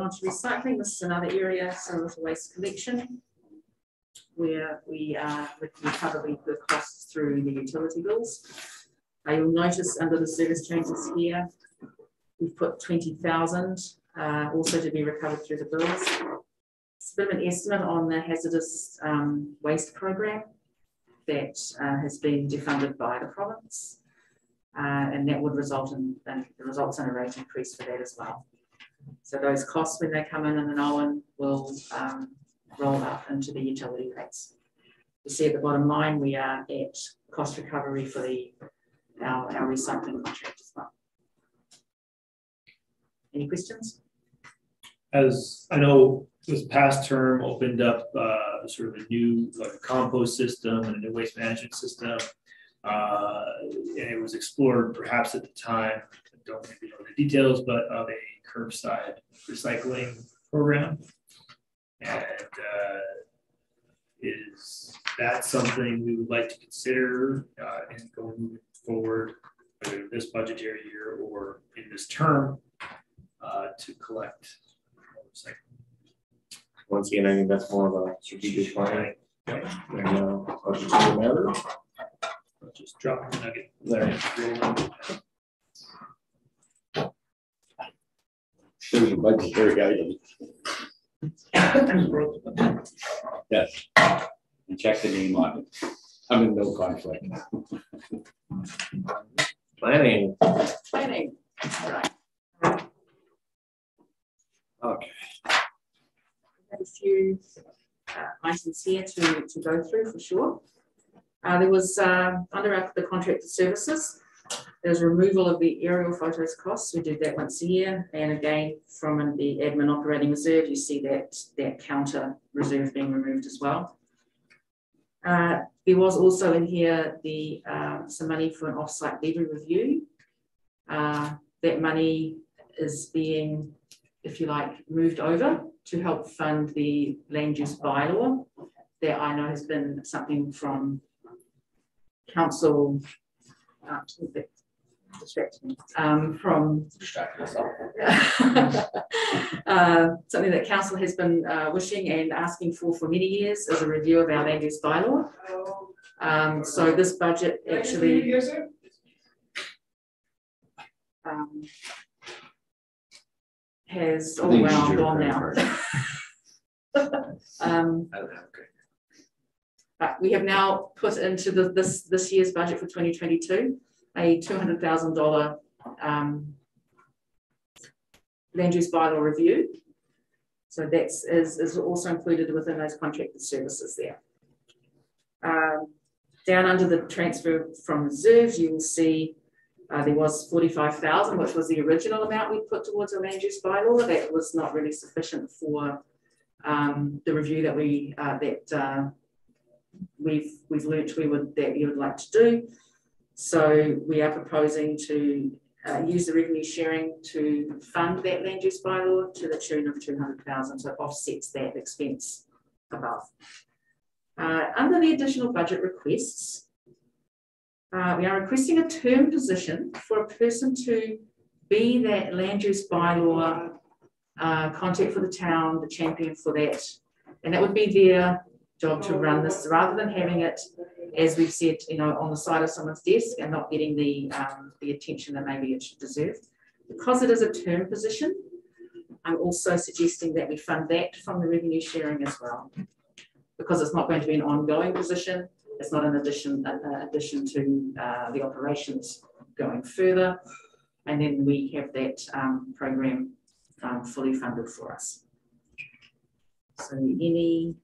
on to recycling, this is another area, solid waste collection. Where we are recovering the costs through the utility bills. Uh, you'll notice under the service changes here, we've put twenty thousand, uh, also to be recovered through the bills. It's a bit of an estimate on the hazardous, um, waste program that, uh, has been defunded by the province. Uh, and that would result in, and the results in a rate increase for that as well. So those costs, when they come in in the Owen, will um, roll up into the utility rates. You see at the bottom line, we are at cost recovery for the, our, our recycling contract as well. Any questions? As I know, this past term opened up uh, sort of a new like compost system and a new waste management system. Uh, and it was explored perhaps at the time, I don't maybe know the details, but of a curbside recycling program. And uh, is that something we would like to consider uh, in going forward, whether this budgetary year or in this term, uh, to collect recycling? once again, I think that's more of a strategic planning. And, uh, budgetary matter. Just drop the nugget. There. There's a budgetary item. Yes. And check the name on it. I'm in no conflict. Planning, Planning. All right. Okay. a few uh, items here to, to go through for sure. Uh, there was, uh, under the contracted services, there's removal of the aerial photos costs. We do that once a year. And again, from the admin operating reserve, you see that, that counter reserve being removed as well. Uh, there was also in here the, uh, some money for an offsite levy review. Uh, that money is being, if you like, moved over to help fund the land use bylaw. That I know has been something from council, uh, distracted um, from [LAUGHS] uh, something that council has been uh, wishing and asking for for many years is a review of our land use bylaw. Um, so this budget actually. Um, has, oh wow, I'm gone now. [LAUGHS] Um, I don't have a great. but we have now put into the, this, this year's budget for twenty twenty-two, a two hundred thousand dollar, um, land use bylaw review. So that's, is, is also included within those contracted services there. Um, down under the transfer from reserves, you will see Uh, there was forty-five thousand, which was the original amount we put towards a land use bylaw. That was not really sufficient for um, the review that we, uh, that, uh, we've, we've learnt we would, that you would like to do. So we are proposing to, uh, use the revenue sharing to fund that land use bylaw to the tune of two hundred thousand, so it offsets that expense above. Uh, under the additional budget requests, uh, we are requesting a term position for a person to be that land use bylaw uh, contact for the town, the champion for that. And that would be their job to run this, rather than having it, as we've said, you know, on the side of someone's desk and not getting the, um, the attention that maybe it should deserve. Because it is a term position, I'm also suggesting that we fund that from the revenue sharing as well. Because it's not going to be an ongoing position, it's not an addition, addition to uh, the operations going further. And then we have that um, program um, fully funded for us. So any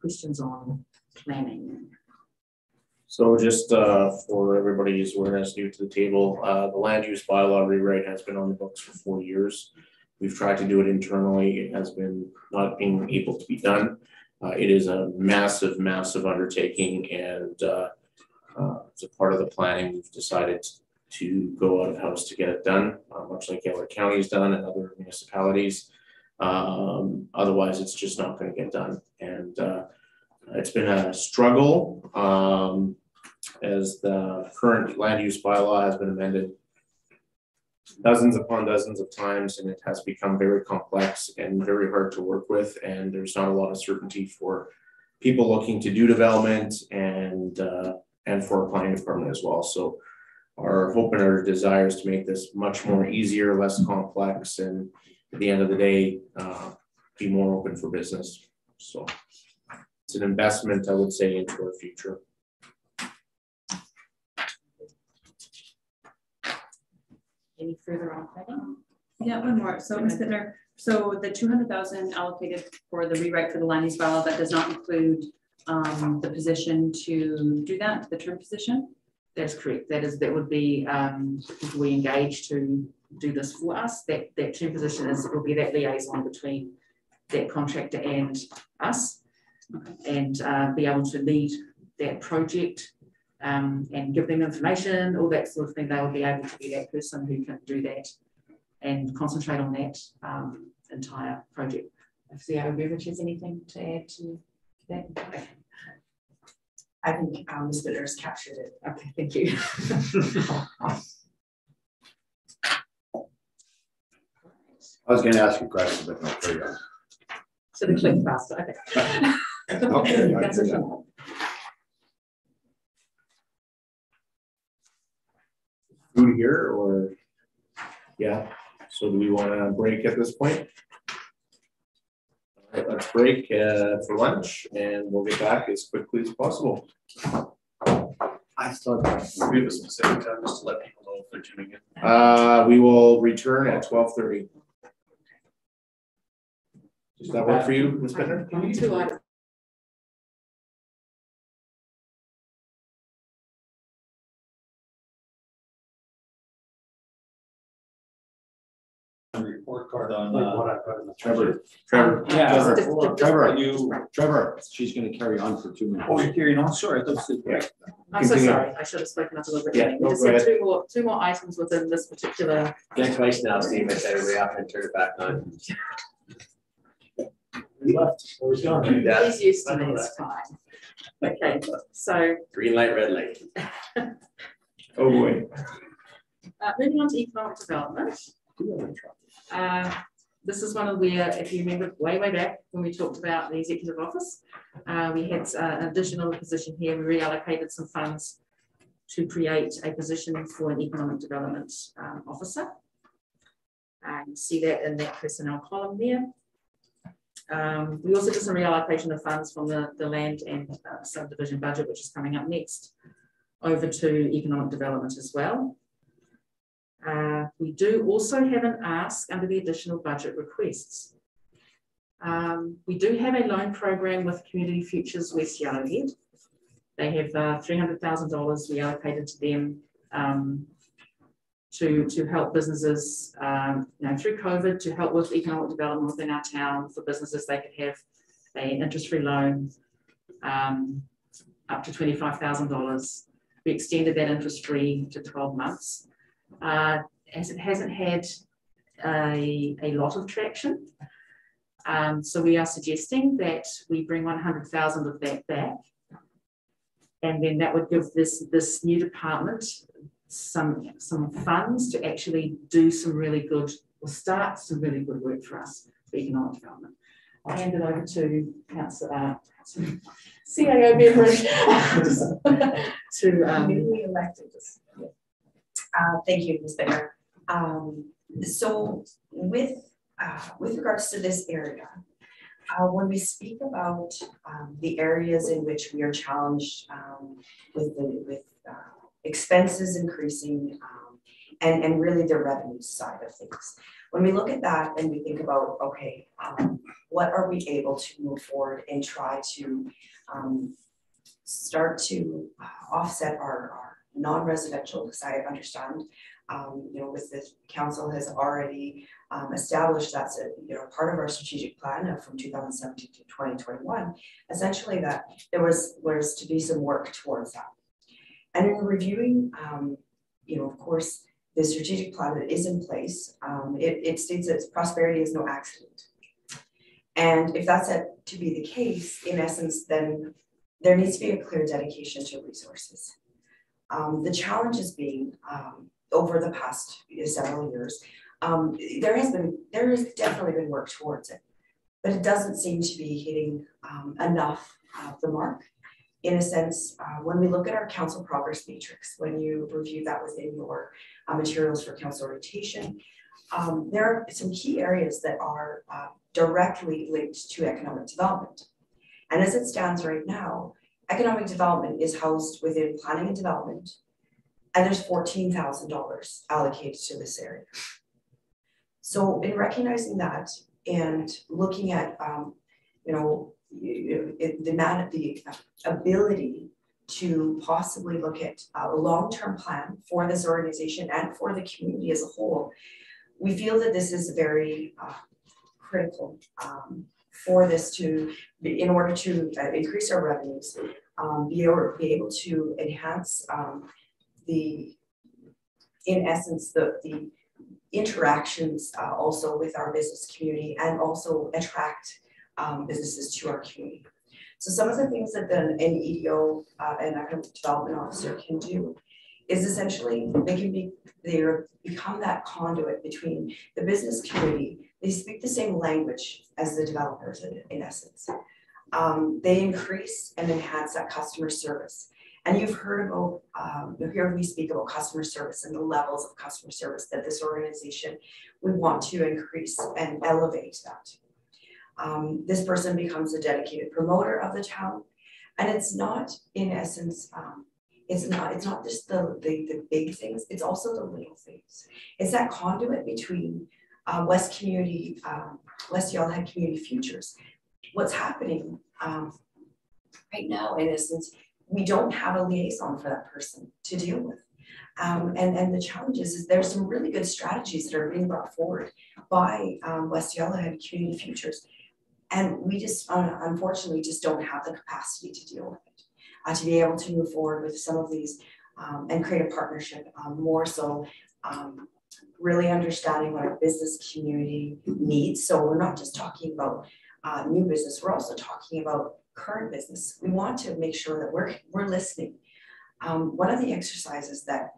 questions on planning? So just uh for everybody's awareness new to the table, uh the land use bylaw rewrite has been on the books for four years. We've tried to do it internally, it has been not being able to be done. Uh it is a massive, massive undertaking and uh uh as a part of the planning, we've decided to go out of house to get it done, uh much like Yellowhead County's done and other municipalities. Um otherwise, it's just not gonna get done and uh it's been a struggle, um, as the current land use bylaw has been amended dozens upon dozens of times, and it has become very complex and very hard to work with, and there's not a lot of certainty for people looking to do development and, uh, and for our planning department as well, so our hope and our desire is to make this much more easier, less complex, and at the end of the day, uh, be more open for business, so it's an investment, I would say, into our future. Any further on planning? Yeah, one more. So Ms. Bittner, so the two hundred thousand allocated for the rewrite for the land use bylaw, that does not include um, the position to do that, the term position? That's correct. That is, that would be, um, if we engage to do this for us, that, that term position is, will be that liaison between that contractor and us. And, uh, be able to lead that project, um, and give them information, all that sort of thing. They will be able to be that person who can do that and concentrate on that, um, entire project. If the other Beveridge has anything to add to that? Okay. I think um Ms. Bittner has captured it. Okay, thank you. [LAUGHS] I was gonna ask you a question, but no, carry on. So the click faster, okay. [LAUGHS] Okay, I That's do that. okay. Food here or? Yeah, so do we wanna break at this point? All right, let's break uh for lunch and we'll get back as quickly as possible. I thought we have a specific time just to let people know if they're tuning in. Uh, we will return at twelve thirty. Does that work for you, Ms. Bittner? Trevor, Trevor. yeah, Trevor. just- just- Trevor, you, Trevor, she's gonna carry on for two minutes. oh, you're carrying on, sorry, I thought you said. I'm so Continue. sorry, I should have spoken up a little bit. Yeah, earlier. no, We just go have two more, two more items within this particular, Get twice now, Steve, I said everybody off to turn it back on. We left, or was gone. Yeah. he's used to I me, know it's fine. Okay, so, Green light, red light. Oh, boy. uh, moving on to economic development. Uh, this is one of where, if you remember way, way back, when we talked about the executive office, uh, we had uh, an additional position here, we reallocated some funds to create a position for an economic development um, officer. You see that in that personnel column there. Um, we also did some reallocation of funds from the, the land and uh, subdivision budget, which is coming up next, over to economic development as well. Uh, we do also have an ask under the additional budget requests. Um, we do have a loan program with Community Futures West Yellowhead. They have uh, $300,000 we allocated to them um, to, to help businesses, um, you know, through COVID, to help with economic development within our town for businesses, they could have an interest-free loan, um, up to twenty-five thousand dollars. We extended that interest-free to twelve months. Uh, as it hasn't had a, a lot of traction. Um, so we are suggesting that we bring one hundred thousand of that back. And then that would give this, this new department some, some funds to actually do some really good, or start some really good work for us for economic development. I'll hand it over to councillor, uh, CAO member. To, um, Newly elected. Uh, thank you, Ms. Bittner. Um, so with, uh, with regards to this area, uh, when we speak about, um, the areas in which we are challenged, um, with the, with, uh, expenses increasing, um, and, and really the revenue side of things. When we look at that and we think about, okay, um, what are we able to move forward and try to, um, start to uh, offset our, our non-residential, because I understand, um, you know, with this council has already um, established that's a, you know, part of our strategic plan from two thousand seventeen to twenty twenty-one, essentially that there was, was to be some work towards that. And in reviewing, um, you know, of course, the strategic plan that is in place, um, it, it states that prosperity is no accident. And if that's to be the case, in essence, then there needs to be a clear dedication to resources. Um, the challenges being um, over the past several years, um, there has been, there has definitely been work towards it, but it doesn't seem to be hitting um, enough of the mark. In a sense, uh, when we look at our council progress matrix, when you review that within your uh, materials for council orientation, um, there are some key areas that are uh, directly linked to economic development. And as it stands right now, economic development is housed within planning and development, and there's fourteen thousand dollars allocated to this area. So in recognizing that and looking at, um, you know, it, the man, the ability to possibly look at a long-term plan for this organization and for the community as a whole, we feel that this is a very uh, critical um, for this to, in order to uh, increase our revenues, um, be, able, be able to enhance um, the, in essence, the, the interactions uh, also with our business community and also attract um, businesses to our community. So some of the things that the, an EDO, uh, an economic development officer can do is essentially they can be they become that conduit between the business community. They speak the same language as the developers in, in essence. Um, they increase and enhance that customer service. And you've heard about, um, you hear me speak about customer service and the levels of customer service that this organization would want to increase and elevate that. Um, this person becomes a dedicated promoter of the town. And it's not, in essence, um, it's not, it's not just the, the, the big things, it's also the little things. It's that conduit between uh, West Community, um, West Yellowhead Community Futures. What's happening um, right now, in essence, we don't have a liaison for that person to deal with. Um, and, and the challenge is, is there's some really good strategies that are being brought forward by um, West Yellowhead Community Futures. And we just, uh, unfortunately, just don't have the capacity to deal with it, uh, to be able to move forward with some of these um, and create a partnership um, more so um, really understanding what our business community needs. So we're not just talking about uh, new business, we're also talking about current business. We want to make sure that we're, we're listening. Um, one of the exercises that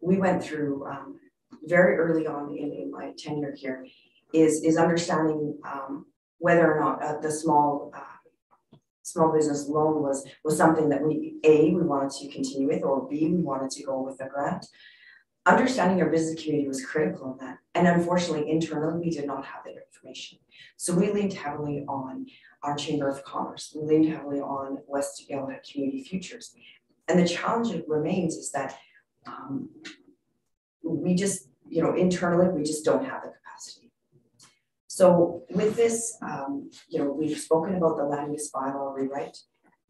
we went through um, very early on in, in my tenure here is, is understanding um, whether or not uh, the small uh, small business loan was was something that we a we wanted to continue with or b we wanted to go with a grant understanding our business community was critical in that and unfortunately internally we did not have that information so we leaned heavily on our Chamber of Commerce. We leaned heavily on West Yellowhead Community Futures. And the challenge remains is that um, we just, you know, internally, we just don't have the capacity. So with this, um, you know, we've spoken about the land use bylaw rewrite.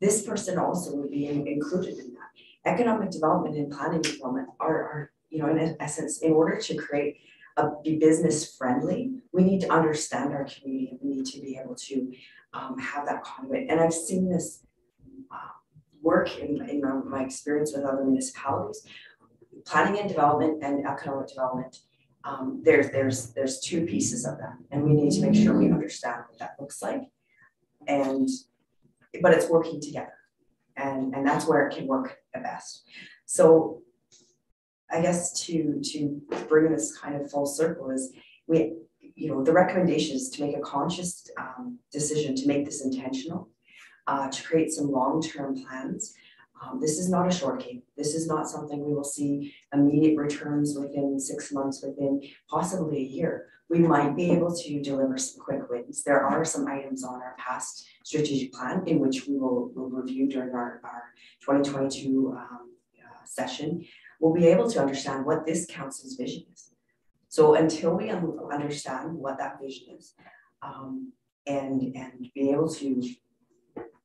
This person also would be included in that. Economic development and planning development are, are you know, in essence, in order to create a, be business friendly, we need to understand our community. We need to be able to um, have that conduit. And I've seen this uh, work in, in my, my experience with other municipalities. Planning and development and economic development um, there's there's there's two pieces of that, and we need to make sure we understand what that looks like, and but it's working together, and and that's where it can work the best. So, I guess to to bring this kind of full circle is we you know the recommendation is to make a conscious um, decision to make this intentional, uh, to create some long term plans um, this is not a short game. This is not something we will see immediate returns within six months, within possibly a year. We might be able to deliver some quick wins. There are some items on our past strategic plan in which we will, will review during our, our 2022 um, uh, session. We'll be able to understand what this council's vision is. So until we un understand what that vision is, um, and and be able to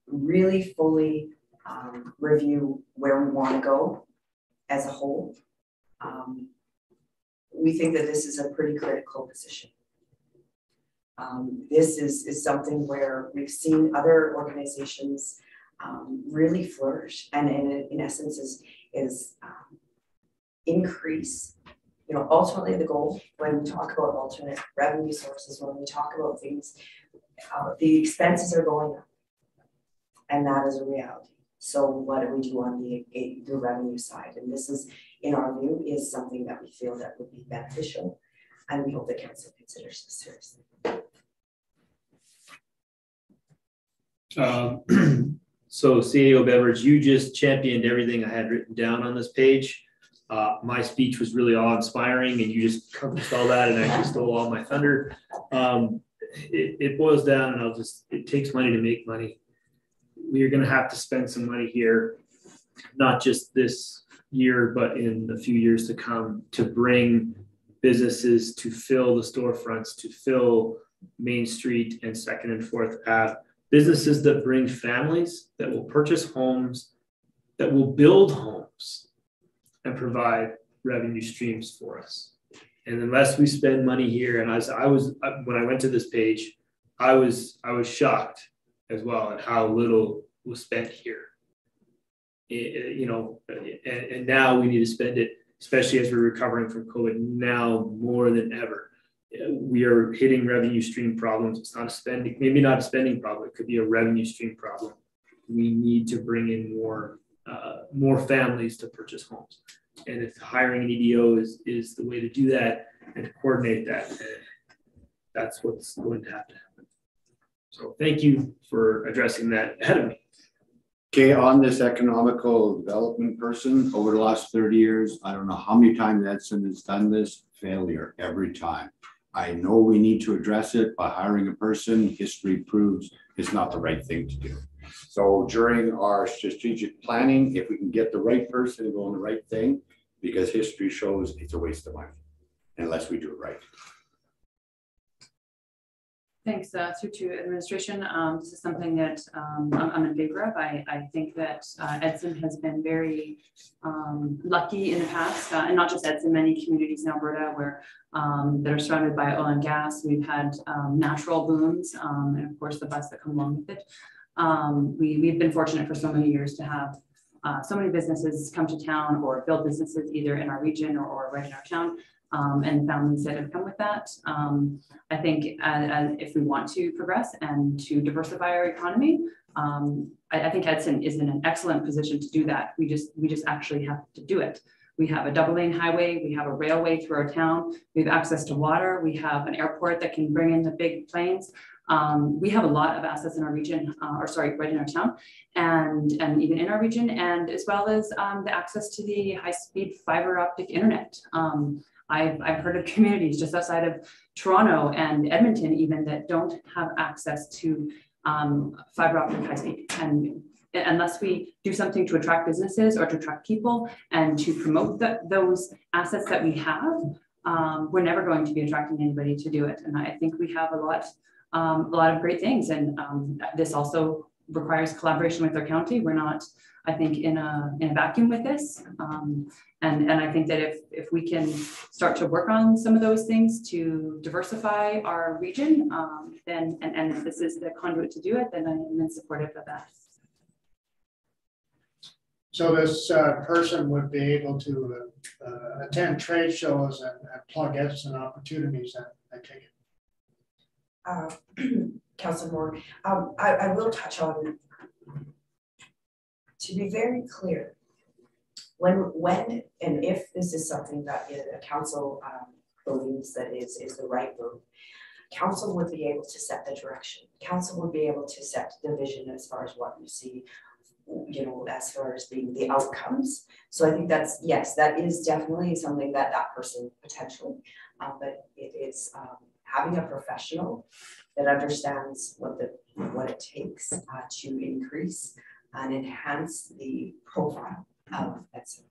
really fully um, review where we want to go as a whole. Um, we think that this is a pretty critical position. Um, this is, is something where we've seen other organizations um, really flourish and in, in essence is, is um, increase, you know, ultimately the goal when we talk about alternate revenue sources, when we talk about things, uh, the expenses are going up and that is a reality. So what do we do on the, the revenue side? And this is, in our view, is something that we feel that would be beneficial. And we hope the council considers this seriously. Um, [CLEARS THROAT] so CAO Beveridge, you just championed everything I had written down on this page. Uh, my speech was really awe-inspiring and you just accomplished all that and actually stole all my thunder. Um, it, it boils down and I'll just, it takes money to make money we are going to have to spend some money here, not just this year, but in the few years to come to bring businesses to fill the storefronts, to fill Main Street and Second and Fourth Ave. Businesses that bring families, that will purchase homes, that will build homes and provide revenue streams for us. And unless we spend money here, and as I was uh, when I went to this page, I was I was shocked as well at how little was spent here. It, uh, you know, and, and now we need to spend it, especially as we're recovering from COVID, now more than ever. We are hitting revenue stream problems. It's not a spending, maybe not a spending problem. It could be a revenue stream problem. We need to bring in more, uh, more families to purchase homes. And if hiring an EDO is, is the way to do that and to coordinate that, that's what's going to have to happen. So thank you for addressing that ahead of me. Okay, on this economical development person, over the last thirty years, I don't know how many times Edson has done this, failure every time. I know we need to address it by hiring a person, history proves it's not the right thing to do. So during our strategic planning, if we can get the right person to go on the right thing, because history shows it's a waste of money unless we do it right. Thanks, uh, through to administration. Um, this is something that um, I'm, in favor of. I, I think that uh, Edson has been very um, lucky in the past, uh, and not just Edson, many communities in Alberta where um, that are surrounded by oil and gas. We've had um, natural booms, um, and of course the bus that come along with it. We, we've been fortunate for so many years to have uh, so many businesses come to town or build businesses either in our region or, or right in our town um, and families that have come with that. Um, I think if we want to progress and to diversify our economy, um, I, I, think Edson is in an excellent position to do that. We just we just actually have to do it. We have a double lane highway, we have a railway through our town, we have access to water, we have an airport that can bring in the big planes. Um, we have a lot of assets in our region, uh, or sorry, right in our town, and and even in our region, and as well as um, the access to the high-speed fiber optic internet. Um, I've, I've heard of [LAUGHS] communities just outside of Toronto and Edmonton even that don't have access to um, fiber optic high speed. And unless we do something to attract businesses or to attract people and to promote the, those assets that we have, um, we're never going to be attracting anybody to do it. And I think we have a lot, um, a lot of great things. And um, this also requires collaboration with our county. We're not, I think, in a, in a vacuum with this. Um, and, and I think that if, if we can start to work on some of those things to diversify our region, um, then, and, and if this is the conduit to do it, then I'm in supportive of that. So this uh, person would be able to uh, attend trade shows and and plug Edson opportunities, I I take it. Uh, [CLEARS THROAT] Council Moore, um, I, I will touch on, to be very clear, when, when and if this is something that the council, um, believes that is, is the right move, council would be able to set the direction. Council would be able to set the vision as far as what you see, you know, as far as being the outcomes. So I think that's, yes, that is definitely something that that person potentially, uh, but it is, um, having a professional that understands what the, what it takes, uh, to increase and enhance the profile of Edson.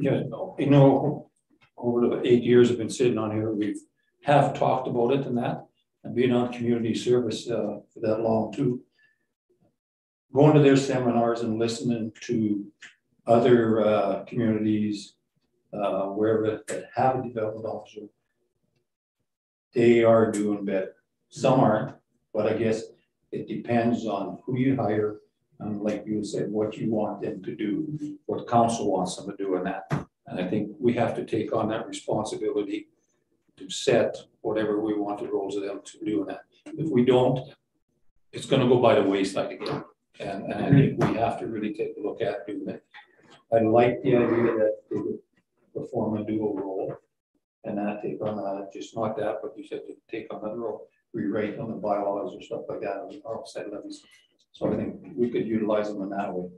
Yeah, you know, over the eight years I've been sitting on here, we've have talked about it and that, and being on community service uh for that long too. Going to their seminars and listening to other uh communities, uh wherever that have a development officer. They are doing better. Some aren't, but I guess it depends on who you hire. And like you said, what you want them to do, what council wants them to do in that. And I think we have to take on that responsibility to set whatever we want the roles of them to do in that. If we don't, it's gonna go by the wayside again. And, and I think we have to really take a look at doing it. I like the idea that perform a dual role. And not take on, uh, just not that, but you said to take on another role, rewrite on the bylaws or stuff like that, or offset levies. So I think we could utilize them in that way.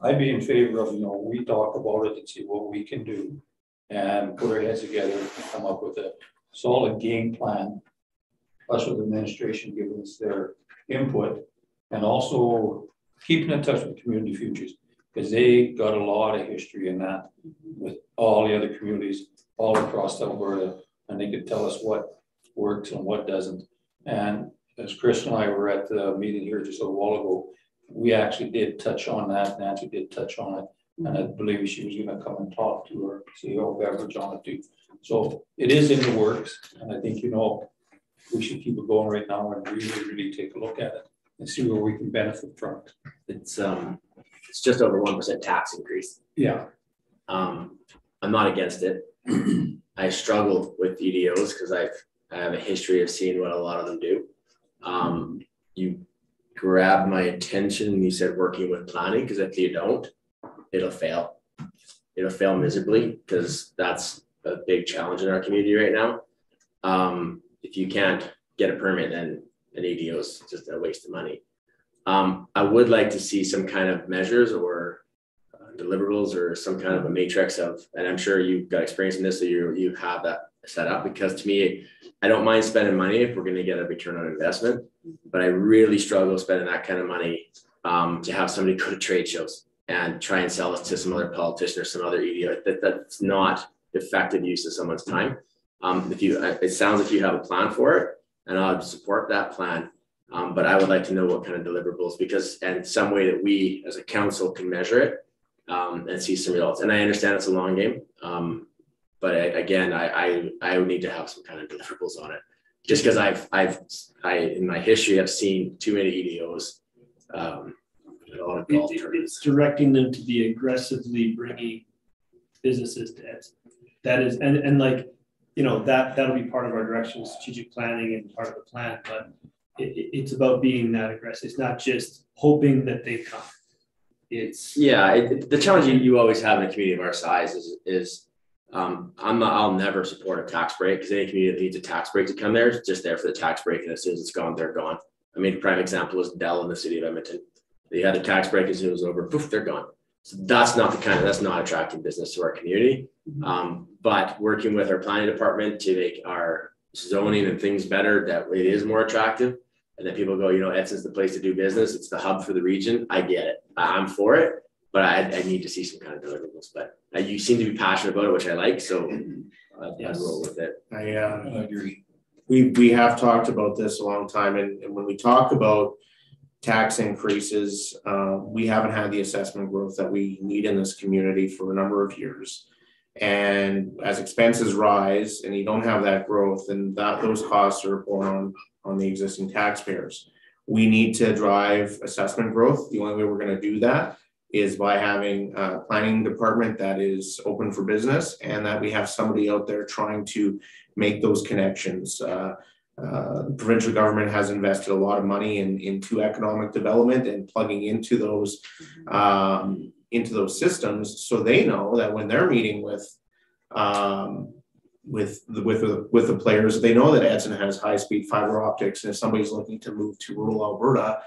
I'd be in favor of, you know, we talk about it and see what we can do. And put our heads together and come up with a solid game plan. Plus with administration giving us their input and also keeping in touch with community futures. Because they got a lot of history in that with all the other communities all across Alberta. And they could tell us what works and what doesn't. And as Chris and I were at the meeting here just a while ago, we actually did touch on that. Nancy did touch on it. And I believe she was gonna come and talk to her CAO Beveridge on it too. So it is in the works, and I think, you know, we should keep it going right now and really, really take a look at it and see where we can benefit from it. It's, um, it's just over one percent tax increase. Yeah. Um, I'm not against it. [CLEARS THROAT] I struggle with EDOs because I've, I have a history of seeing what a lot of them do. Um, you grabbed my attention and you said working with planning, because if you don't, it'll fail. It'll fail miserably, because that's a big challenge in our community right now. Um, if you can't get a permit, then an EDO is just a waste of money. Um, I would like to see some kind of measures or uh, deliverables or some kind of a matrix of, and I'm sure you've got experience in this, so you you have that set up. Because to me, I don't mind spending money if we're going to get a return on investment, but I really struggle spending that kind of money um, to have somebody go to trade shows and try and sell us to some other politician or some other EDO. That that's not effective use of someone's time. Um, if you, it sounds like you have a plan for it, and I'll support that plan. Um, but I would like to know what kind of deliverables, because and some way that we as a council can measure it um, and see some results. And I understand it's a long game, um, but I, again, I, I I would need to have some kind of deliverables on it. Just because I've I've I in my history have seen too many EDOs. Um, at a lot of golf It- it- It's directing them to be aggressively bringing businesses to Edson. That is, and, and like, you know, that, that'll be part of our direction, strategic planning and part of the plan, but it, it, it's about being that aggressive. It's not just hoping that they come. It's, Yeah, it, the challenge you, always have in a community of our size is, is, um, I'm not, I'll never support a tax break, because any community that needs a tax break to come there, it's just there for the tax break, and as soon as it's gone, they're gone. I mean, a prime example is Dell in the city of Edmonton. They had a tax break as soon as it was over, poof, they're gone. So that's not the kind of, that's not attracting business to our community. Um, but working with our planning department to make our zoning and things better, that it is more attractive. And then people go, you know, Edson's the place to do business. It's the hub for the region. I get it. I- I'm for it, but I, I need to see some kind of deliverables. But uh, you seem to be passionate about it, which I like. So uh, I'd roll with it. I, uh, I agree. we, we have talked about this a long time, and, and when we talk about tax increases, uh, we haven't had the assessment growth that we need in this community for a number of years. And as expenses rise and you don't have that growth, and that, those costs are borne on, on the existing taxpayers. We need to drive assessment growth. The only way we're gonna do that is by having a planning department that is open for business and that we have somebody out there trying to make those connections. Uh, uh, the provincial government has invested a lot of money in into economic development and plugging into those um, into those systems, so they know that when they're meeting with um, with the with the with the players, they know that Edson has high speed fiber optics, and if somebody's looking to move to rural Alberta,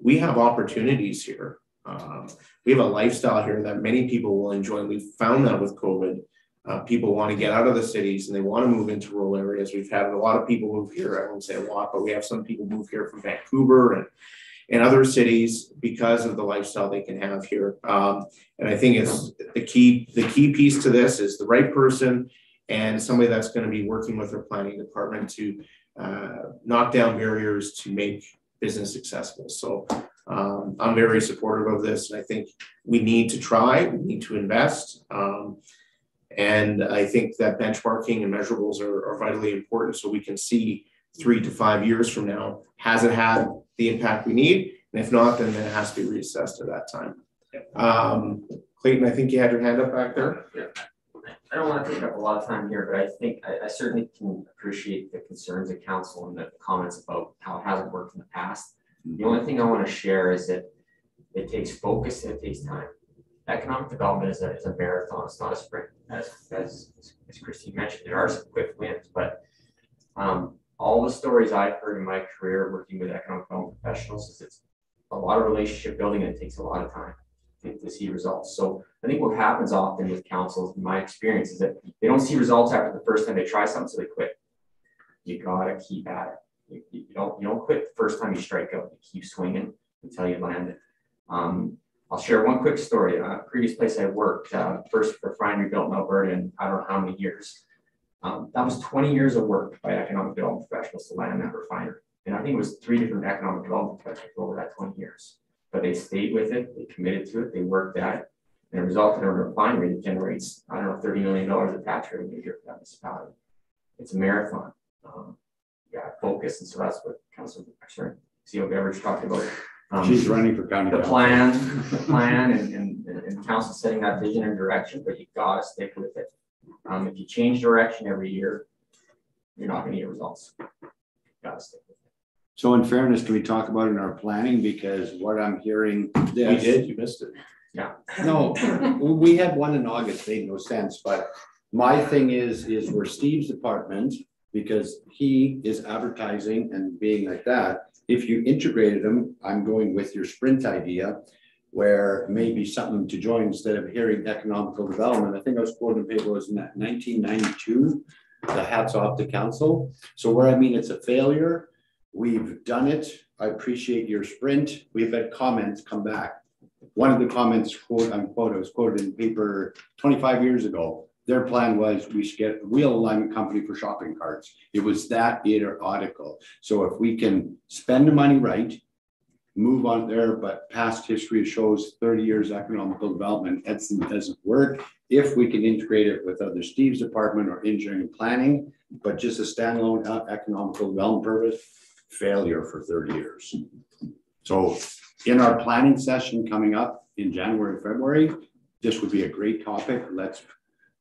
we have opportunities here. Um, we have a lifestyle here that many people will enjoy. We found that with COVID uh, people want to get out of the cities and they want to move into rural areas. We've had a lot of people move here. I won't say a lot, but we have some people move here from Vancouver and and other cities because of the lifestyle they can have here. Um, and I think it's the key. The key piece to this is the right person and somebody that's going to be working with our planning department to uh, knock down barriers to make business successful. So um, I'm very supportive of this, and I think we need to try. We need to invest. Um, and I think that benchmarking and measurables are, are vitally important so we can see three to five years from now, has it had the impact we need? And if not, then it has to be reassessed at that time. Um, Clayton, I think you had your hand up back there. I don't want to take up a lot of time here, but I think I, I certainly can appreciate the concerns of council and the comments about how it hasn't worked in the past. The only thing I want to share is that it takes focus and it takes time economic development is a, is a marathon. It's not a sprint, as, as, as Christine mentioned. There are some quick wins, but um, all the stories I've heard in my career working with economic development professionals is it's a lot of relationship building and it takes a lot of time to, to see results. So I think what happens often with councils, in my experience, is that they don't see results after the first time they try something, so they quit. You gotta keep at it. You, you don't you don't quit the first time you strike out. You keep swinging until you land it. Um, I'll share one quick story. Uh, previous place I worked, uh, first refinery built in Alberta in I don't know how many years. Um, that was 20 years of work by economic development professionals to land that refinery. And I think it was three different economic development professionals over that 20 years. But they stayed with it, they committed to it, they worked at it, and it resulted in a refinery that generates, I don't know, $30 million of tax revenue here for that municipality. It's a marathon. Um, yeah, focus. And so that's what Council sorry, CAO Beveridge talked about um, She's running for county. The plan, the [LAUGHS] plan and, and, and council setting that vision and direction, but you gotta stick with it. Um, if you change direction every year, you're not gonna get results. You gotta stick. So in fairness, can we talk about it in our planning? Because what I'm hearing. Yeah, we did, you missed it. Yeah. No, we had one in August, made no sense, but my thing is, is where Steve's department, because he is advertising and being like that, if you integrated them, I'm going with your sprint idea, where maybe something to join instead of hearing economical development. I think I was quoting the paper was in that 1992. The hats off to council. So where I mean it's a failure, we've done it. I appreciate your sprint. We've had comments come back. One of the comments, quote unquote, was quoted in paper 25 years ago their plan was we should get a wheel alignment company for shopping carts. It was that either article. So if we can spend the money right, move on there, but past history shows 30 years of economical development, Edson doesn't work. If we can integrate it with other Steve's department or engineering planning, but just a standalone uh, economical development purpose, failure for 30 years. So in our planning session coming up in January, February, this would be a great topic. Let's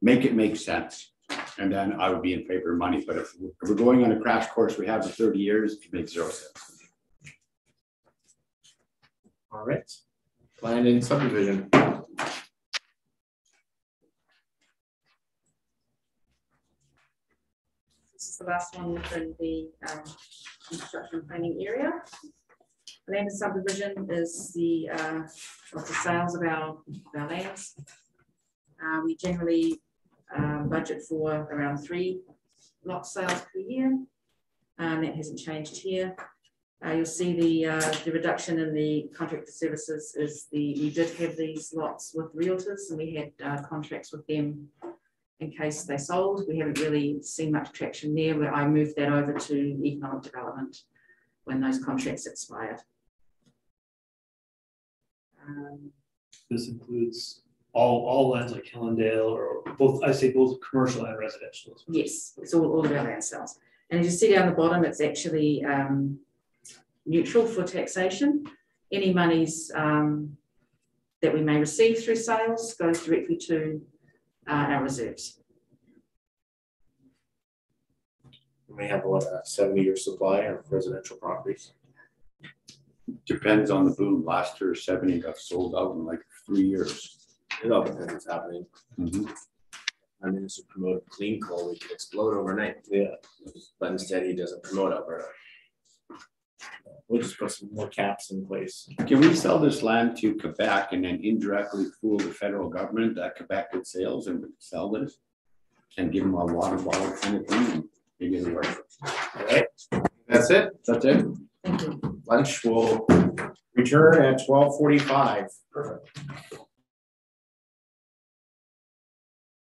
make it make sense. And then I would be in favor of money. But if, we're going on a crash course we have for 30 years, it makes zero sense. All right. Plan subdivision. This the last one within the um, construction planning area. Land and subdivision is the, uh, of the sales of our, of our lands. Uh, we generally um, budget for around three lot sales per year. Um, that hasn't changed here. Uh, you'll see the uh, the reduction in the contractor services is the we did have these lots with realtors and we had uh, contracts with them and case they sold. We haven't really seen much traction there, where I moved that over to economic development when those contracts expired. Um, This includes all, all lands like Hellendale or both, I say both commercial and residential. Yes, it's all, all about land sales. And as you see down the bottom, it's actually um, neutral for taxation. Any monies um, that we may receive through sales goes directly to our reserves. We may have what, a seventy-year supply of residential properties? Depends on the boom. Last year, seventy got sold out in like three years. It all depends what's happening. Mhm. I mean, this would promote clean coal, we could explode overnight. Yeah. But instead, he doesn't promote Alberta. We'll just put some more caps in place. Can we sell this land to Quebec and then indirectly fool the federal government that Quebec did sales and would sell this? And give them a water bottle kind of thing and maybe it'll work. All right, that's it. That's it. Thank you. Lunch will return at twelve forty-five. Perfect.